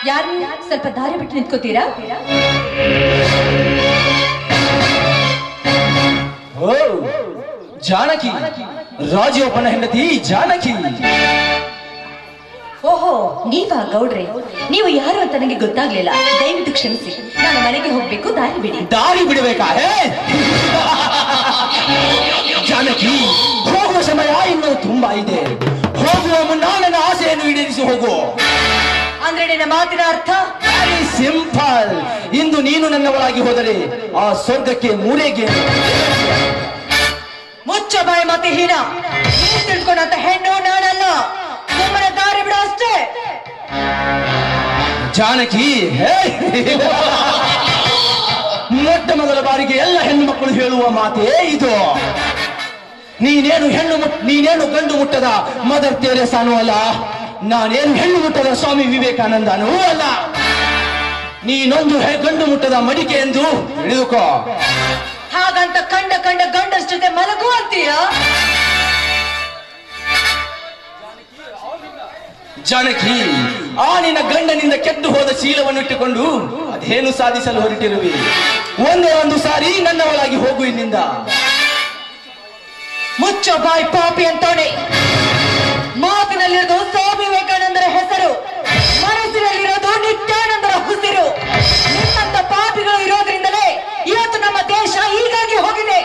N: ಯಾರು ಸ್ವಲ್ಪ ದಾರಿ ಬಿಟ್ಟು ನಿಂತ್ಕೋತೀರಾ?
O: ಓ ಜಾನಕಿ ರಾಜೀವಪ್ಪನ ಹೆಂಡತಿ ಜಾನಕಿ.
N: ಓಹೋ ನೀವಾ ಗೌಡ್ರೆ? ನೀವು ಯಾರು ಅಂತ ನನಗೆ ಗೊತ್ತಾಗ್ಲಿಲ್ಲ. ದಯವಿಟ್ಟು ಕ್ಷಮಿಸಿ. ನಾನು ಮನೆಗೆ ಹೋಗ್ಬೇಕು ದಾರಿ ಬಿಡಿ.
O: ದಾರಿ ಬಿಡಬೇಕಾ ಜಾನಕಿ ಹೋಗುವ ಸಮಯ ಇನ್ನೂ ತುಂಬಾ ಇದೆ. ಹೋಗುವ ಮುನ್ನ ನನ್ನ ಆಸೆಯನ್ನು ಈಡೇರಿಸಿ ಹೋಗು.
N: ಅಂದ್ರೆ ನಿನ್ನ ಮಾತಿನ ಅರ್ಥ?
O: ವೆರಿ ಸಿಂಪಲ್ ಇಂದು ನೀನು ನನ್ನವಳಾಗಿ ಹೋದರೆ ಆ ಸ್ವರ್ಗಕ್ಕೆ ಮೂಲೆಗೆ
N: ಮುಚ್ಚ ಬಾಯಿ ಮತ್ತೆ ಹೀನ. ತಿಳ್ಕೊಂಡಂತ ಹೆಣ್ಣು ನಾನಲ್ಲ. ಸುಮ್ಮನೆ ದಾರಿ ಬಿಡ ಅಷ್ಟೇ.
O: ಜಾನಕಿ ಮೊಟ್ಟ ಮೊದಲ ಬಾರಿಗೆ ಎಲ್ಲ ಹೆಣ್ಣು ಮಕ್ಕಳು ಹೇಳುವ ಮಾತೇ ಇದು. ನೀನೇನು ಹೆಣ್ಣು ನೀನೇನು ಗಂಡು ಮುಟ್ಟದ? ಮದರ್ ತೇರೆ ಸಾನು ಅಲ್ಲ. ನಾನೇನು ಹೆಣ್ಣು ಮುಟ್ಟದ ಸ್ವಾಮಿ ವಿವೇಕಾನಂದನೂ ಅಲ್ಲ. ನೀನೊಂದು ಗಂಡು ಮುಟ್ಟದ ಮಡಿಕೆ ಎಂದು ತಿಳಿದುಕೋ.
N: ಹಾಗಂತ ಕಂಡ ಕಂಡ ಗಂಡಸ್ ಜೊತೆ ಮಲಗು ಅಂತೀಯ?
O: ಜಾನಕಿ ಆ ನಿನ್ನ ಗಂಡನಿಂದ ಕೆಟ್ಟು ಹೋದ ಶೀಲವನ್ನು ಇಟ್ಟುಕೊಂಡು ಅದೇನು ಸಾಧಿಸಲು ಹೊರಟಿರುವೆ? ಒಂದೇ ಒಂದು ಸಾರಿ ನನ್ನವಳಾಗಿ ಹೋಗು ಇಲ್ಲಿಂದ.
N: ಮುಚ್ಚ ಬಾಯ್ ಪಾಪಿ ಅಂತವನೆ ಮಾತಿನಲ್ಲಿರೋದು ಸ್ವಾಮಿ ವಿವೇಕಾನಂದರ ಹೆಸರು ಮನಸ್ಸಿನಲ್ಲಿರೋದು ನಿತ್ಯಾನಂದರ ಉಸಿರು. ನಿಮ್ಮಂತ ಪಾಪಿಗಳು ಇರೋದ್ರಿಂದಲೇ ಇವತ್ತು ನಮ್ಮ ದೇಶ ಹೀಗಾಗಿ ಹೋಗಿದೆ.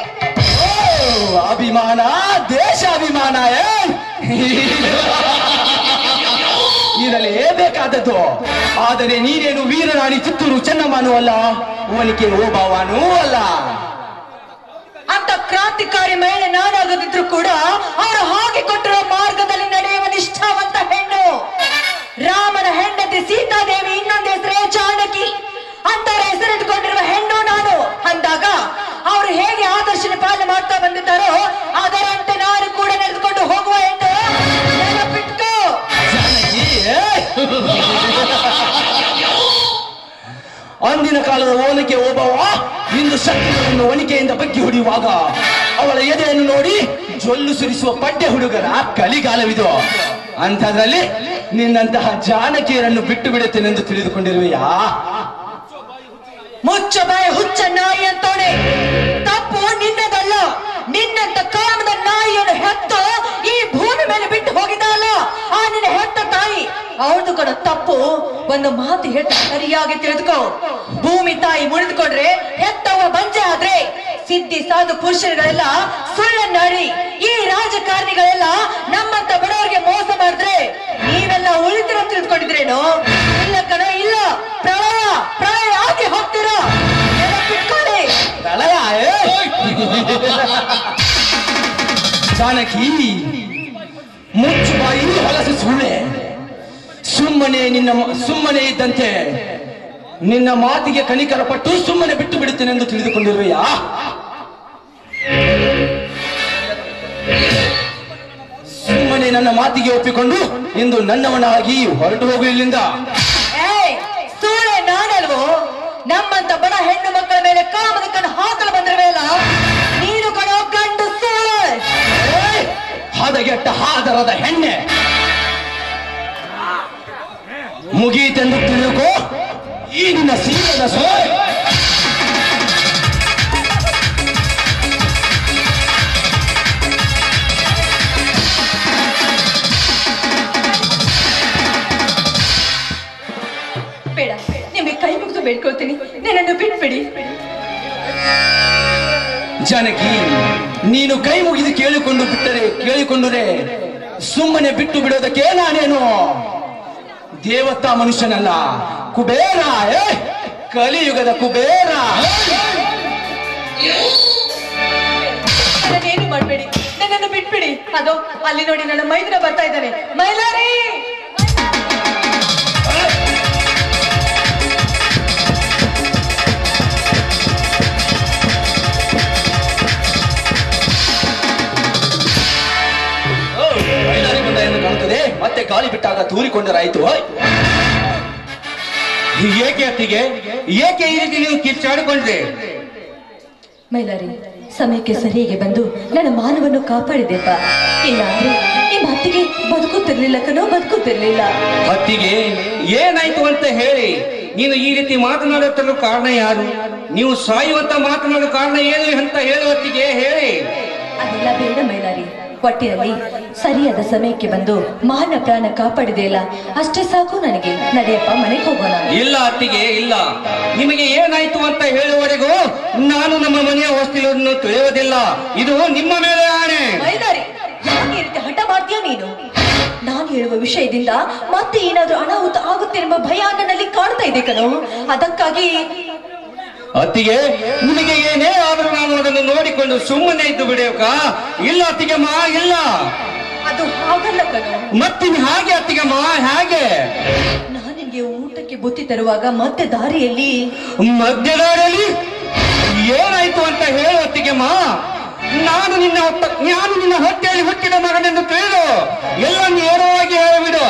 O: ಅಭಿಮಾನ, ದೇಶಾಭಿಮಾನ, ಏ? ಇರಲೇಬೇಕಾದದ್ದು ಆದರೆ ನೀನೇನು ವೀರರಾಣಿ ಚಿತ್ತೂರು ಚೆನ್ನಮ್ಮನೂ ಅಲ್ಲ ಓಲಿಕೆ ಓಬಾವನೂ ಅಲ್ಲ.
N: ಅಂತ ಕ್ರಾಂತಿಕಾರಿ ಮಹಿಳೆ ನಾನಾಗದಿದ್ರು ಕೂಡ ಅವರು ಹಾಗೆ ಕೊಟ್ಟಿರೋ ಮಾರ್ಗದಲ್ಲಿ ನಡೆಯುವ ನಿಷ್ಠಾವಂತ ಹೆಣ್ಣು. ರಾಮನ ಹೆಂಡತಿ ಸೀತಾದೇವಿ, ಇನ್ನೊಂದು ಹೆಸರೇ ಚಾಣಕಿ ಅಂತರ ಹೆಸರಿಟ್ಟುಕೊಂಡಿರುವ ಹೆಣ್ಣು ನಾನು. ಅಂದಾಗ ಅವರು ಹೇಗೆ ಆದರ್ಶನ ಪಾಲನೆ ಮಾಡ್ತಾ ಬಂದಿದ್ದಾರೋ, ಅದರಂತೆ ನಾನು ಕೂಡ ನಡೆದುಕೊಂಡು ಹೋಗುವ ಹೆಣ್ಣು ನೆನಪಿಟ್ಕೋ?
O: ಅಂದಿನ ಕಾಲದ ಓಲಿಕೆ ಓಬವ್ವ, ಇಂದು ಶಕ್ತಿಗಳನ್ನು ಒಣಿಕೆಯಿಂದ ಬಗ್ಗಿ ಹೊಡೆಯುವಾಗ ಅವಳ ಎದೆಯನ್ನು ನೋಡಿ ಜೊಲ್ಲು ಸುರಿಸುವ ಪಡ್ಡೆ ಹುಡುಗರ ಕಲಿಗಾಲವಿದು. ಅಂಥದ್ರಲ್ಲಿ ನಿನ್ನಂತಹ ಜಾನಕಿಯರನ್ನು ಬಿಟ್ಟು ಬಿಡುತ್ತೇನೆಂದು ತಿಳಿದುಕೊಂಡಿರುವೆಯಾ?
N: ಮುಚ್ಚ ಬಾಯ ಹುಚ್ಚ ನಾಯಿ ಅಂತೋಣೆ ತಪ್ಪು ನಿನ್ನದಲ್ಲ. ನಿನ್ನಂತ ಕಾಮದ ನಾಯಿಯನ್ನು ಹೆತ್ತು ಈ ಭೂಮಿ ಮೇಲೆ ಬಿಟ್ಟು ಹೋಗಿದ್ದಲ್ಲ ಆ ನಿನ್ನ ಹೆತ್ತ ತಾಯಿ ಅವ್ರದ್ದು ಕೂಡ ತಪ್ಪು. ಒಂದು ಮಾತು ಹೇಳ್ತ ಸರಿಯಾಗಿ ತಿಳಿದುಕೋ. ಭೂಮಿ ತಾಯಿ ಮುಳಿದುಕೊಂಡ್ರೆ ಹೆತ್ತವ ಬಂಜೆ ಆದ್ರೆ ಸಿದ್ಧಿ ಸಾಧು ಪುರುಷರುಗಳೆಲ್ಲ ಸುಳ್ಳನ್ನಾಡಿ, ಈ ರಾಜಕಾರಣಿಗಳೆಲ್ಲ ನಮ್ಮಂತ ಬಡವರಿಗೆ ಮೋಸ ಮಾಡಿದ್ರೆ ನೀವೆಲ್ಲ ಉಳಿತಿರೋ ತಿಳ್ಕೊಂಡಿದ್ರೇನು ಇಲ್ಲ ಕಣ, ಇಲ್ಲ. ಪ್ರಳಯ ಪ್ರಳಯ ಆಗಿ ಹೋಗ್ತೀರಾ?
O: ಪ್ರಳಯ? ಜಾನಕಿ ಮುಚ್ಚು ಬಾಯಿ ಹೊಲಸು ಸುಳ್ಳೆ. ಸುಮ್ಮನೆ ನಿನ್ನ ಸುಮ್ಮನೆ ಇದ್ದಂತೆ ನಿನ್ನ ಮಾತಿಗೆ ಕನಿಕರ ಪಟ್ಟು ಸುಮ್ಮನೆ ಬಿಟ್ಟು ಬಿಡುತ್ತೇನೆಂದು ತಿಳಿದುಕೊಂಡಿರುವೆಯಾ? ಸುಮ್ಮನೆ ನನ್ನ ಮಾತಿಗೆ ಒಪ್ಪಿಕೊಂಡು ಇಂದು ನನ್ನವನಾಗಿ ಹೊರಟು ಹೋಗು ಇಲ್ಲಿಂದ.
N: ಸೂಳೆ ನಾನಲ್ವೋ? ನಮ್ಮಂತ ಬಡ ಹೆಣ್ಣು ಮಕ್ಕಳ ಮೇಲೆ ಕಾಮದ ಕಣ್ಣು ಹಾಕಲು ಬಂದಿರವೇಲ ನೀನು ಕಣೋ ಗಂಡು ಸೂಳೆ
O: ಏಯ್! ಹದಗೆಟ್ಟ ಹಾದರದ ಹೆಣ್ಣೆ. ಮುಗೀತೆಂದು ತಿಳಿದುಕೋ ಈ ನಿನ್ನ ಸೀಮದ ಸೋಯ್
N: ಬೇಡ ನಿಮಗೆ ಕೈ ಮುಗಿದು ಬೇಡ್ಕೊಳ್ತೀನಿ. ನನ್ನನ್ನು ಬಿಟ್ಬಿಡಿ.
O: ಜಾನಕಿ. ನೀನು ಕೈ ಮುಗಿದು ಕೇಳಿಕೊಂಡು ಬಿಟ್ಟರೆ, ಕೇಳಿಕೊಂಡರೆ ಸುಮ್ಮನೆ ಬಿಟ್ಟು ಬಿಡೋದಕ್ಕೆ ನಾನೇನು? ದೇವತಾ ಮನುಷ್ಯನಲ್ಲ, ಕುಬೇರ? ಕಲಿಯುಗದ ಕುಬೇರ.
N: ಏನು ಮಾಡಬೇಡಿ.
M: ನನ್ನನ್ನು ಬಿಟ್ಬಿಡಿ. ಅದು, ಅಲ್ಲಿ ನೋಡಿ ನನ್ನ ಮೈದ್ರ ಬರ್ತಾ ಇದ್ದಾನೆ. ಮೈಲಾರಿ
O: ಮೈಲಾರಿ! ಮತ್ತೆ ಗಾಳಿ ಬಿಟ್ಟಾಗ ತೂರಿಕೊಂಡರಾಯಿತು
K: ಏಕೆ ಅತ್ತಿಗೆ? ಏಕೆ ಈ ರೀತಿ ನೀವು ಕಿಚ್ಚಾಡಿಕೊಂಡ್ರೆ
M: ಮೈಲಾರಿ ಸಮಯಕ್ಕೆ ಸರಿಯಾಗಿ ಬಂದು ನನ್ನ ಮಾನವನ್ನು ಕಾಪಾಡಿದೆಪ್ಪ. ಇಲ್ಲ ಅಂದ್ರೆ ನಿಮ್ಮ ಅತ್ತಿಗೆ ಬದುಕುತ್ತಿರ್ಲಿಲ್ಲ ಕಣೋ ಬದುಕುತ್ತಿರ್ಲಿಲ್ಲ.
K: ಅತ್ತಿಗೆ ಏನಾಯ್ತು ಅಂತ ಹೇಳಿ ನೀನು ಈ ರೀತಿ ಮಾತನಾಡುತ್ತಲು ಕಾರಣ ಯಾರು? ನೀವು ಸಾಯುವಂತ ಮಾತನಾಡೋ ಕಾರಣ ಏನು ಅಂತ ಹೇಳುವತ್ತಿಗೆ ಹೇಳಿ.
M: ಅದೆಲ್ಲ ಬೇಡ ಮೈಲಾರಿ. ಒಟ್ಟಿನಲ್ಲಿ ಸರಿಯಾದ ಸಮಯಕ್ಕೆ ಬಂದು ಮಹನ ಪ್ರಾಣ ಕಾಪಾಡಿದೆಯಲ್ಲ ಅಷ್ಟೇ ಸಾಕು ನನಗೆ. ನಡೆಯಪ್ಪ ಮನೆಗೆ ಹೋಗೋಣ.
K: ಇಲ್ಲ ಅತ್ತಿಗೆ ಇಲ್ಲ. ನಿಮಗೆ ಏನಾಯ್ತು ಅಂತ ಹೇಳುವವರೆಗೂ ನಾನು ನಮ್ಮ ಮನೆಯ ಹೊಸ್ತಿಲನ್ನು ತಿಳಿಯೋದಿಲ್ಲ ಇದು ನಿಮ್ಮ ಮೇಲೆ ಆಣೆ.
M: ಯಾಕೆ ರೀತಿ ಹಠ ಮಾಡ್ತೀಯ ನೀನು? ನಾನು ಹೇಳುವ ವಿಷಯದಿಂದ ಮತ್ತೆ ಏನಾದ್ರೂ ಅನಾಹುತ ಆಗುತ್ತೆ ಎಂಬ ಭಯ ನನ್ನಲ್ಲಿ ಕಾಣ್ತಾ ಇದೆ ಕಣೋ. ಅದಕ್ಕಾಗಿ
K: ಅತ್ತಿಗೆ ನಿಮಗೆ ಏನೇ ಆದರೂ ನಾನು ಅದನ್ನು ನೋಡಿಕೊಂಡು ಸುಮ್ಮನೆ ಇದ್ದು ಬಿಡಬೇಕಾ ಇಲ್ಲ ಅತ್ತಿಗೆ ಮಾ ಇಲ್ಲ.
M: ಅದು ಹಾಗಲ್ಲ ಕಣೋ.
K: ಮತ್ತಿನ್ ಹಾಗೆ ಅತ್ತಿಗೆ ಮಾ ಹೇಗೆ.
M: ನಾನು ನಿನ್ಗೆ ಊಟಕ್ಕೆ ಬುತ್ತಿ ತರುವಾಗ ಮತ್ತೆ ದಾರಿಯಲ್ಲಿ?
K: ಮಧ್ಯದಾರಲ್ಲಿ ಏನಾಯ್ತು ಅಂತ ಹೇಳು ಅತ್ತಿಗೆ ಮಾ. ನಾನು ನಿನ್ನ ಹೊತ್ತ- ನಾನು ನಿನ್ನ ಹೊಟ್ಟೆಯಲ್ಲಿ ಹುಟ್ಟಿದ ಮಗನೆಂದು ತಿಳಿದು ಎಲ್ಲ ನೇರವಾಗಿ ಹೇಳಿಬಿಡು.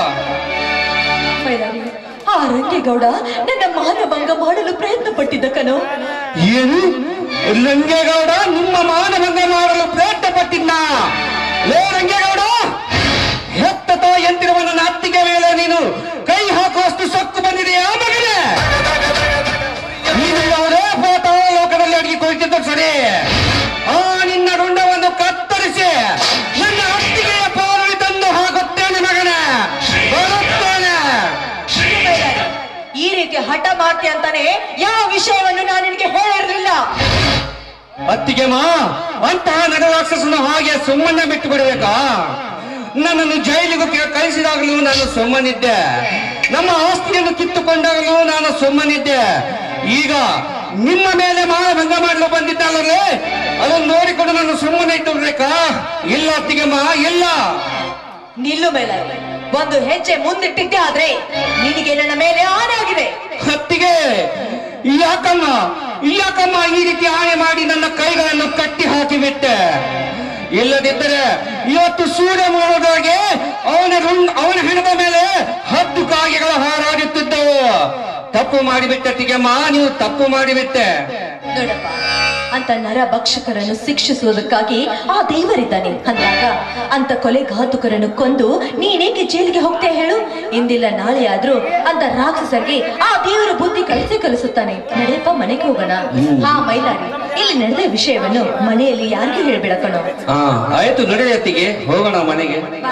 M: ಆ ರಂಗೇಗೌಡ ನನ್ನ ಮಾನಭಂಗ ಮಾಡಲು ಪ್ರಯತ್ನ ಪಟ್ಟಿದ್ದ ಕಣೋ.
K: ಏನು? ರಂಗೇಗೌಡ, ನಿಮ್ಮ ಮಾನಭಂಗ ಮಾಡಲು ಪ್ರಯತ್ನ ಪಟ್ಟಿದ್ದ ರಂಗೇಗೌಡ ಹೆತ್ತ ತಾಯಂತಿರುವ ನನ್ನ ಅತ್ತಿಗೆ ಮೇಲೆ ನೀನು ಕೈ ಹಾಕುವಷ್ಟು ಸೊಕ್ಕು ಬಂದಿದೆಯಾ ಮಗನೇ? ನೀನು ಯಾವುದೇ ಲೋಕದಲ್ಲಿ ಅಡಿಗೆ ಕುಳಿತಿದ್ದ ಸರಿ ಆ ನಿನ್ನ ರುಂಡವನ್ನು ಕತ್ತರಿಸಿ
M: ರೀತಿ ಹಠ ಮಾಡ್ತೀಯ ಅಂತಾನೆ ಯಾವ ವಿಷಯವನ್ನು ನಾನು ನಿನಗೆ ಹೇಳಿರಲಿಲ್ಲ
K: ಅತ್ತಿಗೆ ಮಾ ಅಂತಹ ನಡರಾಕ್ಷಸನ ಹಾಗೆ ಸುಮ್ಮನೆ ಬಿಟ್ಟು ಬಿಡಬೇಕಾ? ನನ್ನನ್ನು ಜೈಲಿಗೆ ಕಳಿಸಿದಾಗಲೂ ನಾನು ಸುಮ್ಮನಿದ್ದೆ. ನಮ್ಮ ಆಸ್ತಿಯನ್ನು ಕಿತ್ತುಕೊಂಡಾಗಲೂ ನಾನು ಸುಮ್ಮನಿದ್ದೆ. ಈಗ ನಿಮ್ಮ ಮೇಲೆ ಮಾನಭಂಗ ಮಾಡಲು ಬಂದಿದ್ದಲ್ಲೇ ಅದನ್ನು ನೋಡಿಕೊಂಡು ನಾನು ಸುಮ್ಮನೆ ಇಟ್ಟು ಬಿಡ್ಬೇಕಾ ಇಲ್ಲ ಅತ್ತಿಗೆ ಮಾ ಇಲ್ಲ.
M: ನಿಲ್ಲು ಮೈಲಾರಿ ಒಂದು ಹೆಜ್ಜೆ ಮುಂದಿಟ್ಟಿದ್ದೆ ಆದ್ರೆ ನಿನಗೆ ನನ್ನ ಮೇಲೆ ಆನಾಗಿದೆ
K: ಹತ್ತಿಗೆ ಯಾಕಮ್ಮ ಯಾಕಮ್ಮ ಈ ರೀತಿ ಆಣೆ ಮಾಡಿ ನನ್ನ ಕೈಗಳನ್ನು ಕಟ್ಟಿ ಹಾಕಿಬಿಟ್ಟೆ. ಇಲ್ಲದಿದ್ದರೆ ಇವತ್ತು ಸೂರ್ಯ ಮೂಡೋದಾಗೆ ಅವನ ಅವನ ಹೆಣದ ಮೇಲೆ ಹತ್ತು ಕಾಗೆಗಳ ಹಾರಾಡುತ್ತಿದ್ದವು. ತಪ್ಪು ಮಾಡಿಬಿಟ್ಟೆ ತಿಗೆಮ್ಮ ನೀವು ತಪ್ಪು ಮಾಡಿಬಿಟ್ಟೆ.
M: ಅಂತ ನರಭಕ್ಷಕರನ್ನು ಶಿಕ್ಷಿಸುವುದಕ್ಕಾಗಿ ಆ ದೇವರಿದ್ದಾನೆ. ಅಂದಾಗ ಅಂತ ಕೊಲೆಘಾತುಕರನ್ನು ಕೊಂದು ನೀನೇಕೆ ಜೈಲಿಗೆ ಹೋಗ್ತೇ ಹೇಳು? ಇಂದಿಲ್ಲ ನಾಳೆ ಆದ್ರೂ ಅಂತ ರಾಕ್ಷಸರಿಗೆ ಆ ದೇವರ ಬುದ್ಧಿ ಕಲಿಸಿ ಕಲಿಸುತ್ತಾನೆ. ನಡೆಯಪ್ಪ ಮನೆಗೆ ಹೋಗೋಣ. ಹಾ ಮೈಲಾರಿ. ಇಲ್ಲಿ ನಡೆದ ವಿಷಯವನ್ನು ಮನೆಯಲ್ಲಿ ಯಾರಿಗೂ ಹೇಳ್ಬಿಡಕಣ
K: ಹಾ ಆಯ್ತು ನಡೆಯತ್ತಿಗೆ ಹೋಗೋಣ ಮನೆಗೆ.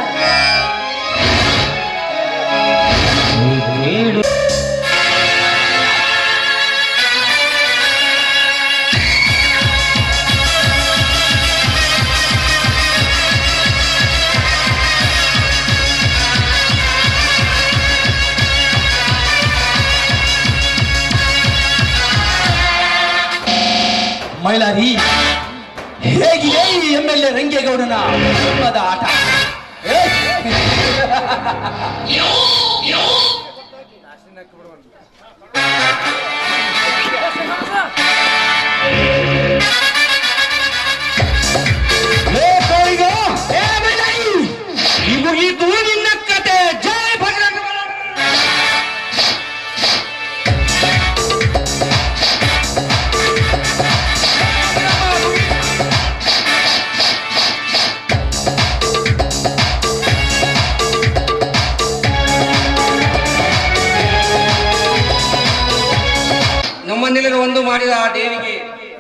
O: ಮೈಲಾರಿ. ಹೇಗಿದೆ ಈ ಎಂ ಎಲ್ ಎ ರಂಗೇಗೌಡನ ಸಿಂಹದ ಆಟ?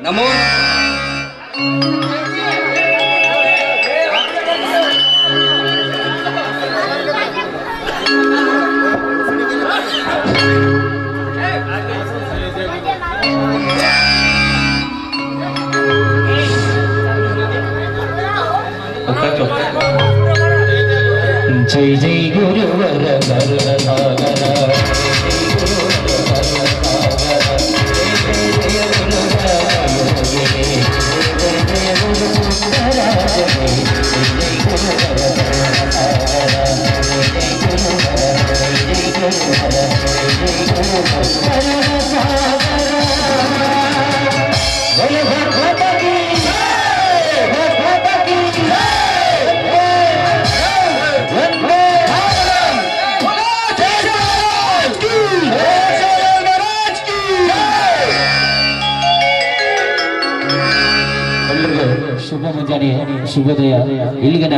K: ದೇವಿಗೆ ನಮೋ
F: ಜೈ ಜೈ శుభోదయ. ఇల్లుగడ